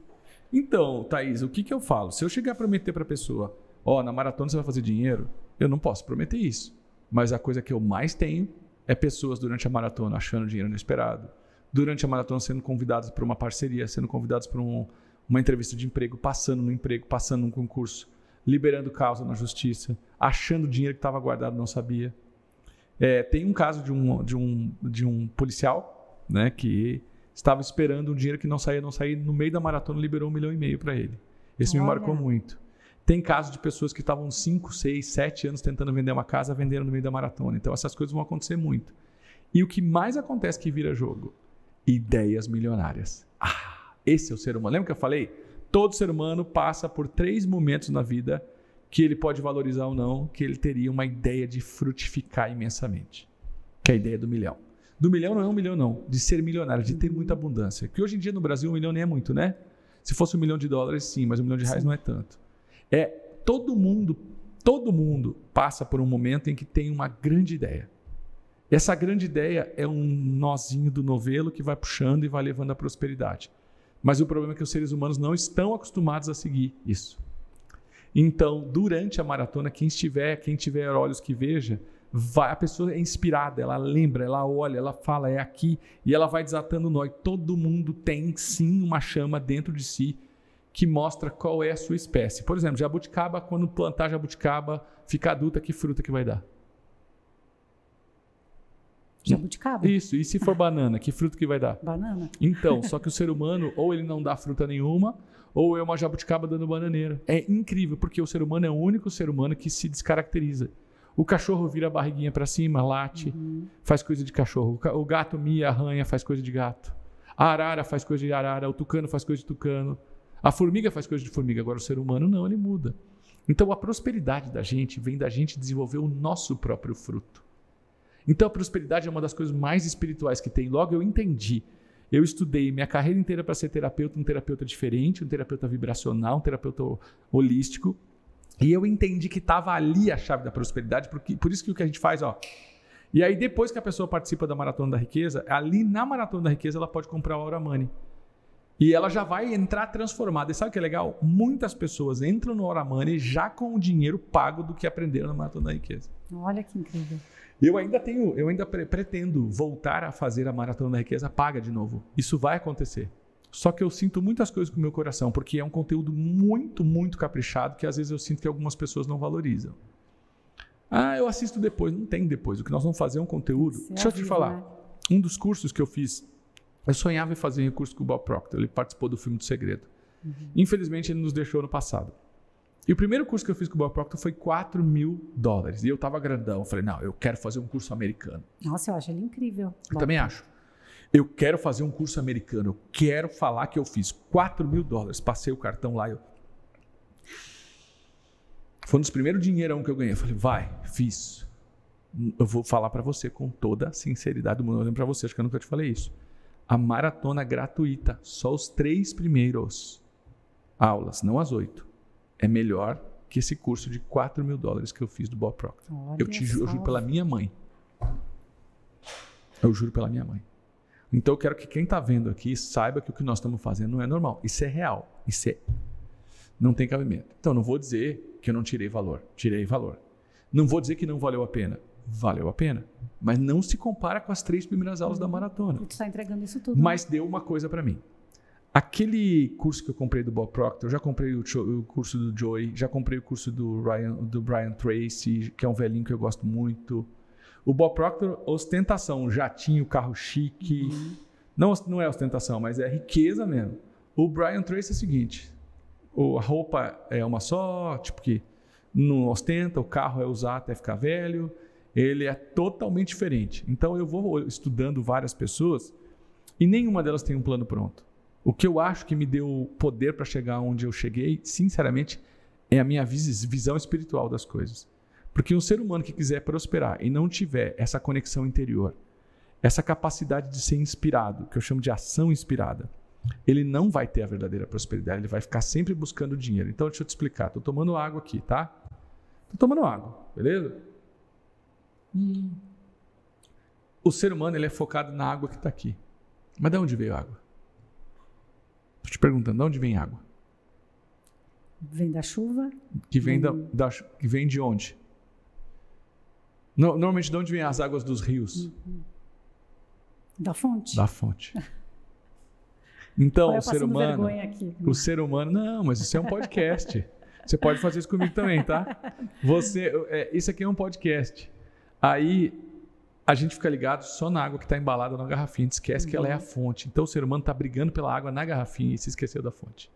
Então, Thaís, o que, que eu falo? Se eu chegar a prometer para a pessoa, ó, na maratona você vai fazer dinheiro, eu não posso prometer isso. Mas a coisa que eu mais tenho é pessoas durante a maratona achando dinheiro inesperado, durante a maratona sendo convidadas para uma parceria, sendo convidadas para um, uma entrevista de emprego, passando no emprego, passando num concurso, liberando causa na justiça, achando dinheiro que estava guardado não sabia. É, tem um caso de um, de um, de um policial né, que estava esperando um dinheiro que não saía, não saía, no meio da maratona liberou um milhão e meio para ele. Esse me Olha. marcou muito. Tem casos de pessoas que estavam 5, 6, 7 anos tentando vender uma casa, vendendo no meio da maratona. Então essas coisas vão acontecer muito. E o que mais acontece que vira jogo? Ideias milionárias. Ah, esse é o ser humano. Lembra que eu falei? Todo ser humano passa por três momentos na vida que ele pode valorizar ou não, que ele teria uma ideia de frutificar imensamente. Que é a ideia do milhão. Do milhão não é um milhão, não. De ser milionário, de ter muita abundância. Que hoje em dia no Brasil um milhão nem é muito, né? Se fosse um milhão de dólares, sim, mas um milhão de reais sim. não é tanto. É todo mundo, todo mundo passa por um momento em que tem uma grande ideia. Essa grande ideia é um nozinho do novelo que vai puxando e vai levando à prosperidade. Mas o problema é que os seres humanos não estão acostumados a seguir isso. Então, durante a maratona, quem estiver, quem tiver olhos que veja, vai, a pessoa é inspirada, ela lembra, ela olha, ela fala, é aqui, e ela vai desatando nó. E todo mundo tem sim uma chama dentro de si que mostra qual é a sua espécie. Por exemplo, jabuticaba, quando plantar jabuticaba, fica adulta, que fruta que vai dar? Jabuticaba. Isso, e se for banana, que fruto que vai dar? Banana. Então, só que o ser humano, ou ele não dá fruta nenhuma, ou é uma jabuticaba dando bananeira. É incrível, porque o ser humano é o único ser humano que se descaracteriza. O cachorro vira a barriguinha para cima, late, uhum. faz coisa de cachorro. O gato mia, arranha, faz coisa de gato. A arara faz coisa de arara, o tucano faz coisa de tucano. A formiga faz coisa de formiga, agora o ser humano não, ele muda. Então a prosperidade da gente vem da gente desenvolver o nosso próprio fruto. Então a prosperidade é uma das coisas mais espirituais que tem. Logo eu entendi. Eu estudei minha carreira inteira para ser terapeuta, um terapeuta diferente, um terapeuta vibracional, um terapeuta holístico. E eu entendi que estava ali a chave da prosperidade, porque, por isso que o que a gente faz, ó. E aí, depois que a pessoa participa da Maratona da Riqueza, ali na Maratona da Riqueza ela pode comprar o Aura Money. E ela já vai entrar transformada. E sabe o que é legal? Muitas pessoas entram no Aura Money já com o dinheiro pago do que aprenderam na Maratona da Riqueza. Olha que incrível. Eu ainda tenho, eu ainda pretendo voltar a fazer a maratona da riqueza paga de novo. Isso vai acontecer. Só que eu sinto muitas coisas com o meu coração, porque é um conteúdo muito, muito caprichado que às vezes eu sinto que algumas pessoas não valorizam. Ah, eu assisto depois. Não tem depois. O que nós vamos fazer é um conteúdo. Você Deixa eu te falar. Né? Um dos cursos que eu fiz, eu sonhava em fazer um curso com o Bob Proctor. Ele participou do filme do Segredo. Uhum. Infelizmente, ele nos deixou no passado. E o primeiro curso que eu fiz com o Bob Proctor foi 4 mil dólares. E eu tava grandão. Eu falei, não, eu quero fazer um curso americano. Nossa, eu acho ele incrível. Eu Bob. também acho. Eu quero fazer um curso americano. Eu quero falar que eu fiz 4 mil dólares. Passei o cartão lá. Eu... Foi um dos primeiros dinheirão que eu ganhei. Eu falei, vai, fiz. Eu vou falar para você com toda a sinceridade do mundo. Eu lembro para você, acho que eu nunca te falei isso. A maratona gratuita, só os três primeiros aulas, não as oito é melhor que esse curso de 4 mil dólares que eu fiz do Bob Proctor. Olha eu te juro, eu juro pela minha mãe. Eu juro pela minha mãe. Então eu quero que quem está vendo aqui saiba que o que nós estamos fazendo não é normal. Isso é real. Isso é. Não tem cabimento. Então não vou dizer que eu não tirei valor. Tirei valor. Não vou dizer que não valeu a pena. Valeu a pena. Mas não se compara com as três primeiras aulas da uhum. maratona. Tu está entregando isso tudo. Mas né? deu uma coisa para mim. Aquele curso que eu comprei do Bob Proctor, já comprei o, o, curso do Joey, já comprei o curso do, Ryan, do Brian Tracy, que é um velhinho que eu gosto muito. O Bob Proctor, ostentação, jatinho, carro chique. Uhum. Não, não é ostentação, mas é riqueza mesmo. O Brian Tracy é o seguinte: a roupa é uma só, tipo que não ostenta, o carro é usar até ficar velho. Ele é totalmente diferente. Então eu vou estudando várias pessoas e nenhuma delas tem um plano pronto. O que eu acho que me deu poder para chegar onde eu cheguei, sinceramente, é a minha visão espiritual das coisas. Porque um ser humano que quiser prosperar e não tiver essa conexão interior, essa capacidade de ser inspirado, que eu chamo de ação inspirada, ele não vai ter a verdadeira prosperidade, ele vai ficar sempre buscando dinheiro. Então, deixa eu te explicar. Estou tomando água aqui, tá? Estou tomando água, beleza? Hum. O ser humano ele é focado na água que está aqui. Mas de onde veio a água? Estou te perguntando, de onde vem água? Vem da chuva? Que vem, da, da, que vem de onde? No, normalmente, de onde vêm as águas dos rios? Uhum. Da fonte. Da fonte. Então, o ser humano. Aqui. O ser humano. Não, mas isso é um podcast. Você pode fazer isso comigo também, tá? Você, é, isso aqui é um podcast. Aí a gente fica ligado só na água que está embalada na garrafinha, esquece uhum. que ela é a uhum. fonte. Então o ser humano está brigando pela água na garrafinha e se esqueceu da fonte.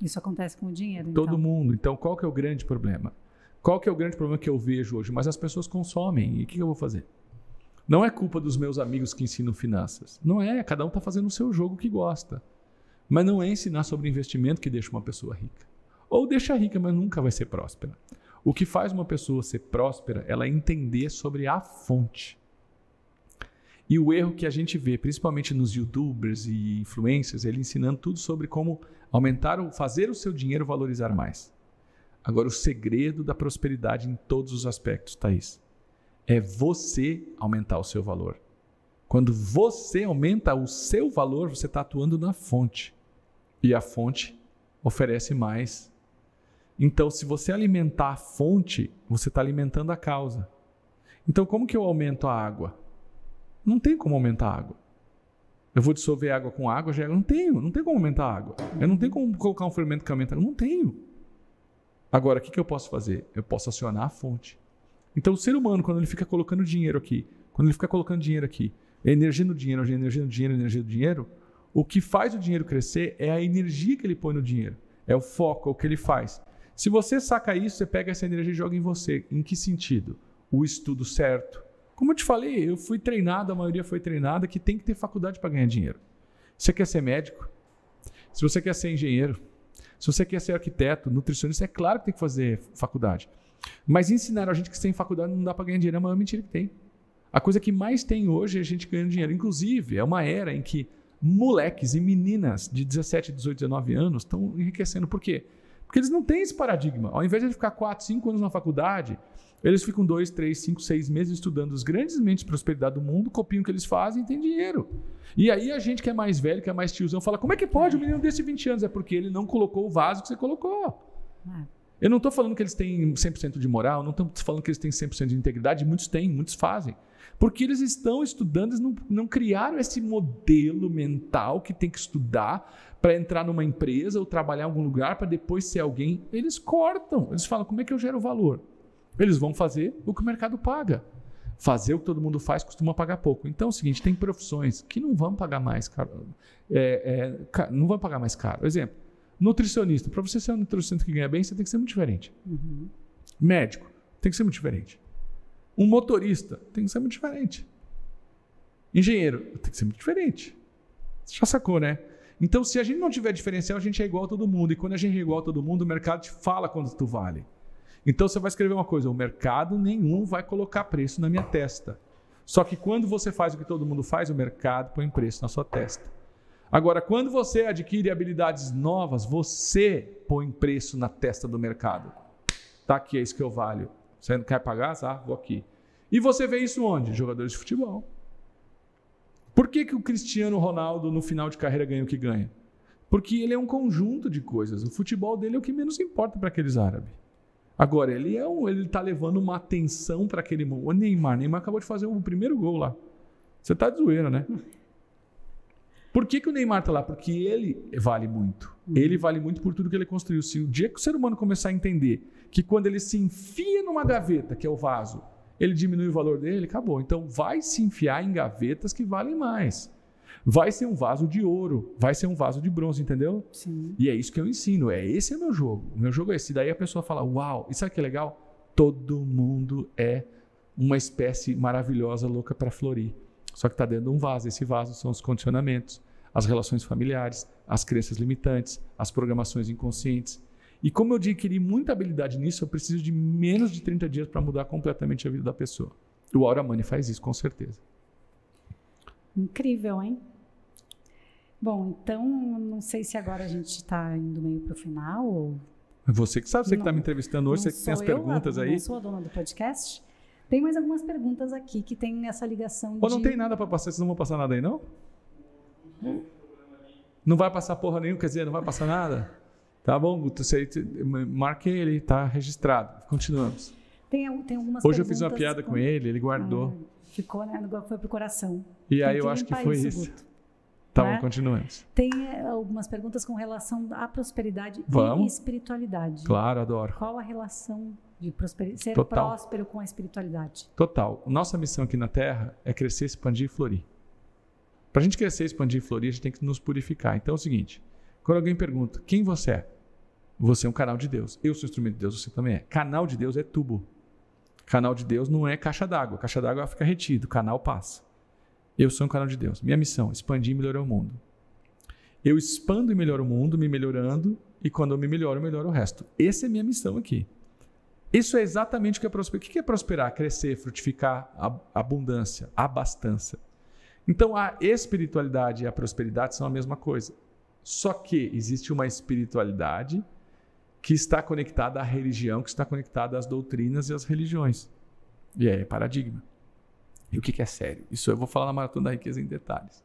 Isso acontece com o dinheiro. Todo então. mundo. Então, qual que é o grande problema? Qual que é o grande problema que eu vejo hoje? Mas as pessoas consomem. E o que eu vou fazer? Não é culpa dos meus amigos que ensinam finanças. Não é. Cada um está fazendo o seu jogo que gosta. Mas não é ensinar sobre investimento que deixa uma pessoa rica. Ou deixa rica, mas nunca vai ser próspera. O que faz uma pessoa ser próspera, ela é entender sobre a fonte. E o erro que a gente vê, principalmente nos youtubers e influencers, ele ensinando tudo sobre como aumentar, ou fazer o seu dinheiro valorizar mais. Agora, o segredo da prosperidade em todos os aspectos, Thaís, é você aumentar o seu valor. Quando você aumenta o seu valor, você está atuando na fonte. E a fonte oferece mais. Então, se você alimentar a fonte, você está alimentando a causa. Então, como que eu aumento a água? Não tem como aumentar a água. Eu vou dissolver água com água, já não tenho, não tem como aumentar a água. Eu não tenho como colocar um fermento que aumenta, não tenho. Agora, o que, que eu posso fazer? Eu posso acionar a fonte. Então, o ser humano, quando ele fica colocando dinheiro aqui, quando ele fica colocando dinheiro aqui, energia no dinheiro, energia no dinheiro, energia no dinheiro, o que faz o dinheiro crescer é a energia que ele põe no dinheiro. É o foco, é o que ele faz. Se você saca isso, você pega essa energia e joga em você. Em que sentido? O estudo certo. Como eu te falei, eu fui treinado, a maioria foi treinada, que tem que ter faculdade para ganhar dinheiro. Você quer ser médico? Se você quer ser engenheiro? Se você quer ser arquiteto, nutricionista, é claro que tem que fazer faculdade. Mas ensinar a gente que sem faculdade não dá para ganhar dinheiro é a maior mentira que tem. A coisa que mais tem hoje é a gente ganhando dinheiro. Inclusive, é uma era em que moleques e meninas de 17, 18, 19 anos estão enriquecendo. Por quê? Porque eles não têm esse paradigma. Ao invés de ficar 4, 5 anos na faculdade, eles ficam 2, 3, 5, 6 meses estudando os grandes mentes de prosperidade do mundo, copiam o que eles fazem e tem dinheiro. E aí a gente que é mais velho, que é mais tiozão, fala: como é que pode um menino desse 20 anos? É porque ele não colocou o vaso que você colocou. É. Eu não estou falando que eles têm 100% de moral, não estou falando que eles têm 100% de integridade, muitos têm, muitos fazem. Porque eles estão estudando, eles não, não criaram esse modelo mental que tem que estudar para entrar numa empresa ou trabalhar em algum lugar para depois ser alguém. Eles cortam, eles falam como é que eu gero valor. Eles vão fazer o que o mercado paga. Fazer o que todo mundo faz costuma pagar pouco. Então é o seguinte: tem profissões que não vão pagar mais caro. É, é, não vão pagar mais caro. Exemplo, Nutricionista. Para você ser um nutricionista que ganha bem, você tem que ser muito diferente. Uhum. Médico. Tem que ser muito diferente. Um motorista. Tem que ser muito diferente. Engenheiro. Tem que ser muito diferente. Você já sacou, né? Então, se a gente não tiver diferencial, a gente é igual a todo mundo. E quando a gente é igual a todo mundo, o mercado te fala quanto tu vale. Então, você vai escrever uma coisa: o mercado nenhum vai colocar preço na minha testa. Só que quando você faz o que todo mundo faz, o mercado põe preço na sua testa. Agora, quando você adquire habilidades novas, você põe preço na testa do mercado. Tá aqui, é isso que eu valho. Você não quer pagar? Ah, vou aqui. E você vê isso onde? Jogadores de futebol. Por que, que o Cristiano Ronaldo, no final de carreira, ganha o que ganha? Porque ele é um conjunto de coisas. O futebol dele é o que menos importa para aqueles árabes. Agora, ele é um, ele está levando uma atenção para aquele. O Neymar. Neymar acabou de fazer o primeiro gol lá. Você está de zoeira, né? Por que, que o Neymar está lá? Porque ele vale muito. Uhum. Ele vale muito por tudo que ele construiu. Se o dia que o ser humano começar a entender que quando ele se enfia numa gaveta, que é o vaso, ele diminui o valor dele, acabou. Então vai se enfiar em gavetas que valem mais. Vai ser um vaso de ouro, vai ser um vaso de bronze, entendeu? Sim. E é isso que eu ensino. É esse é o meu jogo. O meu jogo é esse. Daí a pessoa fala: "Uau, isso aqui é legal". Todo mundo é uma espécie maravilhosa louca para florir. Só que está dentro de um vaso. Esse vaso são os condicionamentos, as relações familiares, as crenças limitantes, as programações inconscientes. E como eu adquiri muita habilidade nisso, eu preciso de menos de 30 dias para mudar completamente a vida da pessoa. O Aura Money faz isso, com certeza. Incrível, hein? Bom, então, não sei se agora a gente está indo meio para o final ou... Você que sabe, você tá não, que está me entrevistando hoje, você que tem as perguntas a, aí. Eu sou a dona do podcast. Tem mais algumas perguntas aqui que tem essa ligação Ou de... não tem nada para passar, vocês não vão passar nada aí, não? Não vai passar porra nenhuma, quer dizer, não vai passar nada? Tá bom, Guto, você, marquei ele, tá registrado. Continuamos. Tem, tem algumas Hoje eu fiz uma piada com, com ele, ele guardou. Ah, ficou, né? Foi pro coração. E tem aí eu acho que foi isso. Guto. Tá né? bom, continuamos. Tem eh, algumas perguntas com relação à prosperidade Vamos. e espiritualidade. Claro, adoro. Qual a relação de prosper... ser Total. próspero com a espiritualidade. Total. Nossa missão aqui na Terra é crescer, expandir e florir. Para a gente crescer, expandir e florir, a gente tem que nos purificar. Então é o seguinte: quando alguém pergunta quem você é, Você é um canal de Deus. Eu sou instrumento de Deus, você também é. Canal de Deus é tubo. Canal de Deus não é caixa d'água. Caixa d'água fica retido, canal passa. Eu sou um canal de Deus. Minha missão: expandir e melhorar o mundo. Eu expando e melhoro o mundo, me melhorando, e quando eu me melhoro, eu melhoro o resto. Essa é a minha missão aqui. Isso é exatamente o que é prosperar. O que é prosperar? Crescer, frutificar, abundância, abastança. Então a espiritualidade e a prosperidade são a mesma coisa. Só que existe uma espiritualidade que está conectada à religião, que está conectada às doutrinas e às religiões. E é paradigma. E o que é sério? Isso eu vou falar na Maratona da Riqueza em detalhes.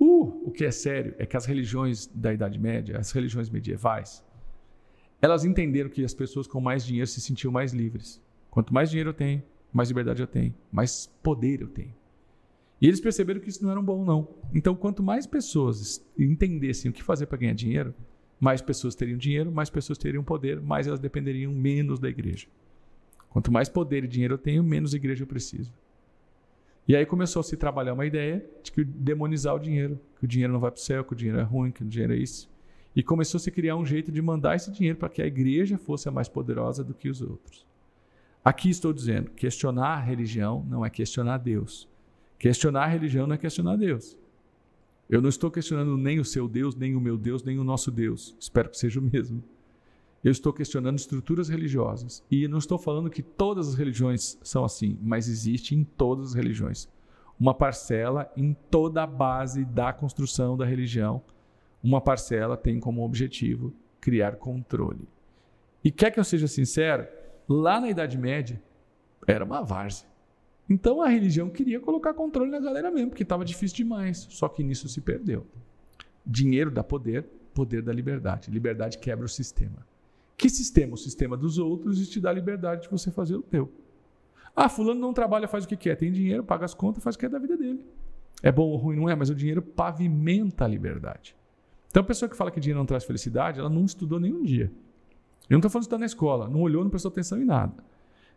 Uh, o que é sério é que as religiões da Idade Média, as religiões medievais, elas entenderam que as pessoas com mais dinheiro se sentiam mais livres. Quanto mais dinheiro eu tenho, mais liberdade eu tenho, mais poder eu tenho. E eles perceberam que isso não era um bom, não. Então, quanto mais pessoas entendessem o que fazer para ganhar dinheiro, mais pessoas teriam dinheiro, mais pessoas teriam poder, mais elas dependeriam menos da igreja. Quanto mais poder e dinheiro eu tenho, menos igreja eu preciso. E aí começou a se trabalhar uma ideia de que demonizar o dinheiro, que o dinheiro não vai para o céu, que o dinheiro é ruim, que o dinheiro é isso. E começou a se criar um jeito de mandar esse dinheiro para que a igreja fosse a mais poderosa do que os outros. Aqui estou dizendo, questionar a religião não é questionar Deus. Questionar a religião não é questionar Deus. Eu não estou questionando nem o seu Deus, nem o meu Deus, nem o nosso Deus. Espero que seja o mesmo. Eu estou questionando estruturas religiosas. E não estou falando que todas as religiões são assim, mas existe em todas as religiões uma parcela em toda a base da construção da religião. Uma parcela tem como objetivo criar controle. E quer que eu seja sincero, lá na Idade Média era uma várzea. Então a religião queria colocar controle na galera mesmo, porque estava difícil demais. Só que nisso se perdeu. Dinheiro dá poder, poder dá liberdade. Liberdade quebra o sistema. Que sistema? O sistema dos outros e te dá liberdade de você fazer o teu. Ah, fulano não trabalha, faz o que quer, tem dinheiro, paga as contas, faz o que é da vida dele. É bom ou ruim, não é, mas o dinheiro pavimenta a liberdade. Então a pessoa que fala que dinheiro não traz felicidade, ela não estudou nenhum dia. Eu não estou falando de estar na escola, não olhou, não prestou atenção em nada.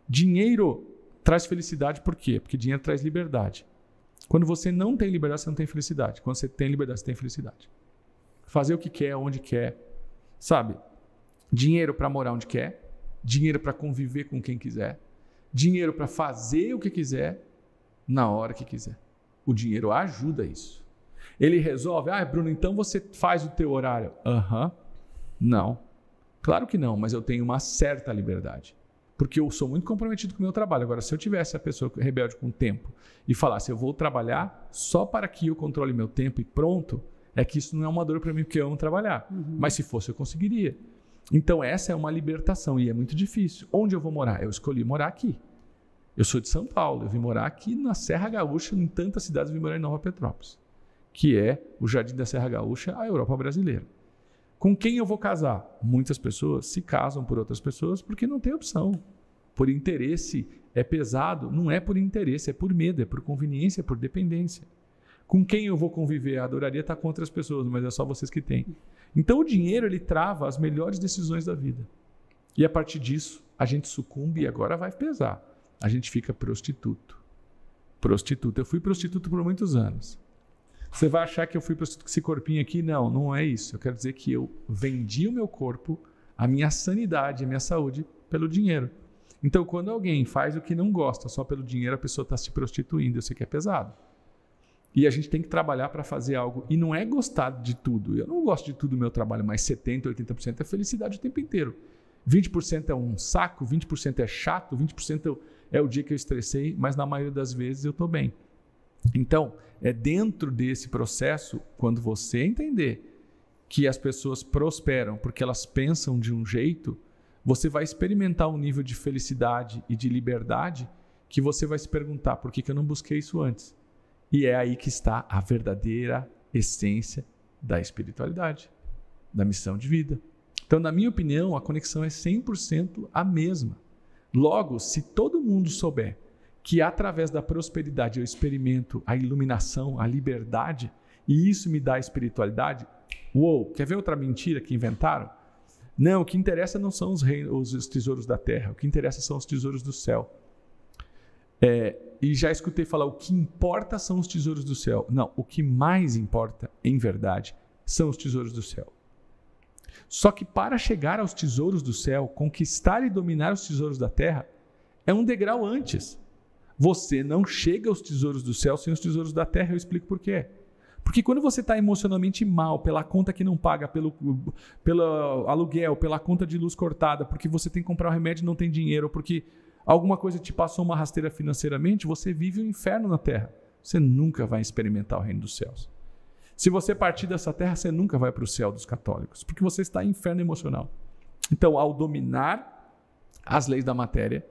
Dinheiro traz felicidade por quê? Porque dinheiro traz liberdade. Quando você não tem liberdade, você não tem felicidade. Quando você tem liberdade, você tem felicidade. Fazer o que quer, onde quer. Sabe? Dinheiro para morar onde quer, dinheiro para conviver com quem quiser, dinheiro para fazer o que quiser, na hora que quiser. O dinheiro ajuda isso. Ele resolve, ah, Bruno, então você faz o teu horário. Aham. Uhum. Não. Claro que não, mas eu tenho uma certa liberdade porque eu sou muito comprometido com o meu trabalho. Agora, se eu tivesse a pessoa rebelde com o tempo e falasse, eu vou trabalhar só para que eu controle meu tempo e pronto, é que isso não é uma dor para mim, porque eu amo trabalhar. Uhum. Mas se fosse, eu conseguiria. Então, essa é uma libertação e é muito difícil. Onde eu vou morar? Eu escolhi morar aqui. Eu sou de São Paulo, eu vim morar aqui na Serra Gaúcha, em tantas cidades, eu vim morar em Nova Petrópolis, que é o Jardim da Serra Gaúcha, a Europa brasileira. Com quem eu vou casar? Muitas pessoas se casam por outras pessoas porque não tem opção. Por interesse é pesado, não é por interesse, é por medo, é por conveniência, é por dependência. Com quem eu vou conviver? Adoraria estar com outras pessoas, mas é só vocês que têm. Então o dinheiro ele trava as melhores decisões da vida. E a partir disso, a gente sucumbe e agora vai pesar. A gente fica prostituto. Prostituta. Eu fui prostituto por muitos anos. Você vai achar que eu fui para esse corpinho aqui? Não, não é isso. Eu quero dizer que eu vendi o meu corpo, a minha sanidade, a minha saúde pelo dinheiro. Então, quando alguém faz o que não gosta só pelo dinheiro, a pessoa está se prostituindo. Eu sei que é pesado. E a gente tem que trabalhar para fazer algo. E não é gostar de tudo. Eu não gosto de tudo do meu trabalho, mas 70%, 80% é felicidade o tempo inteiro. 20% é um saco, 20% é chato, 20% é o dia que eu estressei, mas na maioria das vezes eu estou bem. Então, é dentro desse processo, quando você entender que as pessoas prosperam porque elas pensam de um jeito, você vai experimentar um nível de felicidade e de liberdade que você vai se perguntar por que, que eu não busquei isso antes. E é aí que está a verdadeira essência da espiritualidade, da missão de vida. Então, na minha opinião, a conexão é 100% a mesma. Logo, se todo mundo souber que através da prosperidade eu experimento a iluminação, a liberdade, e isso me dá espiritualidade. Uou, quer ver outra mentira que inventaram? Não, o que interessa não são os, reinos, os tesouros da terra, o que interessa são os tesouros do céu. É, e já escutei falar, o que importa são os tesouros do céu. Não, o que mais importa, em verdade, são os tesouros do céu. Só que para chegar aos tesouros do céu, conquistar e dominar os tesouros da terra, é um degrau antes. Você não chega aos tesouros do céu sem os tesouros da terra. Eu explico por quê. Porque quando você está emocionalmente mal pela conta que não paga, pelo, pelo aluguel, pela conta de luz cortada, porque você tem que comprar um remédio e não tem dinheiro, porque alguma coisa te passou uma rasteira financeiramente, você vive o um inferno na terra. Você nunca vai experimentar o reino dos céus. Se você partir dessa terra, você nunca vai para o céu dos católicos, porque você está em inferno emocional. Então, ao dominar as leis da matéria,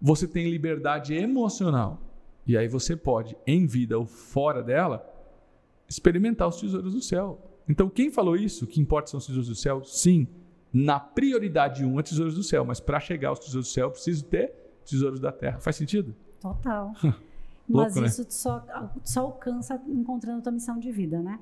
você tem liberdade emocional. E aí você pode, em vida ou fora dela, experimentar os tesouros do céu. Então, quem falou isso? Que importa são os tesouros do céu? Sim, na prioridade um é tesouros do céu, mas para chegar aos tesouros do céu, eu preciso ter tesouros da terra. Faz sentido? Total. Louco, Mas né? isso só, só alcança encontrando a tua missão de vida, né?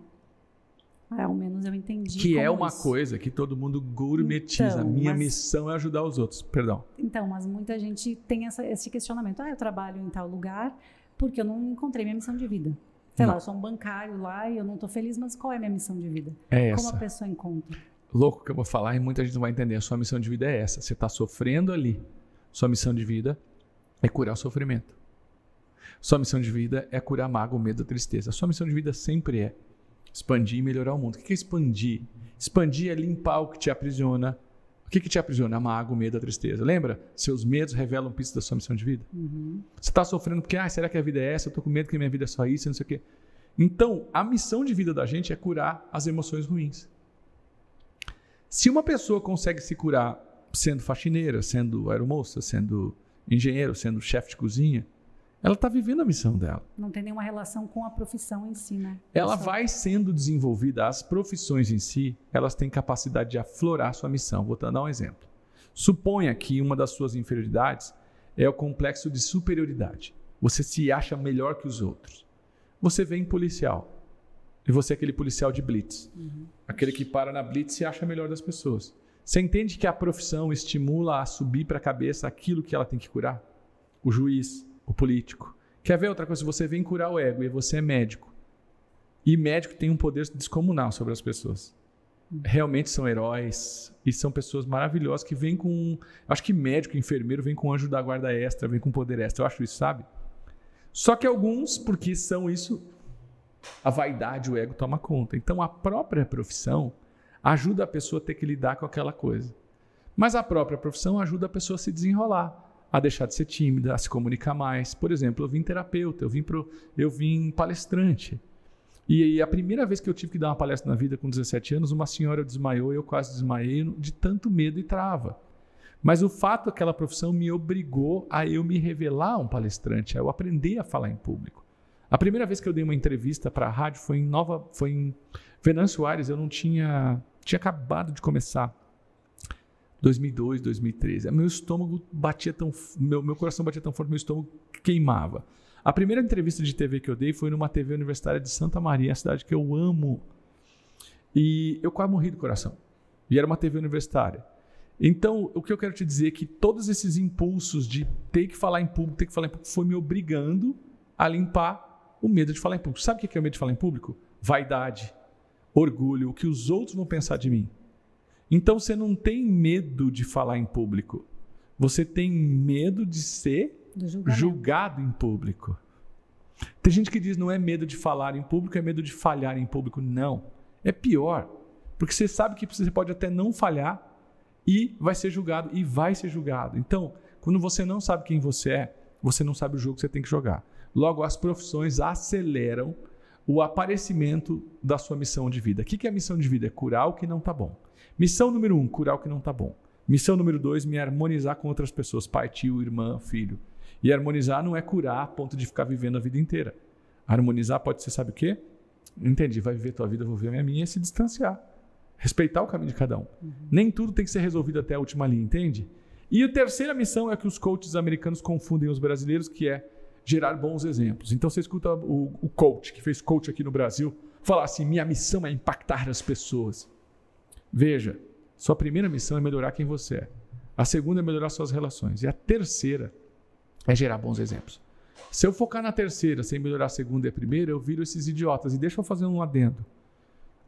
É, ao menos eu entendi. Que é uma isso. coisa que todo mundo gourmetiza. Então, Minha mas... missão é ajudar os outros. Perdão. Então, mas muita gente tem essa, esse questionamento. Ah, eu trabalho em tal lugar porque eu não encontrei minha missão de vida. Sei não. lá, eu sou um bancário lá e eu não estou feliz, mas qual é a minha missão de vida? É Como essa. a pessoa encontra? Louco que eu vou falar e muita gente não vai entender. A sua missão de vida é essa. Você está sofrendo ali. Sua missão de vida é curar o sofrimento. Sua missão de vida é curar a mágoa, o medo, a tristeza. Sua missão de vida sempre é expandir e melhorar o mundo. O que é expandir? Expandir é limpar o que te aprisiona. O que, que te aprisiona? A mágoa, o medo, a tristeza. Lembra? Seus medos revelam pistas da sua missão de vida. Uhum. Você está sofrendo porque, ah, será que a vida é essa? Eu estou com medo que a minha vida é só isso, não sei o quê. Então, a missão de vida da gente é curar as emoções ruins. Se uma pessoa consegue se curar sendo faxineira, sendo aeromoça, sendo engenheiro, sendo chefe de cozinha, ela está vivendo a missão dela. Não tem nenhuma relação com a profissão em si, né? Ela vai sendo desenvolvida, as profissões em si, elas têm capacidade de aflorar sua missão. Vou dar um exemplo. Suponha que uma das suas inferioridades é o complexo de superioridade. Você se acha melhor que os outros. Você vem policial. E você é aquele policial de blitz. Uhum. Aquele que para na blitz e acha melhor das pessoas. Você entende que a profissão estimula a subir para a cabeça aquilo que ela tem que curar? O juiz, o político. Quer ver outra coisa? Você vem curar o ego e você é médico. E médico tem um poder descomunal sobre as pessoas. Realmente são heróis e são pessoas maravilhosas que vêm com. Acho que médico, enfermeiro, vem com anjo da guarda extra, vem com poder extra. Eu acho isso, sabe? Só que alguns, porque são isso, a vaidade, o ego toma conta. Então a própria profissão ajuda a pessoa a ter que lidar com aquela coisa. Mas a própria profissão ajuda a pessoa a se desenrolar a deixar de ser tímida, a se comunicar mais. Por exemplo, eu vim terapeuta, eu vim, pro, eu vim palestrante. E, a primeira vez que eu tive que dar uma palestra na vida com 17 anos, uma senhora desmaiou e eu quase desmaiei de tanto medo e trava. Mas o fato daquela profissão me obrigou a eu me revelar um palestrante, a eu aprender a falar em público. A primeira vez que eu dei uma entrevista para a rádio foi em Nova, foi em Venâncio Aires, eu não tinha, tinha acabado de começar 2002, 2013. Meu estômago batia tão. Meu, meu coração batia tão forte, meu estômago queimava. A primeira entrevista de TV que eu dei foi numa TV universitária de Santa Maria, a cidade que eu amo. E eu quase morri do coração. E era uma TV universitária. Então, o que eu quero te dizer é que todos esses impulsos de ter que falar em público, ter que falar em público, foi me obrigando a limpar o medo de falar em público. Sabe o que é o medo de falar em público? Vaidade, orgulho, o que os outros vão pensar de mim. Então você não tem medo de falar em público. Você tem medo de ser julgado em público. Tem gente que diz não é medo de falar em público, é medo de falhar em público. Não. É pior. Porque você sabe que você pode até não falhar e vai ser julgado e vai ser julgado. Então, quando você não sabe quem você é, você não sabe o jogo que você tem que jogar. Logo, as profissões aceleram o aparecimento da sua missão de vida. O que é a missão de vida? É curar o que não está bom. Missão número um, curar o que não está bom. Missão número dois, me harmonizar com outras pessoas, pai, tio, irmã, filho. E harmonizar não é curar a ponto de ficar vivendo a vida inteira. Harmonizar pode ser, sabe o quê? Entendi, vai viver tua vida, vou viver a minha, e se distanciar. Respeitar o caminho de cada um. Uhum. Nem tudo tem que ser resolvido até a última linha, entende? E a terceira missão é que os coaches americanos confundem os brasileiros, que é gerar bons exemplos. Então você escuta o, o coach, que fez coach aqui no Brasil, falar assim: minha missão é impactar as pessoas. Veja, sua primeira missão é melhorar quem você é. A segunda é melhorar suas relações. E a terceira é gerar bons exemplos. Se eu focar na terceira sem melhorar a segunda e a primeira, eu viro esses idiotas. E deixa eu fazer um adendo.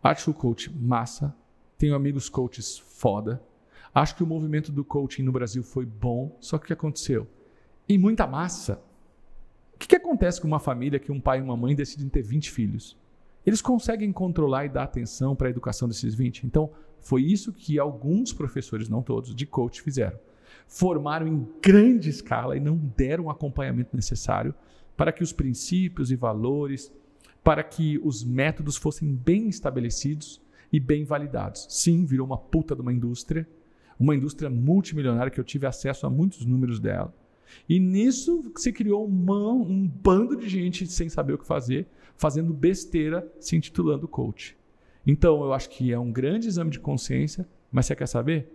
Acho o coach massa, tenho amigos coaches foda. Acho que o movimento do coaching no Brasil foi bom, só que o que aconteceu? Em muita massa. O que, que acontece com uma família que um pai e uma mãe decidem ter 20 filhos? Eles conseguem controlar e dar atenção para a educação desses 20? Então, foi isso que alguns professores, não todos, de coach fizeram. Formaram em grande escala e não deram o acompanhamento necessário para que os princípios e valores, para que os métodos fossem bem estabelecidos e bem validados. Sim, virou uma puta de uma indústria, uma indústria multimilionária que eu tive acesso a muitos números dela. E nisso se criou uma, um bando de gente sem saber o que fazer, fazendo besteira, se intitulando coach. Então, eu acho que é um grande exame de consciência, mas você quer saber?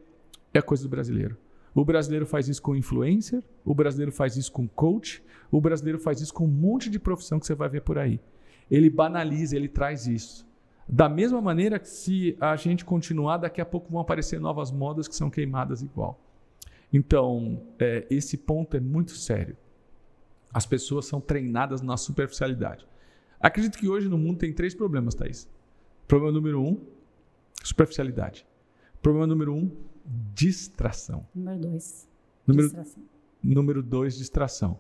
É coisa do brasileiro. O brasileiro faz isso com influencer, o brasileiro faz isso com coach, o brasileiro faz isso com um monte de profissão que você vai ver por aí. Ele banaliza, ele traz isso. Da mesma maneira que se a gente continuar, daqui a pouco vão aparecer novas modas que são queimadas igual. Então, é, esse ponto é muito sério. As pessoas são treinadas na superficialidade. Acredito que hoje no mundo tem três problemas, Thaís. Problema número um, superficialidade. Problema número um, distração. Número dois, número, distração. Número dois, distração.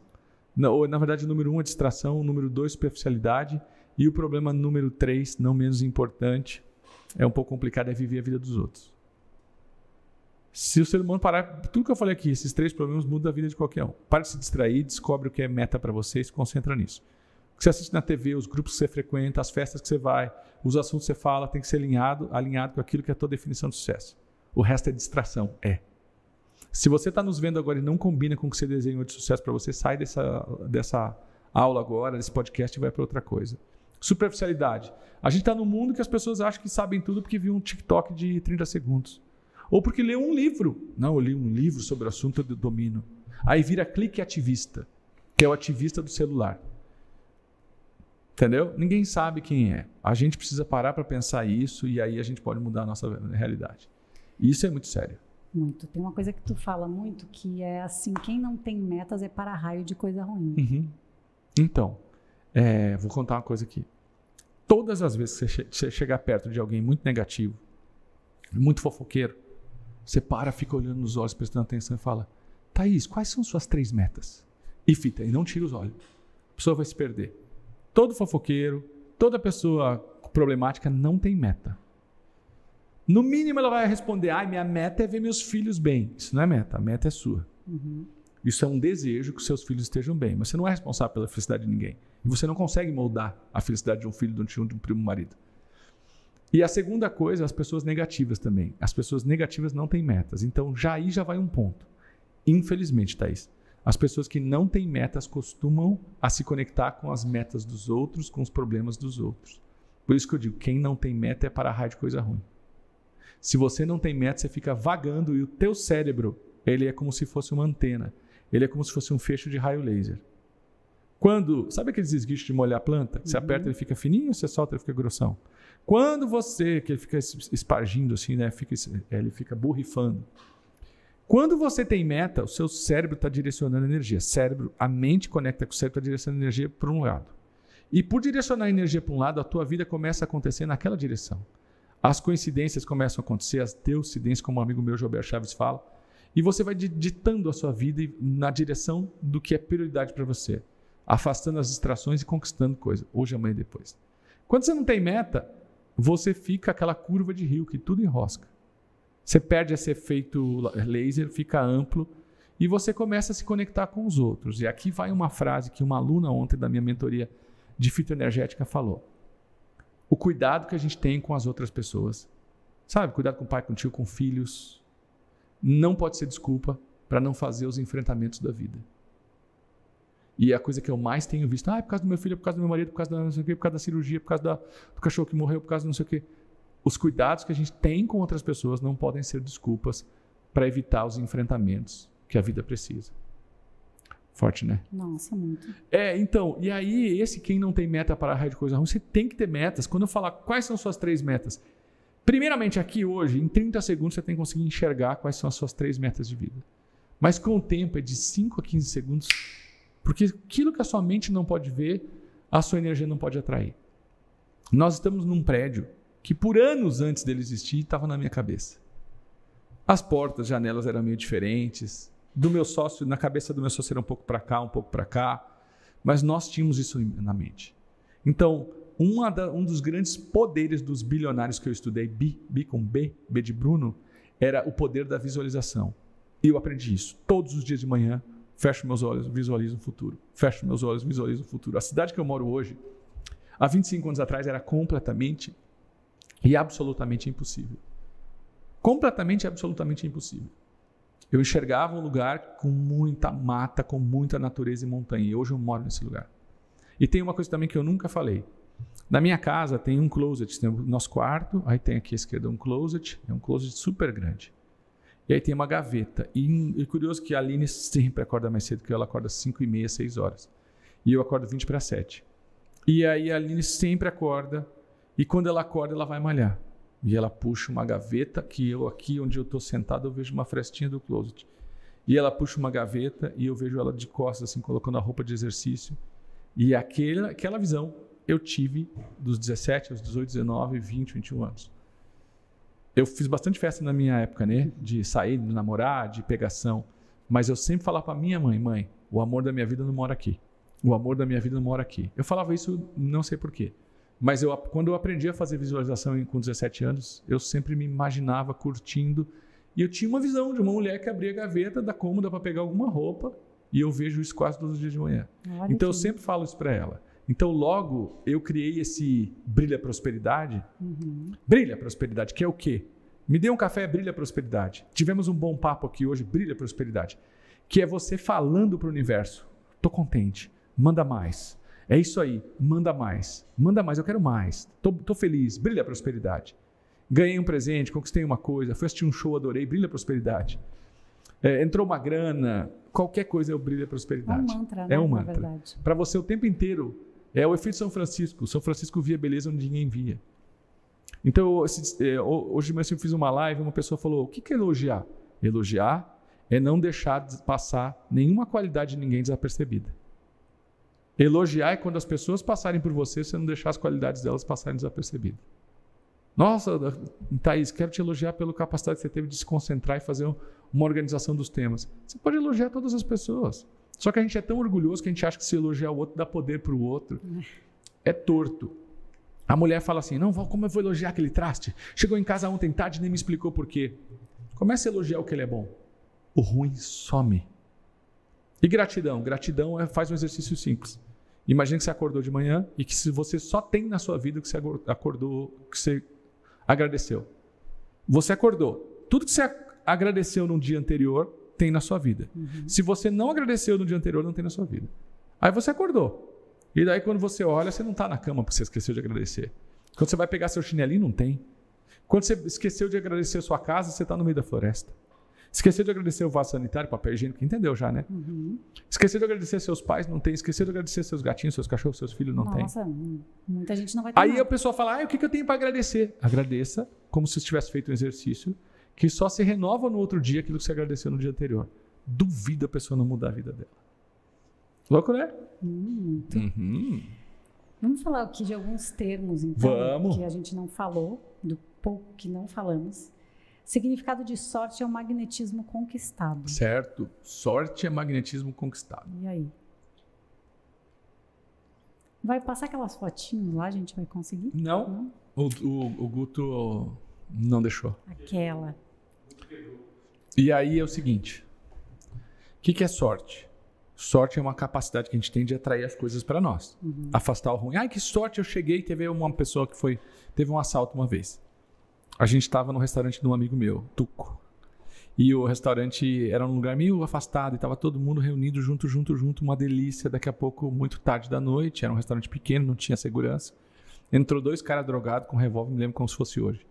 Na, na verdade, número um é distração, número dois, superficialidade. E o problema número três, não menos importante, é um pouco complicado, é viver a vida dos outros. Se o ser humano parar, tudo que eu falei aqui, esses três problemas mudam a vida de qualquer um. Para de se distrair, descobre o que é meta para você e se concentra nisso. O que você assiste na TV, os grupos que você frequenta, as festas que você vai, os assuntos que você fala, tem que ser alinhado, alinhado com aquilo que é a tua definição de sucesso. O resto é distração, é. Se você está nos vendo agora e não combina com o que você desenhou de sucesso para você, sai dessa, dessa aula agora, desse podcast e vai para outra coisa. Superficialidade. A gente está num mundo que as pessoas acham que sabem tudo porque viu um TikTok de 30 segundos. Ou porque leu um livro. Não, eu li um livro sobre o assunto do domínio. Aí vira clique ativista, que é o ativista do celular. Entendeu? Ninguém sabe quem é. A gente precisa parar para pensar isso e aí a gente pode mudar a nossa realidade. Isso é muito sério. Muito. Tem uma coisa que tu fala muito que é assim: quem não tem metas é para raio de coisa ruim. Uhum. Então, é, vou contar uma coisa aqui. Todas as vezes que você, che chegar perto de alguém muito negativo, muito fofoqueiro, você para, fica olhando nos olhos, prestando atenção e fala: Thaís, quais são suas três metas? E fita, e não tira os olhos. A pessoa vai se perder todo fofoqueiro, toda pessoa problemática não tem meta. No mínimo, ela vai responder: ai, minha meta é ver meus filhos bem. Isso não é meta, a meta é sua. Uhum. Isso é um desejo que seus filhos estejam bem, mas você não é responsável pela felicidade de ninguém. E você não consegue moldar a felicidade de um filho, de um tio, de um primo marido. E a segunda coisa, as pessoas negativas também. As pessoas negativas não têm metas. Então, já aí já vai um ponto. Infelizmente, Thaís. As pessoas que não têm metas costumam a se conectar com as metas dos outros, com os problemas dos outros. Por isso que eu digo, quem não tem meta é para raio de coisa ruim. Se você não tem meta, você fica vagando e o teu cérebro, ele é como se fosse uma antena. Ele é como se fosse um fecho de raio laser. Quando, sabe aqueles esguichos de molhar a planta? Você uhum. aperta, ele fica fininho, você solta, ele fica grossão. Quando você, que ele fica espargindo assim, né? Fica, ele fica borrifando. Quando você tem meta, o seu cérebro está direcionando energia. Cérebro, a mente conecta com o cérebro, está direcionando energia para um lado. E por direcionar energia para um lado, a tua vida começa a acontecer naquela direção. As coincidências começam a acontecer, as deucidências, como um amigo meu, Gilberto Chaves, fala. E você vai ditando a sua vida na direção do que é prioridade para você. Afastando as distrações e conquistando coisa. Hoje, amanhã e depois. Quando você não tem meta, você fica aquela curva de rio que tudo enrosca. Você perde esse efeito laser, fica amplo e você começa a se conectar com os outros. E aqui vai uma frase que uma aluna ontem da minha mentoria de fitoenergética falou. O cuidado que a gente tem com as outras pessoas. Sabe? Cuidado com o pai, com o tio, com filhos. Não pode ser desculpa para não fazer os enfrentamentos da vida. E a coisa que eu mais tenho visto, ah, é por causa do meu filho, é por causa do meu marido, é por causa da, não sei o quê, por causa da cirurgia, é por causa da, do cachorro que morreu, é por causa do não sei o quê os cuidados que a gente tem com outras pessoas não podem ser desculpas para evitar os enfrentamentos que a vida precisa. Forte, né? Nossa, muito. É, então, e aí, esse quem não tem meta para a raio de coisa ruim, você tem que ter metas. Quando eu falar quais são suas três metas, primeiramente aqui hoje, em 30 segundos, você tem que conseguir enxergar quais são as suas três metas de vida. Mas com o tempo é de 5 a 15 segundos, porque aquilo que a sua mente não pode ver, a sua energia não pode atrair. Nós estamos num prédio que por anos antes dele existir estava na minha cabeça. As portas, janelas eram meio diferentes. Do meu sócio, na cabeça do meu sócio era um pouco para cá, um pouco para cá. Mas nós tínhamos isso na mente. Então, da, um dos grandes poderes dos bilionários que eu estudei, B, B com B, B de Bruno, era o poder da visualização. E eu aprendi isso. Todos os dias de manhã, fecho meus olhos, visualizo o futuro. Fecho meus olhos, visualizo o futuro. A cidade que eu moro hoje, há 25 anos atrás, era completamente e absolutamente impossível. Completamente e absolutamente impossível. Eu enxergava um lugar com muita mata, com muita natureza e montanha. E hoje eu moro nesse lugar. E tem uma coisa também que eu nunca falei. Na minha casa tem um closet, tem o nosso quarto, aí tem aqui à esquerda um closet, é um closet super grande. E aí tem uma gaveta. E, é curioso que a Aline sempre acorda mais cedo que ela acorda às 5 e meia, 6 horas. E eu acordo 20 para 7. E aí a Aline sempre acorda e quando ela acorda ela vai malhar. E ela puxa uma gaveta que eu aqui onde eu estou sentado eu vejo uma frestinha do closet. E ela puxa uma gaveta e eu vejo ela de costas assim colocando a roupa de exercício. E aquela, aquela visão eu tive dos 17 aos 18, 19, 20, 21 anos. Eu fiz bastante festa na minha época, né? De sair, de namorar, de pegação. Mas eu sempre falava para minha mãe, mãe, o amor da minha vida não mora aqui. O amor da minha vida não mora aqui. Eu falava isso, não sei porquê. Mas eu, quando eu aprendi a fazer visualização com 17 anos, eu sempre me imaginava curtindo. E eu tinha uma visão de uma mulher que abria a gaveta da cômoda para pegar alguma roupa. E eu vejo isso quase todos os dias de manhã. Olha então que... eu sempre falo isso para ela. Então, logo, eu criei esse Brilha Prosperidade. Uhum. Brilha Prosperidade, que é o quê? Me dê um café, Brilha Prosperidade. Tivemos um bom papo aqui hoje, Brilha Prosperidade. Que é você falando para o universo: tô contente, manda mais. É isso aí, manda mais. Manda mais, eu quero mais. Tô, tô feliz, Brilha Prosperidade. Ganhei um presente, conquistei uma coisa, fui assistir um show, adorei, Brilha Prosperidade. É, entrou uma grana, qualquer coisa é o Brilha Prosperidade. É um mantra, né? É um mantra. Para você o tempo inteiro é o efeito São Francisco. São Francisco via beleza onde ninguém via. Então, é, hoje mesmo eu fiz uma live, uma pessoa falou: o que é elogiar? Elogiar é não deixar passar nenhuma qualidade de ninguém desapercebida. Elogiar é quando as pessoas passarem por você, você não deixar as qualidades delas passarem desapercebidas. Nossa, Thaís, quero te elogiar pela capacidade que você teve de se concentrar e fazer uma organização dos temas. Você pode elogiar todas as pessoas. Só que a gente é tão orgulhoso que a gente acha que se elogiar o outro dá poder para o outro. É torto. A mulher fala assim: Não, como eu vou elogiar aquele traste? Chegou em casa ontem tarde e nem me explicou por quê. Comece a elogiar o que ele é bom. O ruim some. E gratidão? Gratidão é, faz um exercício simples. Imagine que você acordou de manhã e que você só tem na sua vida o que você acordou, que você agradeceu. Você acordou. Tudo que você agradeceu no dia anterior tem na sua vida. Uhum. Se você não agradeceu no dia anterior, não tem na sua vida. Aí você acordou. E daí, quando você olha, você não está na cama porque você esqueceu de agradecer. Quando você vai pegar seu chinelinho, não tem. Quando você esqueceu de agradecer a sua casa, você está no meio da floresta. Esqueceu de agradecer o vaso sanitário, papel higiênico, entendeu já, né? Uhum. Esqueceu de agradecer seus pais, não tem. Esqueceu de agradecer seus gatinhos, seus cachorros, seus filhos, não Nossa, tem. Nossa, muita gente não vai ter. Aí nada. a pessoa fala, ah, o que, que eu tenho para agradecer? Agradeça como se tivesse feito um exercício que só se renova no outro dia aquilo que você agradeceu no dia anterior duvido a pessoa não mudar a vida dela. Louco, né? Hum, uhum. Vamos falar aqui de alguns termos, então, Vamos. que a gente não falou, do pouco que não falamos. Significado de sorte é o magnetismo conquistado. Certo. Sorte é magnetismo conquistado. E aí? Vai passar aquelas fotinhas lá, a gente vai conseguir? Não. não? O, o, o Guto não deixou. Aquela. E aí é o seguinte: que, que é sorte? Sorte é uma capacidade que a gente tem de atrair as coisas para nós. Uhum. Afastar o ruim. Ai, que sorte eu cheguei. Teve uma pessoa que foi. Teve um assalto uma vez. A gente estava no restaurante de um amigo meu, Tuco. E o restaurante era um lugar meio afastado e estava todo mundo reunido junto, junto, junto. Uma delícia. Daqui a pouco, muito tarde da noite, era um restaurante pequeno, não tinha segurança. Entrou dois caras drogados com revólver, me lembro como se fosse hoje.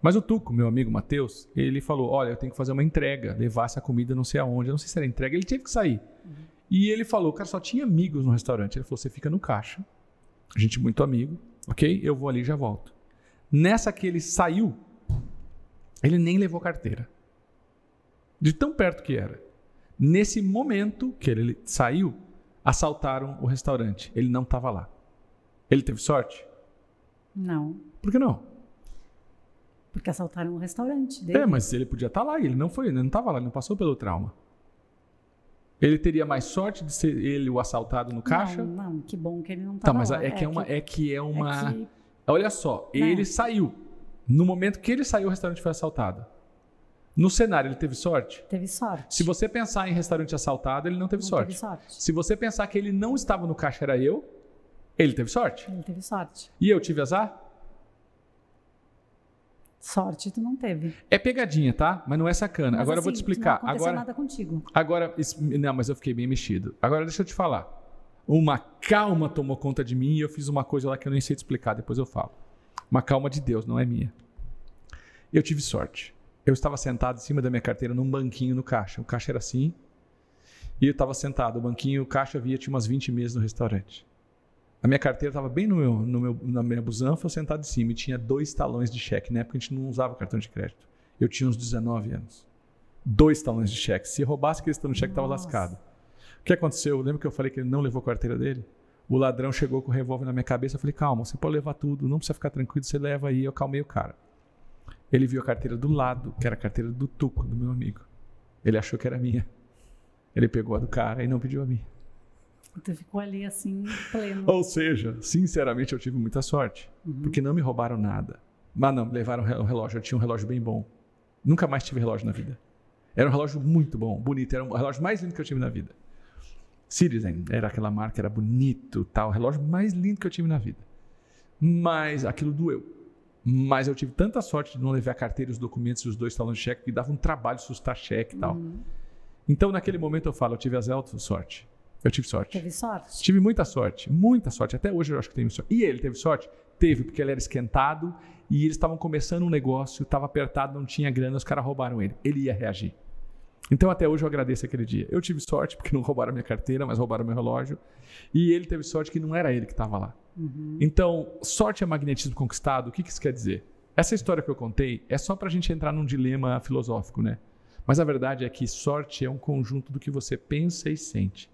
Mas o Tuco, meu amigo Matheus, ele falou: Olha, eu tenho que fazer uma entrega, levar essa comida não sei aonde. Eu não sei se era entrega, ele teve que sair. Uhum. E ele falou: Cara, só tinha amigos no restaurante. Ele falou: Você fica no caixa, gente muito amigo, ok? Eu vou ali e já volto. Nessa que ele saiu, ele nem levou carteira. De tão perto que era. Nesse momento que ele saiu, assaltaram o restaurante. Ele não estava lá. Ele teve sorte? Não. Por que não? Porque assaltaram o restaurante dele. É, mas ele podia estar lá, ele não foi, ele não estava lá, ele não passou pelo trauma. Ele teria mais sorte de ser ele o assaltado no caixa? Não, não que bom que ele não Tá, estava mas lá. é que é uma, é que é uma. é que- Olha só, Né? ele saiu. No momento que ele saiu, o restaurante foi assaltado. No cenário, ele teve sorte? teve sorte. Se você pensar em restaurante assaltado, ele não teve não sorte. teve sorte. Se você pensar que ele não estava no caixa, era eu, ele teve sorte. Ele teve sorte. E eu tive azar? Sorte tu não teve. É pegadinha, tá? Mas não é sacana. Mas, Agora eu vou te assim, explicar. Não aconteceu Agora, nada contigo. agora, não, mas eu fiquei bem mexido. Agora deixa eu te falar. Uma calma tomou conta de mim e eu fiz uma coisa lá que eu nem sei te explicar, depois eu falo. Uma calma de Deus, não é minha. Eu tive sorte. Eu estava sentado em cima da minha carteira num banquinho no caixa. O caixa era assim. E eu estava sentado. O banquinho, o caixa via, tinha umas 20 mesas no restaurante. A minha carteira estava bem no meu, no meu, na minha busanfa, eu sentado em cima e tinha dois talões de cheque. Na época a gente não usava cartão de crédito. Eu tinha uns 19 anos. Dois talões de cheque. Se roubasse aquele talão de cheque, estava lascado. O que aconteceu? Lembra que eu falei que ele não levou a carteira dele? O ladrão chegou com o revólver na minha cabeça. Eu falei, calma, você pode levar tudo, não precisa ficar tranquilo, você leva aí. Eu calmei o cara. Ele viu a carteira do lado, que era a carteira do Tuco, do meu amigo. Ele achou que era minha. Ele pegou a do cara e não pediu a minha. Tu ficou ali assim, pleno. Ou seja, sinceramente, eu tive muita sorte. Porque não me roubaram nada. Mas não, me levaram o relógio. Eu tinha um relógio bem bom. Nunca mais tive relógio na vida. Era um relógio muito bom, bonito. Era o relógio mais lindo que eu tive na vida. Citizen, era aquela marca, era bonito, tal. O relógio mais lindo que eu tive na vida. Mas aquilo doeu. Mas eu tive tanta sorte de não levar a carteira, os documentos e os dois talões de cheque, que dava um trabalho sustar cheque e tal. Uhum. Então, naquele momento, eu falo, eu tive as altas sorte. Eu tive sorte. Teve sorte? Tive muita sorte, muita sorte. Até hoje eu acho que tenho sorte. E ele teve sorte? Teve, porque ele era esquentado e eles estavam começando um negócio, estava apertado, não tinha grana, os caras roubaram ele. Ele ia reagir. Então até hoje eu agradeço aquele dia. Eu tive sorte porque não roubaram minha carteira, mas roubaram meu relógio. E ele teve sorte que não era ele que estava lá. Então, sorte é magnetismo conquistado. O que que isso quer dizer? Essa história que eu contei é só para a gente entrar num dilema filosófico, né? Mas a verdade é que sorte é um conjunto do que você pensa e sente.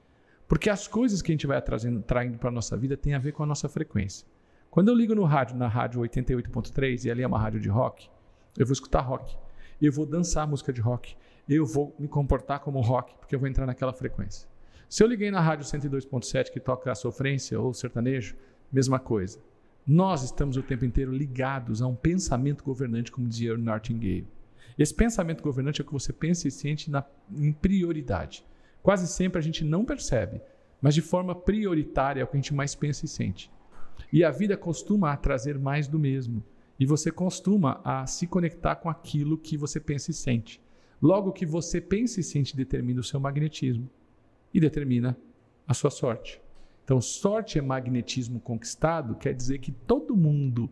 Porque as coisas que a gente vai trazendo, traindo para a nossa vida têm a ver com a nossa frequência. Quando eu ligo no rádio, na rádio 88.3, e ali é uma rádio de rock, eu vou escutar rock. Eu vou dançar música de rock. Eu vou me comportar como rock, porque eu vou entrar naquela frequência. Se eu liguei na rádio 102.7, que toca a sofrência ou sertanejo, mesma coisa. Nós estamos o tempo inteiro ligados a um pensamento governante, como dizia Nightingale. Esse pensamento governante é o que você pensa e sente na, em prioridade. Quase sempre a gente não percebe, mas de forma prioritária é o que a gente mais pensa e sente. E a vida costuma trazer mais do mesmo. E você costuma a se conectar com aquilo que você pensa e sente. Logo, que você pensa e sente determina o seu magnetismo e determina a sua sorte. Então, sorte é magnetismo conquistado, quer dizer que todo mundo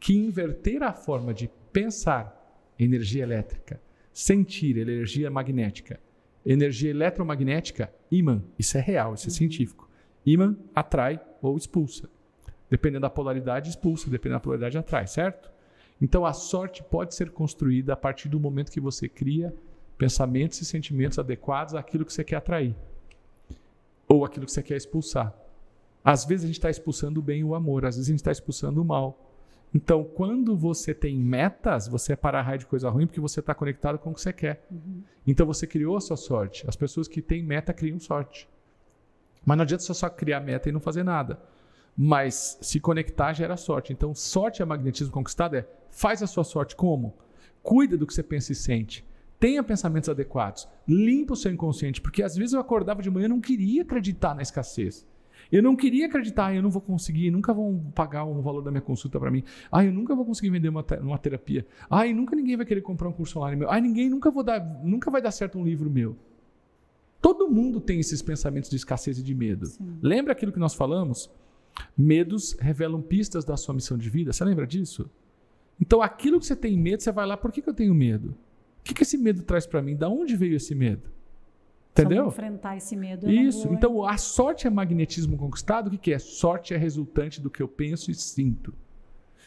que inverter a forma de pensar energia elétrica, sentir energia magnética, energia eletromagnética, imã, isso é real, isso é científico. Imã atrai ou expulsa. Dependendo da polaridade, expulsa, dependendo da polaridade, atrai, certo? Então a sorte pode ser construída a partir do momento que você cria pensamentos e sentimentos adequados àquilo que você quer atrair ou aquilo que você quer expulsar. Às vezes a gente está expulsando o bem e o amor, às vezes a gente está expulsando o mal. Então, quando você tem metas, você é para raio de coisa ruim porque você está conectado com o que você quer. Então você criou a sua sorte. As pessoas que têm meta criam sorte. Mas não adianta você só criar meta e não fazer nada. Mas se conectar gera sorte. Então, sorte é magnetismo conquistado é faz a sua sorte como? Cuida do que você pensa e sente. Tenha pensamentos adequados. Limpa o seu inconsciente. Porque às vezes eu acordava de manhã e não queria acreditar na escassez. Eu não queria acreditar, eu não vou conseguir, nunca vão pagar o valor da minha consulta para mim. Ah, eu nunca vou conseguir vender uma, uma terapia. Ah, e nunca ninguém vai querer comprar um curso online meu. Ah, ninguém nunca vou dar, nunca vai dar certo um livro meu. Todo mundo tem esses pensamentos de escassez e de medo. Sim. Lembra aquilo que nós falamos? Medos revelam pistas da sua missão de vida. Você lembra disso? Então, aquilo que você tem medo, você vai lá, por que, que eu tenho medo? O que, que esse medo traz para mim? Da onde veio esse medo? Entendeu? enfrentar esse medo, Isso. vou- Então, a sorte é magnetismo conquistado. O que, que é? Sorte é resultante do que eu penso e sinto.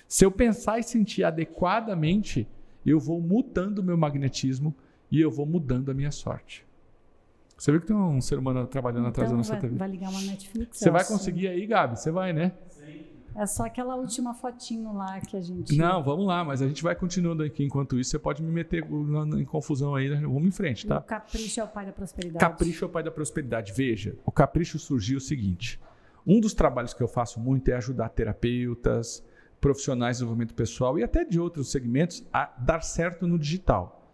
Se eu pensar e sentir adequadamente, eu vou mudando o meu magnetismo e eu vou mudando a minha sorte. Você viu que tem um ser humano trabalhando atrás da Então nossa vai, TV? vai ligar uma Netflix. Você vai Elcio. conseguir aí, Gabi? Você vai, né? É só aquela última fotinho lá que a gente. Não, vamos lá, mas a gente vai continuando aqui. Enquanto isso, você pode me meter em confusão aí. Né? Vamos em frente, tá? O capricho é o pai da prosperidade. Capricho é o pai da prosperidade. Veja, o capricho surgiu o seguinte: um dos trabalhos que eu faço muito é ajudar terapeutas, profissionais de desenvolvimento pessoal e até de outros segmentos a dar certo no digital.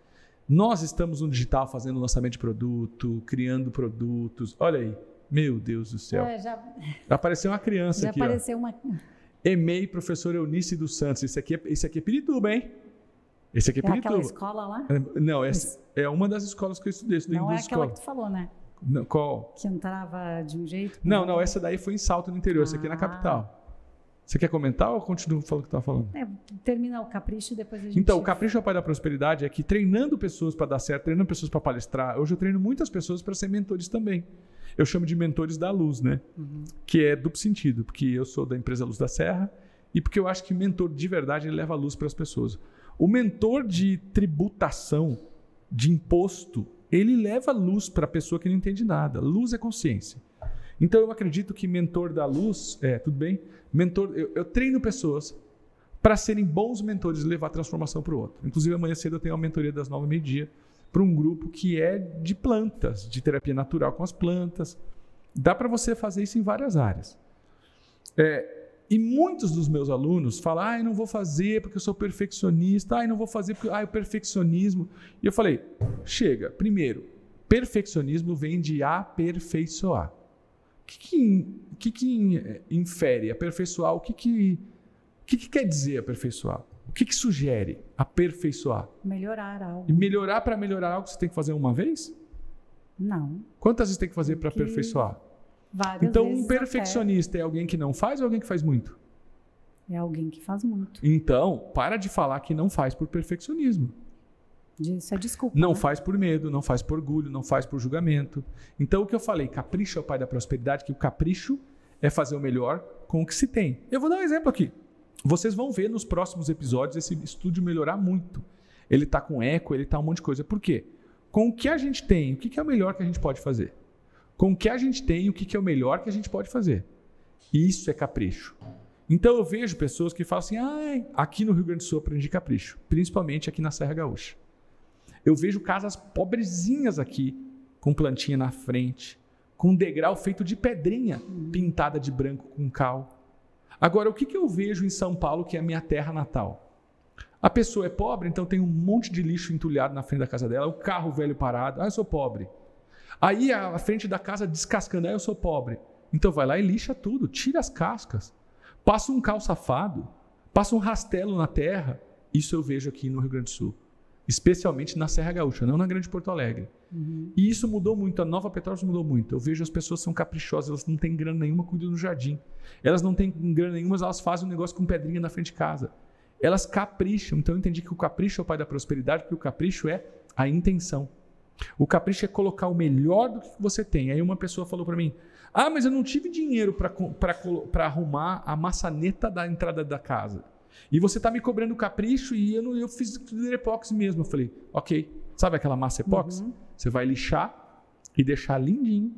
Nós estamos no digital fazendo lançamento de produto, criando produtos. Olha aí, meu Deus do céu. É, já... Apareceu uma criança já aqui. Já apareceu ó. uma. EMEI, professor Eunice dos Santos. Esse aqui é, esse aqui é Pirituba, hein? Esse aqui é, é Pirituba. aquela escola lá? É, não, essa é uma das escolas que eu estudei. estudei não é aquela que tu falou, né? Não, qual? Que entrava de um jeito? Não, não, essa daí foi em Salto no interior, ah. essa aqui é na capital. Você quer comentar ou continuo falando o que estava falando? É, termina o capricho e depois a gente. Então, o capricho ao pai da prosperidade é que treinando pessoas para dar certo, treinando pessoas para palestrar. Hoje eu treino muitas pessoas para ser mentores também. Eu chamo de mentores da luz, né? Uhum. Que é duplo sentido, porque eu sou da empresa Luz da Serra e porque eu acho que mentor de verdade ele leva a luz para as pessoas. O mentor de tributação, de imposto, ele leva luz para a pessoa que não entende nada. Luz é consciência. Então eu acredito que mentor da luz, é, tudo bem? Mentor, eu, eu treino pessoas para serem bons mentores e levar transformação para o outro. Inclusive amanhã cedo eu tenho uma mentoria das nove e meio dia para um grupo que é de plantas, de terapia natural com as plantas. Dá para você fazer isso em várias áreas. É, e muitos dos meus alunos falam: ah, eu não vou fazer porque eu sou perfeccionista, ah, eu não vou fazer porque ah, o perfeccionismo. E eu falei: chega, primeiro, perfeccionismo vem de aperfeiçoar. O que, que, que, que infere aperfeiçoar? O que, que, que, que quer dizer aperfeiçoar? O que, que sugere aperfeiçoar? Melhorar algo. E melhorar para melhorar algo você tem que fazer uma vez? Não. Quantas vezes tem que fazer para aperfeiçoar? Várias então, um perfeccionista é alguém que não faz ou alguém que faz muito? É alguém que faz muito. Então, para de falar que não faz por perfeccionismo. Isso é desculpa. Não né? faz por medo, não faz por orgulho, não faz por julgamento. Então, o que eu falei, capricho é o pai da prosperidade, que o capricho é fazer o melhor com o que se tem. Eu vou dar um exemplo aqui. Vocês vão ver nos próximos episódios esse estúdio melhorar muito. Ele está com eco, ele está um monte de coisa. Por quê? Com o que a gente tem, o que é o melhor que a gente pode fazer? Com o que a gente tem, o que é o melhor que a gente pode fazer? Isso é capricho. Então eu vejo pessoas que falam assim: ah, aqui no Rio Grande do Sul eu aprendi capricho, principalmente aqui na Serra Gaúcha. Eu vejo casas pobrezinhas aqui, com plantinha na frente, com um degrau feito de pedrinha, pintada de branco com cal. Agora, o que, que eu vejo em São Paulo, que é a minha terra natal? A pessoa é pobre, então tem um monte de lixo entulhado na frente da casa dela, o carro velho parado. Ah, eu sou pobre. Aí a frente da casa descascando, ah, eu sou pobre. Então vai lá e lixa tudo, tira as cascas. Passa um cal safado, passa um rastelo na terra. Isso eu vejo aqui no Rio Grande do Sul especialmente na Serra Gaúcha, não na Grande Porto Alegre. Uhum. E isso mudou muito, a Nova Petrópolis mudou muito. Eu vejo as pessoas são caprichosas, elas não têm grana nenhuma cuidando do jardim. Elas não têm grana nenhuma, elas fazem um negócio com pedrinha na frente de casa. Elas capricham. Então eu entendi que o capricho é o pai da prosperidade, porque o capricho é a intenção. O capricho é colocar o melhor do que você tem. Aí uma pessoa falou para mim: Ah, mas eu não tive dinheiro para arrumar a maçaneta da entrada da casa. E você está me cobrando capricho e eu, não, eu fiz tudo epóxi mesmo. Eu falei, ok. Sabe aquela massa epóxi? Uhum. Você vai lixar e deixar lindinho.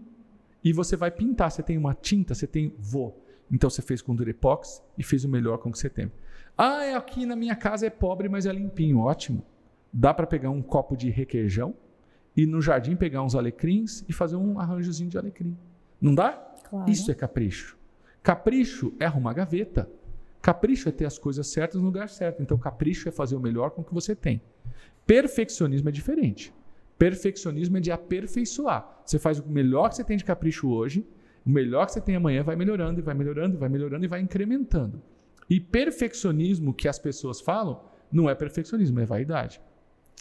E você vai pintar. Você tem uma tinta, você tem vô. Então você fez com Durepox e fez o melhor com o que você tem. Ah, é aqui na minha casa é pobre, mas é limpinho. Ótimo. Dá para pegar um copo de requeijão e no jardim pegar uns alecrins e fazer um arranjozinho de alecrim. Não dá? Claro. Isso é capricho. Capricho é arrumar gaveta. Capricho é ter as coisas certas no lugar certo. Então, capricho é fazer o melhor com o que você tem. Perfeccionismo é diferente. Perfeccionismo é de aperfeiçoar. Você faz o melhor que você tem de capricho hoje, o melhor que você tem amanhã vai melhorando, e vai melhorando, vai melhorando e vai incrementando. E perfeccionismo que as pessoas falam não é perfeccionismo, é vaidade.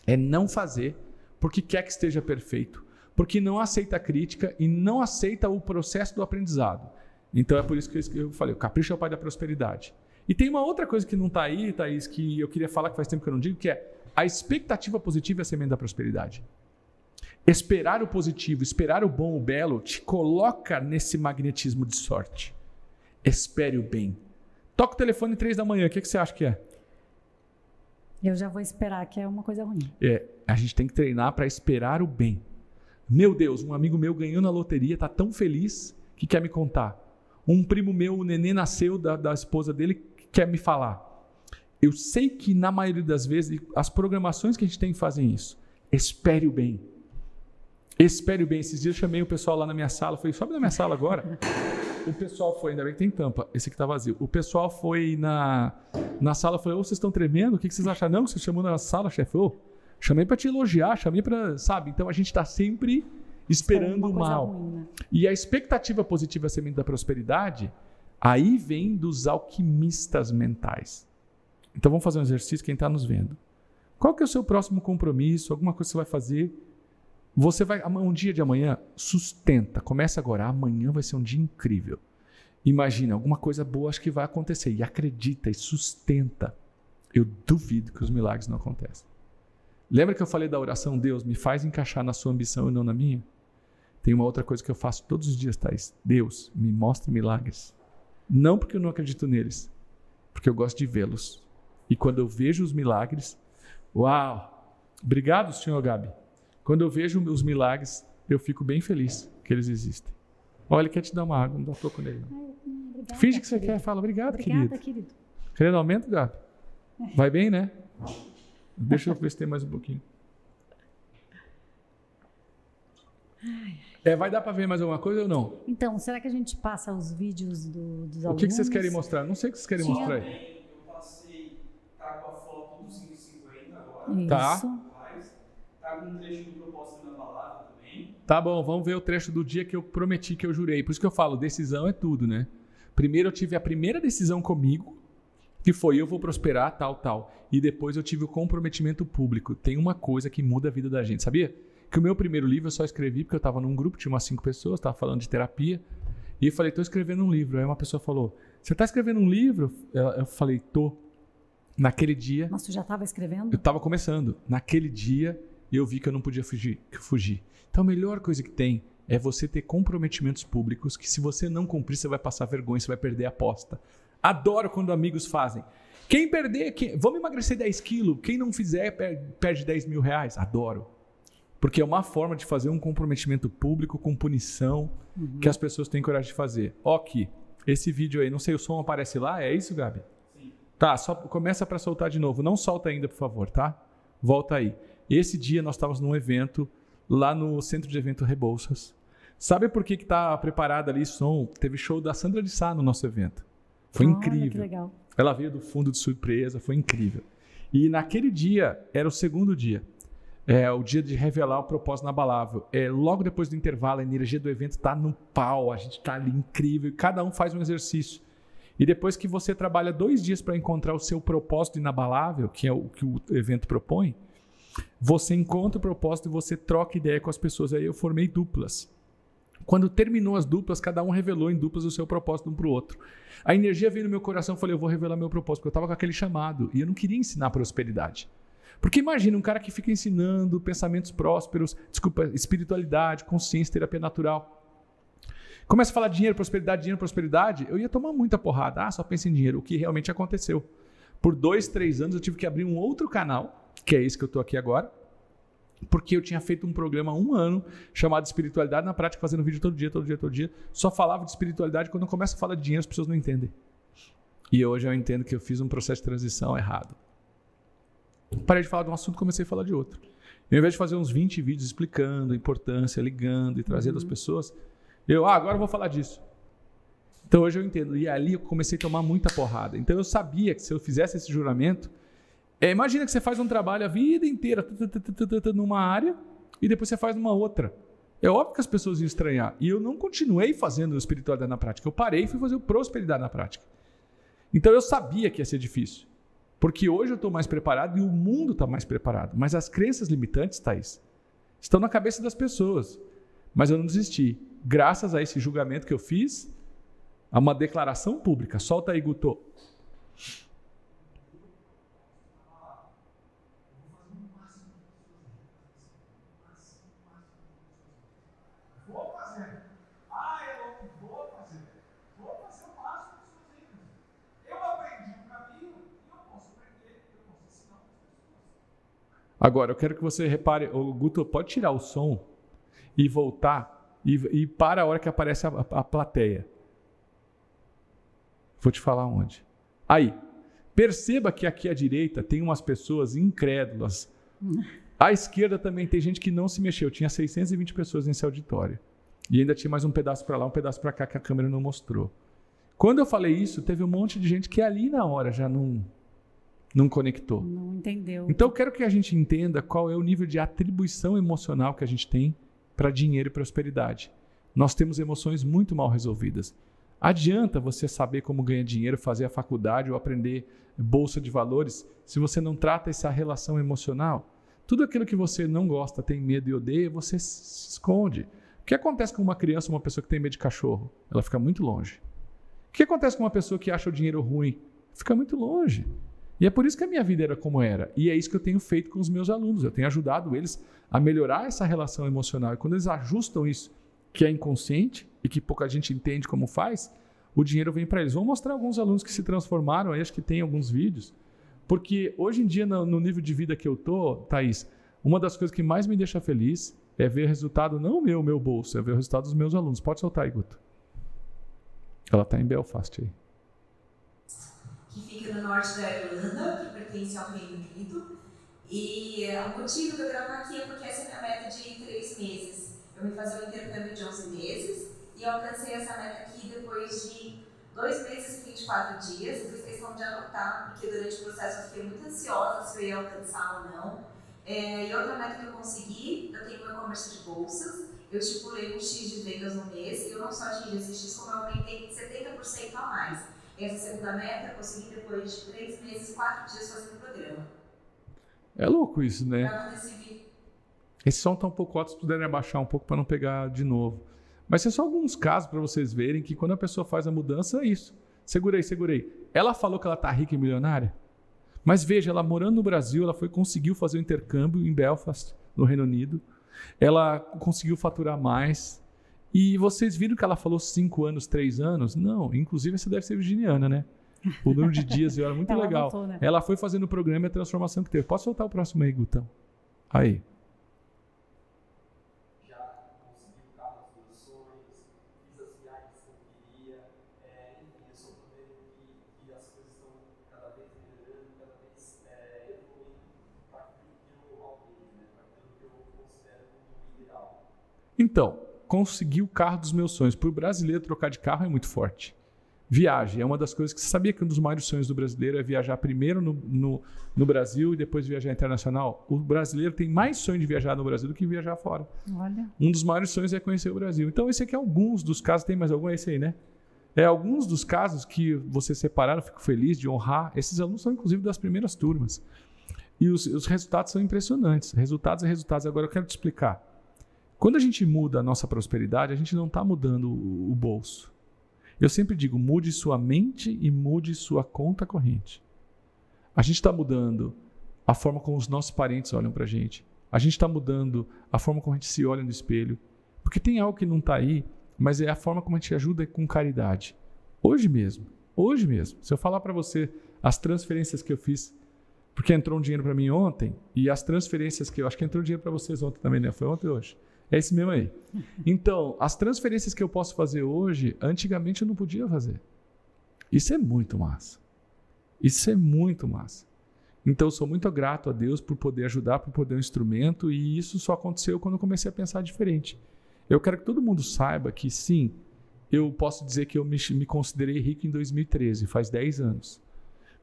É não fazer porque quer que esteja perfeito, porque não aceita a crítica e não aceita o processo do aprendizado. Então é por isso que eu falei, o capricho é o pai da prosperidade. E tem uma outra coisa que não está aí, Thaís, que eu queria falar que faz tempo que eu não digo, que é a expectativa positiva é a semente da prosperidade. Esperar o positivo, esperar o bom, o belo, te coloca nesse magnetismo de sorte. Espere o bem. Toca o telefone três da manhã, o que, que você acha que é? Eu já vou esperar, que é uma coisa ruim. É, a gente tem que treinar para esperar o bem. Meu Deus, um amigo meu ganhou na loteria, está tão feliz que quer me contar. Um primo meu, o nenê nasceu da, da esposa dele, quer me falar. Eu sei que na maioria das vezes as programações que a gente tem fazem isso. Espere o bem. Espere o bem. Esses dias eu chamei o pessoal lá na minha sala, falei, sobe na minha sala agora. O pessoal foi, ainda bem que tem tampa, esse aqui tá vazio. O pessoal foi na, na sala, falei, ô, vocês estão tremendo? O que, que vocês acham? Não, você chamou na sala, chefe? Ô, chamei para te elogiar, chamei para, sabe? Então a gente está sempre esperando o mal. Ruim, né? E a expectativa positiva, semente da prosperidade, aí vem dos alquimistas mentais. Então vamos fazer um exercício, quem está nos vendo. Qual que é o seu próximo compromisso? Alguma coisa que você vai fazer? Você vai, um dia de amanhã, sustenta. Começa agora. Amanhã vai ser um dia incrível. Imagina, alguma coisa boa acho que vai acontecer. E acredita e sustenta. Eu duvido que os milagres não aconteçam. Lembra que eu falei da oração, Deus, me faz encaixar na sua ambição e não na minha? Tem uma outra coisa que eu faço todos os dias, Thais. Deus, me mostre milagres. Não porque eu não acredito neles, porque eu gosto de vê-los. E quando eu vejo os milagres, uau! Obrigado, senhor Gabi. Quando eu vejo os milagres, eu fico bem feliz que eles existem. Olha, ele quer te dar uma água, não dá toco nele. Obrigada, Finge que você querido. quer, fala obrigado, Obrigada, querido. querido. Querendo aumento, Gabi? Vai bem, né? Deixa eu ver se tem mais um pouquinho. É, vai dar para ver mais alguma coisa ou não? Então, será que a gente passa os vídeos do, dos alunos? O que, que vocês querem mostrar? Não sei o que vocês querem Tinha... mostrar aí. Eu passei, tá com a foto do 550 agora. Isso. Tá. Tá com um trecho do propósito na palavra também. Tá bom, vamos ver o trecho do dia que eu prometi, que eu jurei. Por isso que eu falo, decisão é tudo, né? Primeiro eu tive a primeira decisão comigo, que foi eu vou prosperar, tal, tal. E depois eu tive o comprometimento público. Tem uma coisa que muda a vida da gente, sabia? Que o meu primeiro livro eu só escrevi porque eu estava num grupo, tinha umas cinco pessoas, estava falando de terapia. E eu falei, estou escrevendo um livro. Aí uma pessoa falou, você está escrevendo um livro? Eu falei, tô. Naquele dia. Mas tu já estava escrevendo? Eu estava começando. Naquele dia eu vi que eu não podia fugir, fugir. Então a melhor coisa que tem é você ter comprometimentos públicos que se você não cumprir você vai passar vergonha, você vai perder a aposta. Adoro quando amigos fazem. Quem perder, quem... vamos emagrecer 10 quilos. Quem não fizer perde 10 mil reais. Adoro. Porque é uma forma de fazer um comprometimento público com punição uhum. que as pessoas têm coragem de fazer. Ok, esse vídeo aí, não sei, o som aparece lá? É isso, Gabi? Sim. Tá, só começa para soltar de novo. Não solta ainda, por favor, tá? Volta aí. Esse dia nós estávamos num evento lá no Centro de Evento Rebouças. Sabe por que está preparado ali som? Teve show da Sandra de Sá no nosso evento. Foi Olha, incrível. Que legal. Ela veio do fundo de surpresa, foi incrível. E naquele dia, era o segundo dia. É o dia de revelar o propósito inabalável. É, logo depois do intervalo, a energia do evento está no pau, a gente está ali incrível, cada um faz um exercício. E depois que você trabalha dois dias para encontrar o seu propósito inabalável, que é o que o evento propõe, você encontra o propósito e você troca ideia com as pessoas. Aí eu formei duplas. Quando terminou as duplas, cada um revelou em duplas o seu propósito um para o outro. A energia veio no meu coração, eu falei, eu vou revelar meu propósito, porque eu estava com aquele chamado e eu não queria ensinar prosperidade. Porque imagina um cara que fica ensinando pensamentos prósperos, desculpa, espiritualidade, consciência, terapia natural. Começa a falar dinheiro, prosperidade, dinheiro, prosperidade, eu ia tomar muita porrada. Ah, só pensa em dinheiro, o que realmente aconteceu. Por dois, três anos eu tive que abrir um outro canal, que é esse que eu estou aqui agora, porque eu tinha feito um programa há um ano chamado Espiritualidade na Prática, fazendo vídeo todo dia, todo dia, todo dia. Só falava de espiritualidade. Quando eu começo a falar de dinheiro, as pessoas não entendem. E hoje eu entendo que eu fiz um processo de transição errado. Parei de falar de um assunto e comecei a falar de outro. E ao invés de fazer uns 20 vídeos explicando a importância, ligando e trazendo uhum. as pessoas, eu, ah, agora eu vou falar disso. Então hoje eu entendo. E ali eu comecei a tomar muita porrada. Então eu sabia que se eu fizesse esse juramento, é, imagina que você faz um trabalho a vida inteira numa área e depois você faz numa outra. É óbvio que as pessoas iam estranhar. E eu não continuei fazendo espiritualidade na prática. Eu parei e fui fazer prosperidade na prática. Então eu sabia que ia ser difícil. Porque hoje eu estou mais preparado e o mundo está mais preparado. Mas as crenças limitantes, Thaís, estão na cabeça das pessoas. Mas eu não desisti. Graças a esse julgamento que eu fiz, a uma declaração pública. Solta aí, Guto. Agora, eu quero que você repare, o Guto, pode tirar o som e voltar e, e para a hora que aparece a, a, a plateia. Vou te falar onde. Aí, perceba que aqui à direita tem umas pessoas incrédulas. À esquerda também tem gente que não se mexeu. Tinha 620 pessoas nesse auditório. E ainda tinha mais um pedaço para lá, um pedaço para cá que a câmera não mostrou. Quando eu falei isso, teve um monte de gente que ali na hora já não não conectou. Não entendeu. Então eu quero que a gente entenda qual é o nível de atribuição emocional que a gente tem para dinheiro e prosperidade. Nós temos emoções muito mal resolvidas. Adianta você saber como ganhar dinheiro, fazer a faculdade ou aprender bolsa de valores se você não trata essa relação emocional? Tudo aquilo que você não gosta, tem medo e odeia, você se esconde. O que acontece com uma criança, uma pessoa que tem medo de cachorro? Ela fica muito longe. O que acontece com uma pessoa que acha o dinheiro ruim? Fica muito longe. E é por isso que a minha vida era como era. E é isso que eu tenho feito com os meus alunos. Eu tenho ajudado eles a melhorar essa relação emocional. E quando eles ajustam isso, que é inconsciente e que pouca gente entende como faz, o dinheiro vem para eles. Vou mostrar alguns alunos que se transformaram, aí acho que tem alguns vídeos. Porque hoje em dia, no, nível de vida que eu tô, Thaís, uma das coisas que mais me deixa feliz é ver resultado, não o meu, meu bolso, é ver o resultado dos meus alunos. Pode soltar aí, Guto. Ela está em Belfast aí. Que fica no norte da Irlanda, que pertence ao Reino Unido. E uh, o motivo de eu gravar aqui é porque essa é a minha meta de três meses. Eu vim fazer um intercâmbio de 11 meses e eu alcancei essa meta aqui depois de dois meses e 24 dias. Eu fiz questão de anotar, porque durante o processo eu fiquei muito ansiosa se eu ia alcançar ou não. É, e outra meta que eu consegui, eu tenho meu comércio de bolsas eu estipulei um X de vendas no mês e eu não só atingi esse X, como eu aumentei 70% a mais. Essa segunda meta consegui depois de 3 meses 4 dias fazendo o programa. É louco isso, né? Esse som está um pouco alto, se puderem abaixar um pouco para não pegar de novo. Mas é só alguns casos para vocês verem que quando a pessoa faz a mudança, é isso. Segurei, segurei. Ela falou que ela está rica e milionária. Mas veja, ela morando no Brasil, ela foi conseguiu fazer o um intercâmbio em Belfast, no Reino Unido ela conseguiu faturar mais. E vocês viram que ela falou cinco anos, três anos? Não, inclusive você deve ser virginiana, né? O número de dias era muito ela legal. Botou, né? Ela foi fazendo o programa e a transformação que teve. Posso soltar o próximo aí, Gutão? Aí. Então, conseguir o carro dos meus sonhos. Para o brasileiro, trocar de carro é muito forte. Viagem é uma das coisas que você sabia que um dos maiores sonhos do brasileiro é viajar primeiro no, no, no, Brasil e depois viajar internacional. O brasileiro tem mais sonho de viajar no Brasil do que viajar fora. Olha. Um dos maiores sonhos é conhecer o Brasil. Então, esse aqui é alguns dos casos. Tem mais algum? É esse aí, né? É alguns dos casos que você separaram, fico feliz de honrar. Esses alunos são, inclusive, das primeiras turmas. E os, os resultados são impressionantes. Resultados e resultados. Agora, eu quero te explicar. Quando a gente muda a nossa prosperidade, a gente não está mudando o, bolso. Eu sempre digo: mude sua mente e mude sua conta corrente. A gente está mudando a forma como os nossos parentes olham para a gente. A gente está mudando a forma como a gente se olha no espelho. Porque tem algo que não está aí, mas é a forma como a gente ajuda com caridade. Hoje mesmo, hoje mesmo, se eu falar para você as transferências que eu fiz, porque entrou um dinheiro para mim ontem, e as transferências que eu acho que entrou dinheiro para vocês ontem também, né? Foi ontem ou hoje? É esse mesmo aí. Então, as transferências que eu posso fazer hoje, antigamente eu não podia fazer. Isso é muito massa. Isso é muito massa. Então, eu sou muito grato a Deus por poder ajudar, por poder um instrumento, e isso só aconteceu quando eu comecei a pensar diferente. Eu quero que todo mundo saiba que, sim, eu posso dizer que eu me, me considerei rico em 2013, faz 10 anos.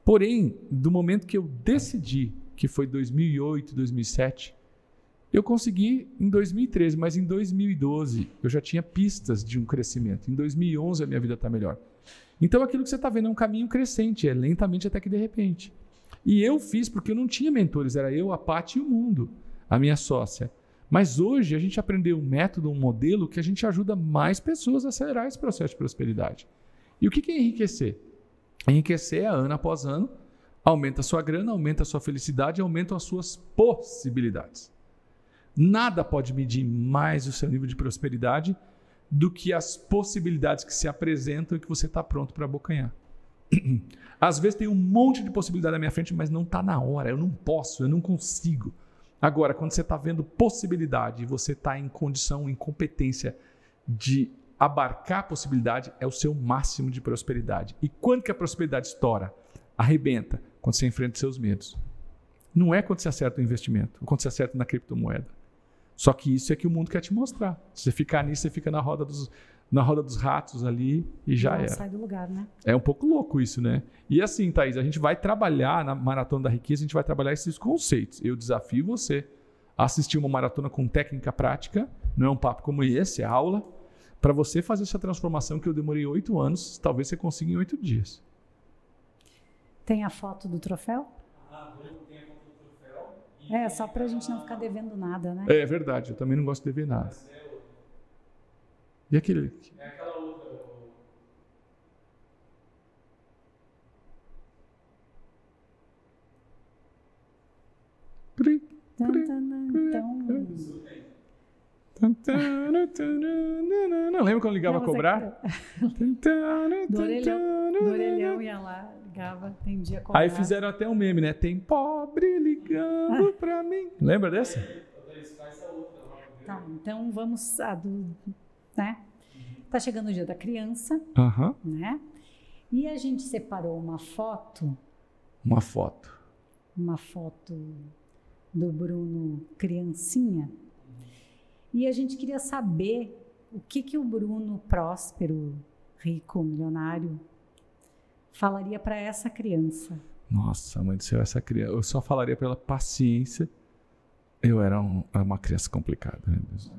Porém, do momento que eu decidi, que foi 2008, 2007, eu consegui em 2013, mas em 2012 eu já tinha pistas de um crescimento. Em 2011 a minha vida está melhor. Então aquilo que você está vendo é um caminho crescente, é lentamente até que de repente. E eu fiz porque eu não tinha mentores, era eu, a Paty e o mundo, a minha sócia. Mas hoje a gente aprendeu um método, um modelo que a gente ajuda mais pessoas a acelerar esse processo de prosperidade. E o que é enriquecer? Enriquecer é ano após ano, aumenta a sua grana, aumenta a sua felicidade, aumenta as suas possibilidades. Nada pode medir mais o seu nível de prosperidade do que as possibilidades que se apresentam e que você está pronto para abocanhar. Às vezes tem um monte de possibilidade na minha frente, mas não está na hora, eu não posso, eu não consigo. Agora, quando você está vendo possibilidade e você está em condição, em competência de abarcar a possibilidade é o seu máximo de prosperidade. E quando que a prosperidade estoura? Arrebenta quando você enfrenta seus medos. Não é quando você acerta o investimento, ou quando você acerta na criptomoeda. Só que isso é que o mundo quer te mostrar. Se você ficar nisso, você fica na roda dos, na roda dos ratos ali e já Não era. sai do lugar, né? É um pouco louco isso, né? E assim, Thaís, a gente vai trabalhar na Maratona da Riqueza, a gente vai trabalhar esses conceitos. Eu desafio você a assistir uma maratona com técnica prática, não é um papo como esse, é aula, para você fazer essa transformação que eu demorei oito anos, talvez você consiga em oito dias. Tem a foto do troféu? Ah, a conta do troféu. e É, só pra gente não ficar devendo nada, né? É verdade, eu também não gosto de dever nada. É. E aquele. É aquela outra. Então, Não lembra quando ligava Não, a é cobrar? que- Do orelhão, do orelhão ia lá, Aí fizeram até um meme, né? Tem pobre ligando pra mim. Lembra dessa? Tá, então vamos a do, né? Tá chegando o dia da criança, né? E a gente separou uma foto, Uma foto. uma foto do Bruno criancinha. E a gente queria saber o que que o Bruno próspero, rico, milionário falaria para essa criança. Nossa, mãe do céu, essa criança. Eu só falaria pela paciência. Eu era, um- uma criança complicada, Deus.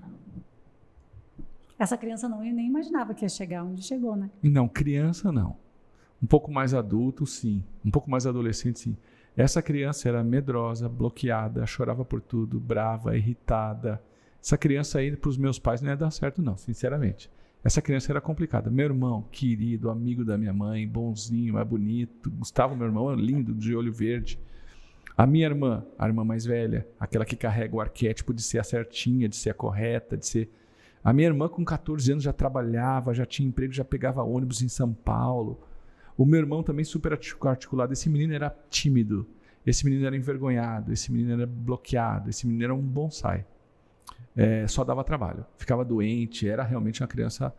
Essa criança não nem imaginava que ia chegar onde chegou, né? Não, criança não. Um pouco mais adulto, sim. Um pouco mais adolescente, sim. Essa criança era medrosa, bloqueada, chorava por tudo, brava, irritada. Essa criança aí, para os meus pais, não ia dar certo, não, sinceramente. Essa criança era complicada. Meu irmão, querido, amigo da minha mãe, bonzinho, é bonito. Gustavo, meu irmão, é lindo, de olho verde. A minha irmã, a irmã mais velha, aquela que carrega o arquétipo de ser a certinha, de ser a correta, de ser. A minha irmã, com 14 anos, já trabalhava, já tinha emprego, já pegava ônibus em São Paulo. O meu irmão também super artic- articulado. Esse menino era tímido, esse menino era envergonhado, esse menino era bloqueado, esse menino era um bonsai. É, só dava trabalho, ficava doente, era realmente uma criança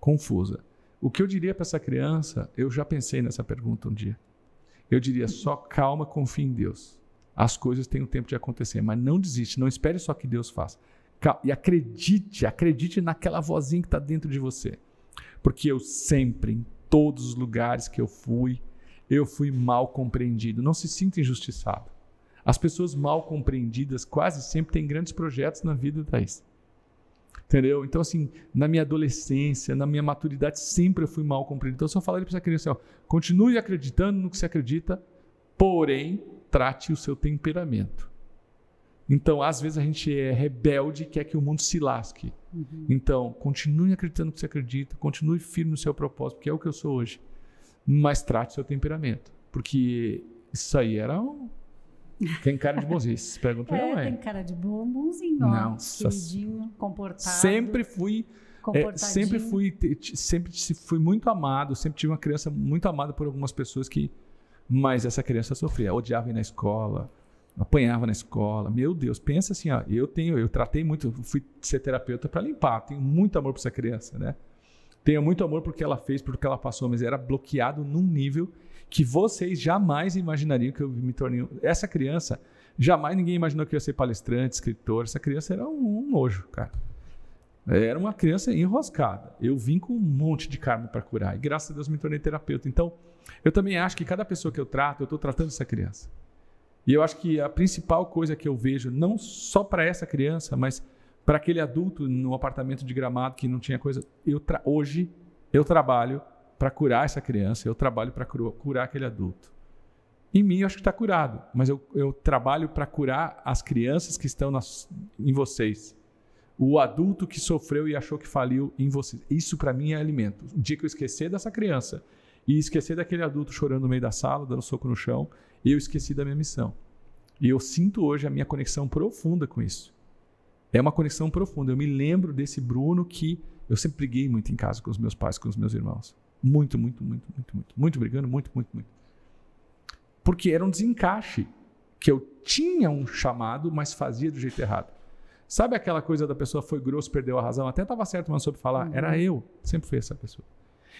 confusa. O que eu diria para essa criança, eu já pensei nessa pergunta um dia. Eu diria só calma, confie em Deus. As coisas têm o tempo de acontecer, mas não desiste, não espere só que Deus faça. E acredite, acredite naquela vozinha que está dentro de você. Porque eu sempre, em todos os lugares que eu fui, eu fui mal compreendido. Não se sinta injustiçado. As pessoas mal compreendidas quase sempre têm grandes projetos na vida, Thaís. Entendeu? Então, assim, na minha adolescência, na minha maturidade, sempre eu fui mal compreendido. Então, eu só falaria para essa criança, ó, continue acreditando no que você acredita, porém, trate o seu temperamento. Então, às vezes a gente é rebelde e quer que o mundo se lasque. Então, continue acreditando no que você acredita, continue firme no seu propósito, porque é o que eu sou hoje. Mas trate seu temperamento, porque isso aí era um... Tem cara de bonzice. Pergunta pra É, minha tem mãe. cara de bombonzinho, ó. Nossa Queridinho, comportado. Sempre fui é, sempre fui sempre se- fui muito amado, sempre tive uma criança muito amada por algumas pessoas que mas essa criança sofria, odiava ir na escola, apanhava na escola. Meu Deus, pensa assim, ó, eu tenho, eu tratei muito, fui ser terapeuta para limpar, tenho muito amor por essa criança, né? Tenho muito amor porque ela fez, porque ela passou, mas era bloqueado num nível que vocês jamais imaginariam que eu me tornei. Essa criança, jamais ninguém imaginou que eu ia ser palestrante, escritor. Essa criança era um, um nojo, cara. Era uma criança enroscada. Eu vim com um monte de karma para curar e graças a Deus me tornei terapeuta. Então, eu também acho que cada pessoa que eu trato, eu estou tratando essa criança. E eu acho que a principal coisa que eu vejo, não só para essa criança, mas para aquele adulto no apartamento de gramado que não tinha coisa, eu hoje eu trabalho para curar essa criança, eu trabalho para curar aquele adulto. Em mim, eu acho que está curado, mas eu, eu trabalho para curar as crianças que estão nas, em vocês. O adulto que sofreu e achou que faliu em vocês. Isso para mim é alimento. O dia que eu esquecer dessa criança e esquecer daquele adulto chorando no meio da sala, dando soco no chão, eu esqueci da minha missão. E eu sinto hoje a minha conexão profunda com isso. É uma conexão profunda. Eu me lembro desse Bruno que eu sempre briguei muito em casa com os meus pais, com os meus irmãos. Muito, muito, muito, muito, muito. Muito brigando, muito, muito, muito. Porque era um desencaixe que eu tinha um chamado, mas fazia do jeito errado. Sabe aquela coisa da pessoa foi grosso, perdeu a razão? Até estava certo, mas não soube falar. Uhum. Era eu, sempre fui essa pessoa.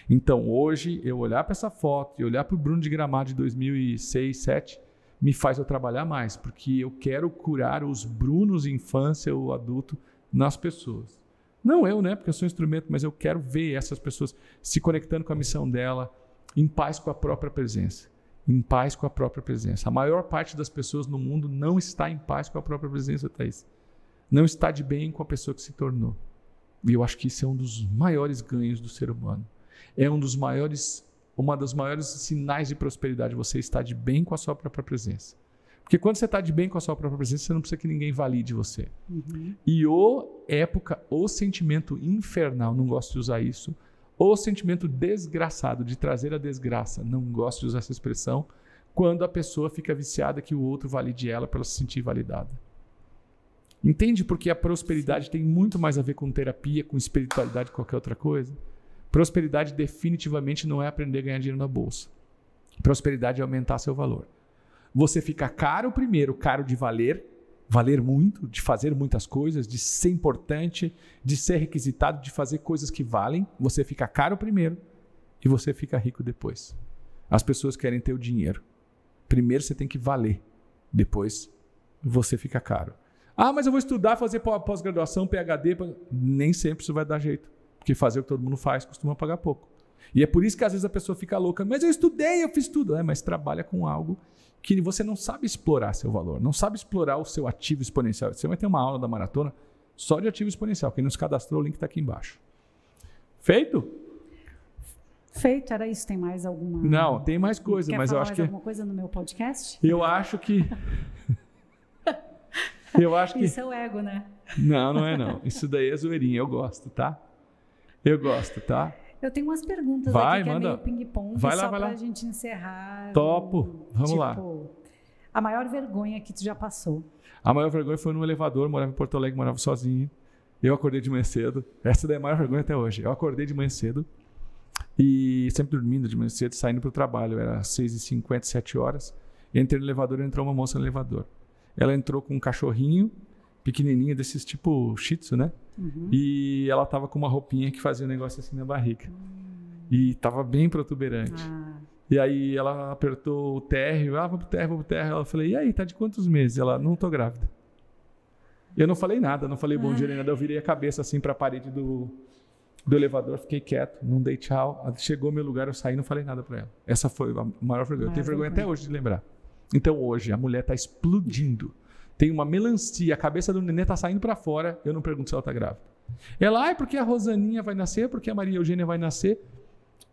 Então, hoje, eu olhar para essa foto e olhar para o Bruno de Gramado de 2006, 2007, me faz eu trabalhar mais, porque eu quero curar os Brunos infância ou adulto nas pessoas. Não eu, né? Porque eu sou um instrumento, mas eu quero ver essas pessoas se conectando com a missão dela, em paz com a própria presença. Em paz com a própria presença. A maior parte das pessoas no mundo não está em paz com a própria presença, Thaís. Não está de bem com a pessoa que se tornou. E eu acho que isso é um dos maiores ganhos do ser humano. É um dos maiores, uma das maiores sinais de prosperidade. Você está de bem com a sua própria presença. Porque quando você está de bem com a sua própria presença, você não precisa que ninguém valide você. Uhum. E o época, o sentimento infernal, não gosto de usar isso, o sentimento desgraçado de trazer a desgraça, não gosto de usar essa expressão, quando a pessoa fica viciada que o outro valide ela para ela se sentir validada. Entende porque a prosperidade tem muito mais a ver com terapia, com espiritualidade, qualquer outra coisa? Prosperidade definitivamente não é aprender a ganhar dinheiro na bolsa. Prosperidade é aumentar seu valor. Você fica caro primeiro, caro de valer, valer muito, de fazer muitas coisas, de ser importante, de ser requisitado, de fazer coisas que valem. Você fica caro primeiro e você fica rico depois. As pessoas querem ter o dinheiro. Primeiro você tem que valer, depois você fica caro. Ah, mas eu vou estudar, fazer pós-graduação, PhD. Nem sempre isso vai dar jeito. Porque fazer o que todo mundo faz costuma pagar pouco. E é por isso que às vezes a pessoa fica louca. Mas eu estudei, eu fiz tudo. É, mas trabalha com algo que você não sabe explorar seu valor, não sabe explorar o seu ativo exponencial. Você vai ter uma aula da maratona só de ativo exponencial. Quem não se cadastrou, o link está aqui embaixo. Feito? Feito, era isso. Tem mais alguma? Não, tem mais coisa, Quer mas eu acho mais que alguma coisa no meu podcast? eu acho que eu acho que Isso é o ego, né? não, não é não. Isso daí é zoeirinha, eu gosto, tá? Eu gosto, tá? Eu tenho umas perguntas Vai, aqui que manda. é meio ping-pong, Vai lá, só vai pra lá. gente encerrar. Topo. Vamos tipo, lá. A maior vergonha que tu já passou. A maior vergonha foi no elevador, morava em Porto Alegre, morava sozinho. Eu acordei de manhã cedo. Essa daí é a maior vergonha até hoje. Eu acordei de manhã cedo e sempre dormindo de manhã cedo, saindo para o trabalho. Era 6h50, 7 horas. Entrei no elevador e entrou uma moça no elevador. Ela entrou com um cachorrinho pequenininho, desses tipo shih tzu, né? Uhum. E ela tava com uma roupinha que fazia um negócio assim na barriga. E tava bem protuberante. Ah, E aí ela apertou o térreo, ah, vou pro térreo, vou pro térreo. Ela falei, e aí, tá de quantos meses? Ela, não tô grávida. Eu não falei nada, não falei bom dia nem nada. Eu virei a cabeça assim pra parede do, do elevador, fiquei quieto, não dei tchau. Chegou meu lugar, eu saí não falei nada pra ela. Essa foi a maior vergonha. Eu tenho vergonha até hoje de lembrar. Então hoje, a mulher tá explodindo. Tem uma melancia, a cabeça do nenê tá saindo pra fora, eu não pergunto se ela tá grávida. Ela, ah, é porque a Rosaninha vai nascer, porque a Maria Eugênia vai nascer.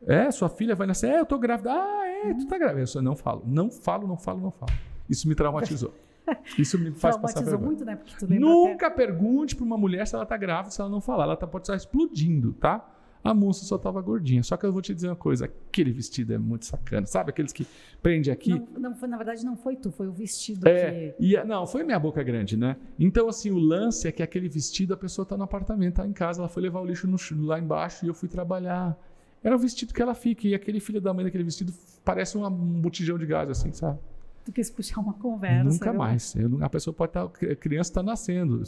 É, sua filha vai nascer. É, eu tô grávida. Ah, é, tu tá grávida. Eu só não falo. Não falo, não falo, não falo. Isso me traumatizou. Isso me faz passar traumatizou vergonha. muito, né? Porque tu Nunca pergunte pra uma mulher se ela tá grávida, se ela não falar. Ela tá, pode estar explodindo, tá? A moça só tava gordinha. Só que eu vou te dizer uma coisa: aquele vestido é muito sacana. Sabe aqueles que prende aqui? Não, não foi, na verdade, não foi tu, foi o vestido É, que... e não, foi minha boca grande, né? Então, assim, o lance é que aquele vestido, a pessoa tá no apartamento, tá em casa, ela foi levar o lixo no lá embaixo e eu fui trabalhar. Era o vestido que ela fica, e aquele filho da mãe daquele vestido parece uma- um botijão de gás, assim, sabe? Tu quis puxar uma conversa. Nunca viu? mais. Eu a pessoa pode estar. A criança está nascendo,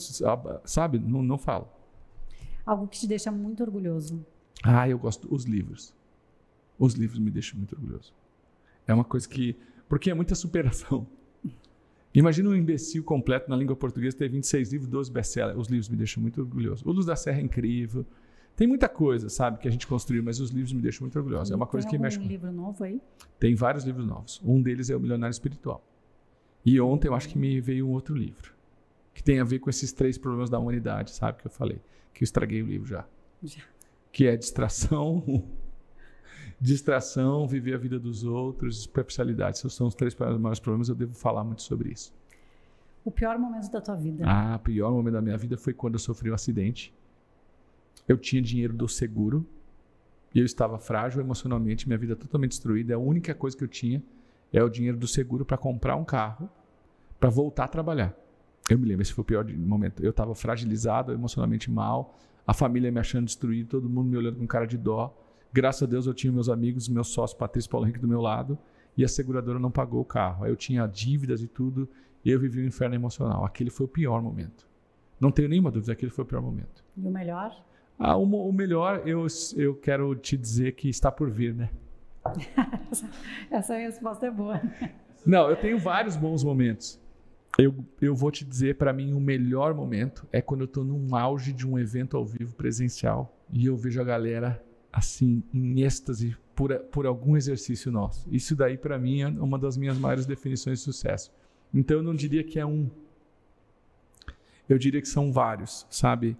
sabe? Não, não fala. Algo que te deixa muito orgulhoso. Ah, eu gosto dos livros. Os livros me deixam muito orgulhoso. É uma coisa que. Porque é muita superação. Imagina um imbecil completo na língua portuguesa ter 26 livros, 12 best-sellers. Os livros me deixam muito orgulhoso. O Luz da Serra é incrível. Tem muita coisa, sabe, que a gente construiu, mas os livros me deixam muito orgulhoso. É uma coisa Tem que algum mexe com. livro novo aí? Tem vários livros novos. Um deles é O Milionário Espiritual. E ontem eu acho que me veio um outro livro. Que tem a ver com esses três problemas da humanidade, sabe? Que eu falei. Que eu estraguei o livro já. Já. Que é distração, distração, viver a vida dos outros, superficialidade. Esses são os três maiores problemas. Eu devo falar muito sobre isso. O pior momento da tua vida. Ah, o pior momento da minha vida foi quando eu sofri um acidente. Eu tinha dinheiro do seguro e eu estava frágil emocionalmente, minha vida totalmente destruída. A única coisa que eu tinha é o dinheiro do seguro para comprar um carro para voltar a trabalhar. Eu me lembro, esse foi o pior momento. Eu estava fragilizado, emocionalmente mal, a família me achando destruído, todo mundo me olhando com cara de dó. Graças a Deus eu tinha meus amigos, meus sócios, Patrícia e Paulo Henrique do meu lado, e a seguradora não pagou o carro. Aí eu tinha dívidas e tudo, e eu vivi um inferno emocional. Aquele foi o pior momento. Não tenho nenhuma dúvida, aquele foi o pior momento. E o melhor? Ah, o, o melhor, eu, eu quero te dizer que está por vir, né? Essa resposta é boa. Não, eu tenho vários bons momentos. Eu, eu vou te dizer, para mim, o melhor momento é quando eu estou num auge de um evento ao vivo presencial e eu vejo a galera assim, em êxtase por, por algum exercício nosso. Isso daí, para mim, é uma das minhas maiores definições de sucesso. Então, eu não diria que é um. Eu diria que são vários, sabe?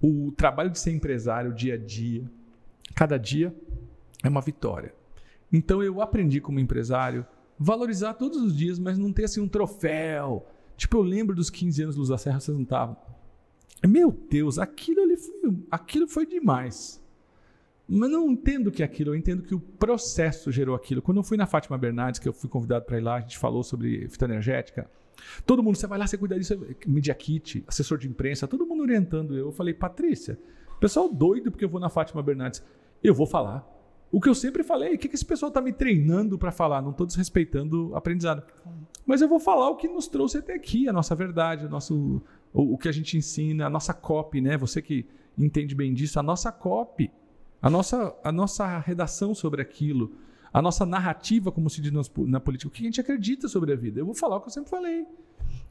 O trabalho de ser empresário, dia a dia, cada dia é uma vitória. Então, eu aprendi como empresário valorizar todos os dias, mas não ter assim um troféu. Tipo, eu lembro dos 15 anos Luz da Serra, vocês não estavam. Meu Deus, aquilo ali foi, aquilo foi demais. Mas não entendo que é aquilo, eu entendo que o processo gerou aquilo. Quando eu fui na Fátima Bernardes, que eu fui convidado para ir lá, a gente falou sobre fitoenergética. Todo mundo, você vai lá, você cuida disso, Media Kit, assessor de imprensa, todo mundo orientando eu. Eu falei, Patrícia, pessoal doido porque eu vou na Fátima Bernardes. Eu vou falar. O que eu sempre falei, o que, que esse pessoal está me treinando para falar? Não estou desrespeitando o aprendizado. Mas eu vou falar o que nos trouxe até aqui, a nossa verdade, o, nosso, o, o que a gente ensina, a nossa copy, né? Você que entende bem disso, a nossa copy. A nossa, a nossa redação sobre aquilo, a nossa narrativa, como se diz na política, o que a gente acredita sobre a vida. Eu vou falar o que eu sempre falei.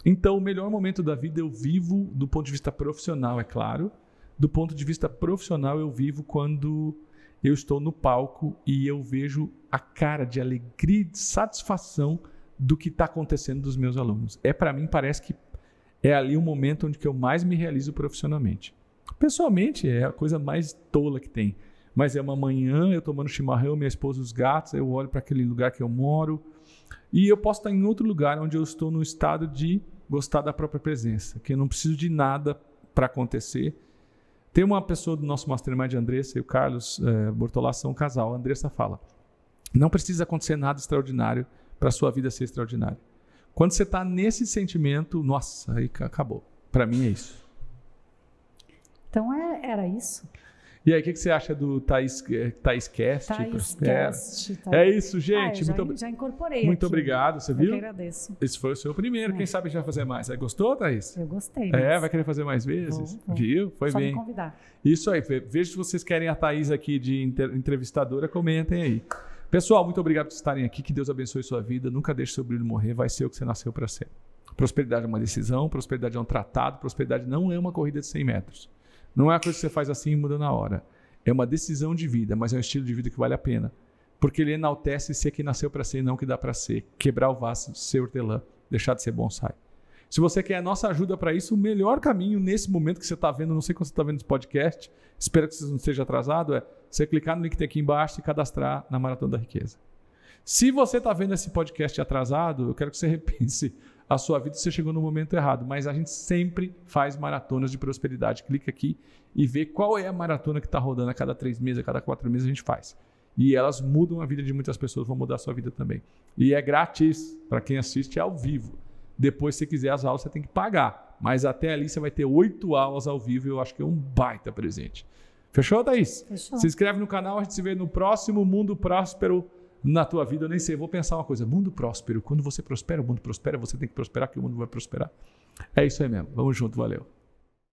Então, o melhor momento da vida eu vivo do ponto de vista profissional, é claro. Do ponto de vista profissional, eu vivo quando eu estou no palco e eu vejo a cara de alegria e de satisfação do que está acontecendo dos meus alunos. É para mim, parece que é ali o momento onde eu mais me realizo profissionalmente. Pessoalmente, é a coisa mais tola que tem mas é uma manhã, eu tomando chimarrão, minha esposa, os gatos, eu olho para aquele lugar que eu moro e eu posso estar em outro lugar onde eu estou no estado de gostar da própria presença, que eu não preciso de nada para acontecer. Tem uma pessoa do nosso mastermind, Andressa e o Carlos é, Bortolá são um casal. A Andressa fala: não precisa acontecer nada extraordinário para a sua vida ser extraordinária. Quando você está nesse sentimento, nossa, aí acabou. Para mim é isso. Então é, era isso. E aí, o que, que, você acha do Thaís, eh, Thaís Cast? Thaís Cast. Tá. É isso, gente. Ah, já, muito, já incorporei. Muito aqui. obrigado, você viu? Eu que agradeço. Esse foi o seu primeiro. É. Quem sabe a gente vai fazer mais. Aí, gostou, Thaís? Eu gostei. Mas... É, vai querer fazer mais vezes? Vou, vou. Viu? Foi Só bem. Me convidar. Isso aí. Veja se vocês querem a Thaís aqui de entrevistadora, comentem aí. Pessoal, muito obrigado por estarem aqui. Que Deus abençoe sua vida. Nunca deixe seu brilho morrer. Vai ser o que você nasceu para ser. Prosperidade é uma decisão, prosperidade é um tratado, prosperidade não é uma corrida de 100 metros. Não é uma coisa que você faz assim e muda na hora. É uma decisão de vida, mas é um estilo de vida que vale a pena. Porque ele enaltece ser quem nasceu para ser e não que dá para ser. Quebrar o vaso, ser hortelã, deixar de ser bonsai. Se você quer a nossa ajuda para isso, o melhor caminho nesse momento que você está vendo, não sei quando você está vendo esse podcast, espero que você não esteja atrasado, é você clicar no link que tem aqui embaixo e cadastrar na Maratona da Riqueza. Se você está vendo esse podcast atrasado, eu quero que você repense a sua vida você chegou no momento errado. Mas a gente sempre faz maratonas de prosperidade. Clica aqui e vê qual é a maratona que está rodando a cada três meses, a cada quatro meses a gente faz. E elas mudam a vida de muitas pessoas, vão mudar a sua vida também. E é grátis para quem assiste ao vivo. Depois, se quiser as aulas, você tem que pagar. Mas até ali você vai ter oito aulas ao vivo e eu acho que é um baita presente. Fechou, Thaís? Fechou. Se inscreve no canal, a gente se vê no próximo Mundo Próspero na tua vida, eu nem sei, eu vou pensar uma coisa, mundo próspero, quando você prospera, o mundo prospera, você tem que prosperar que o mundo vai prosperar. É isso aí mesmo. Vamos junto, valeu.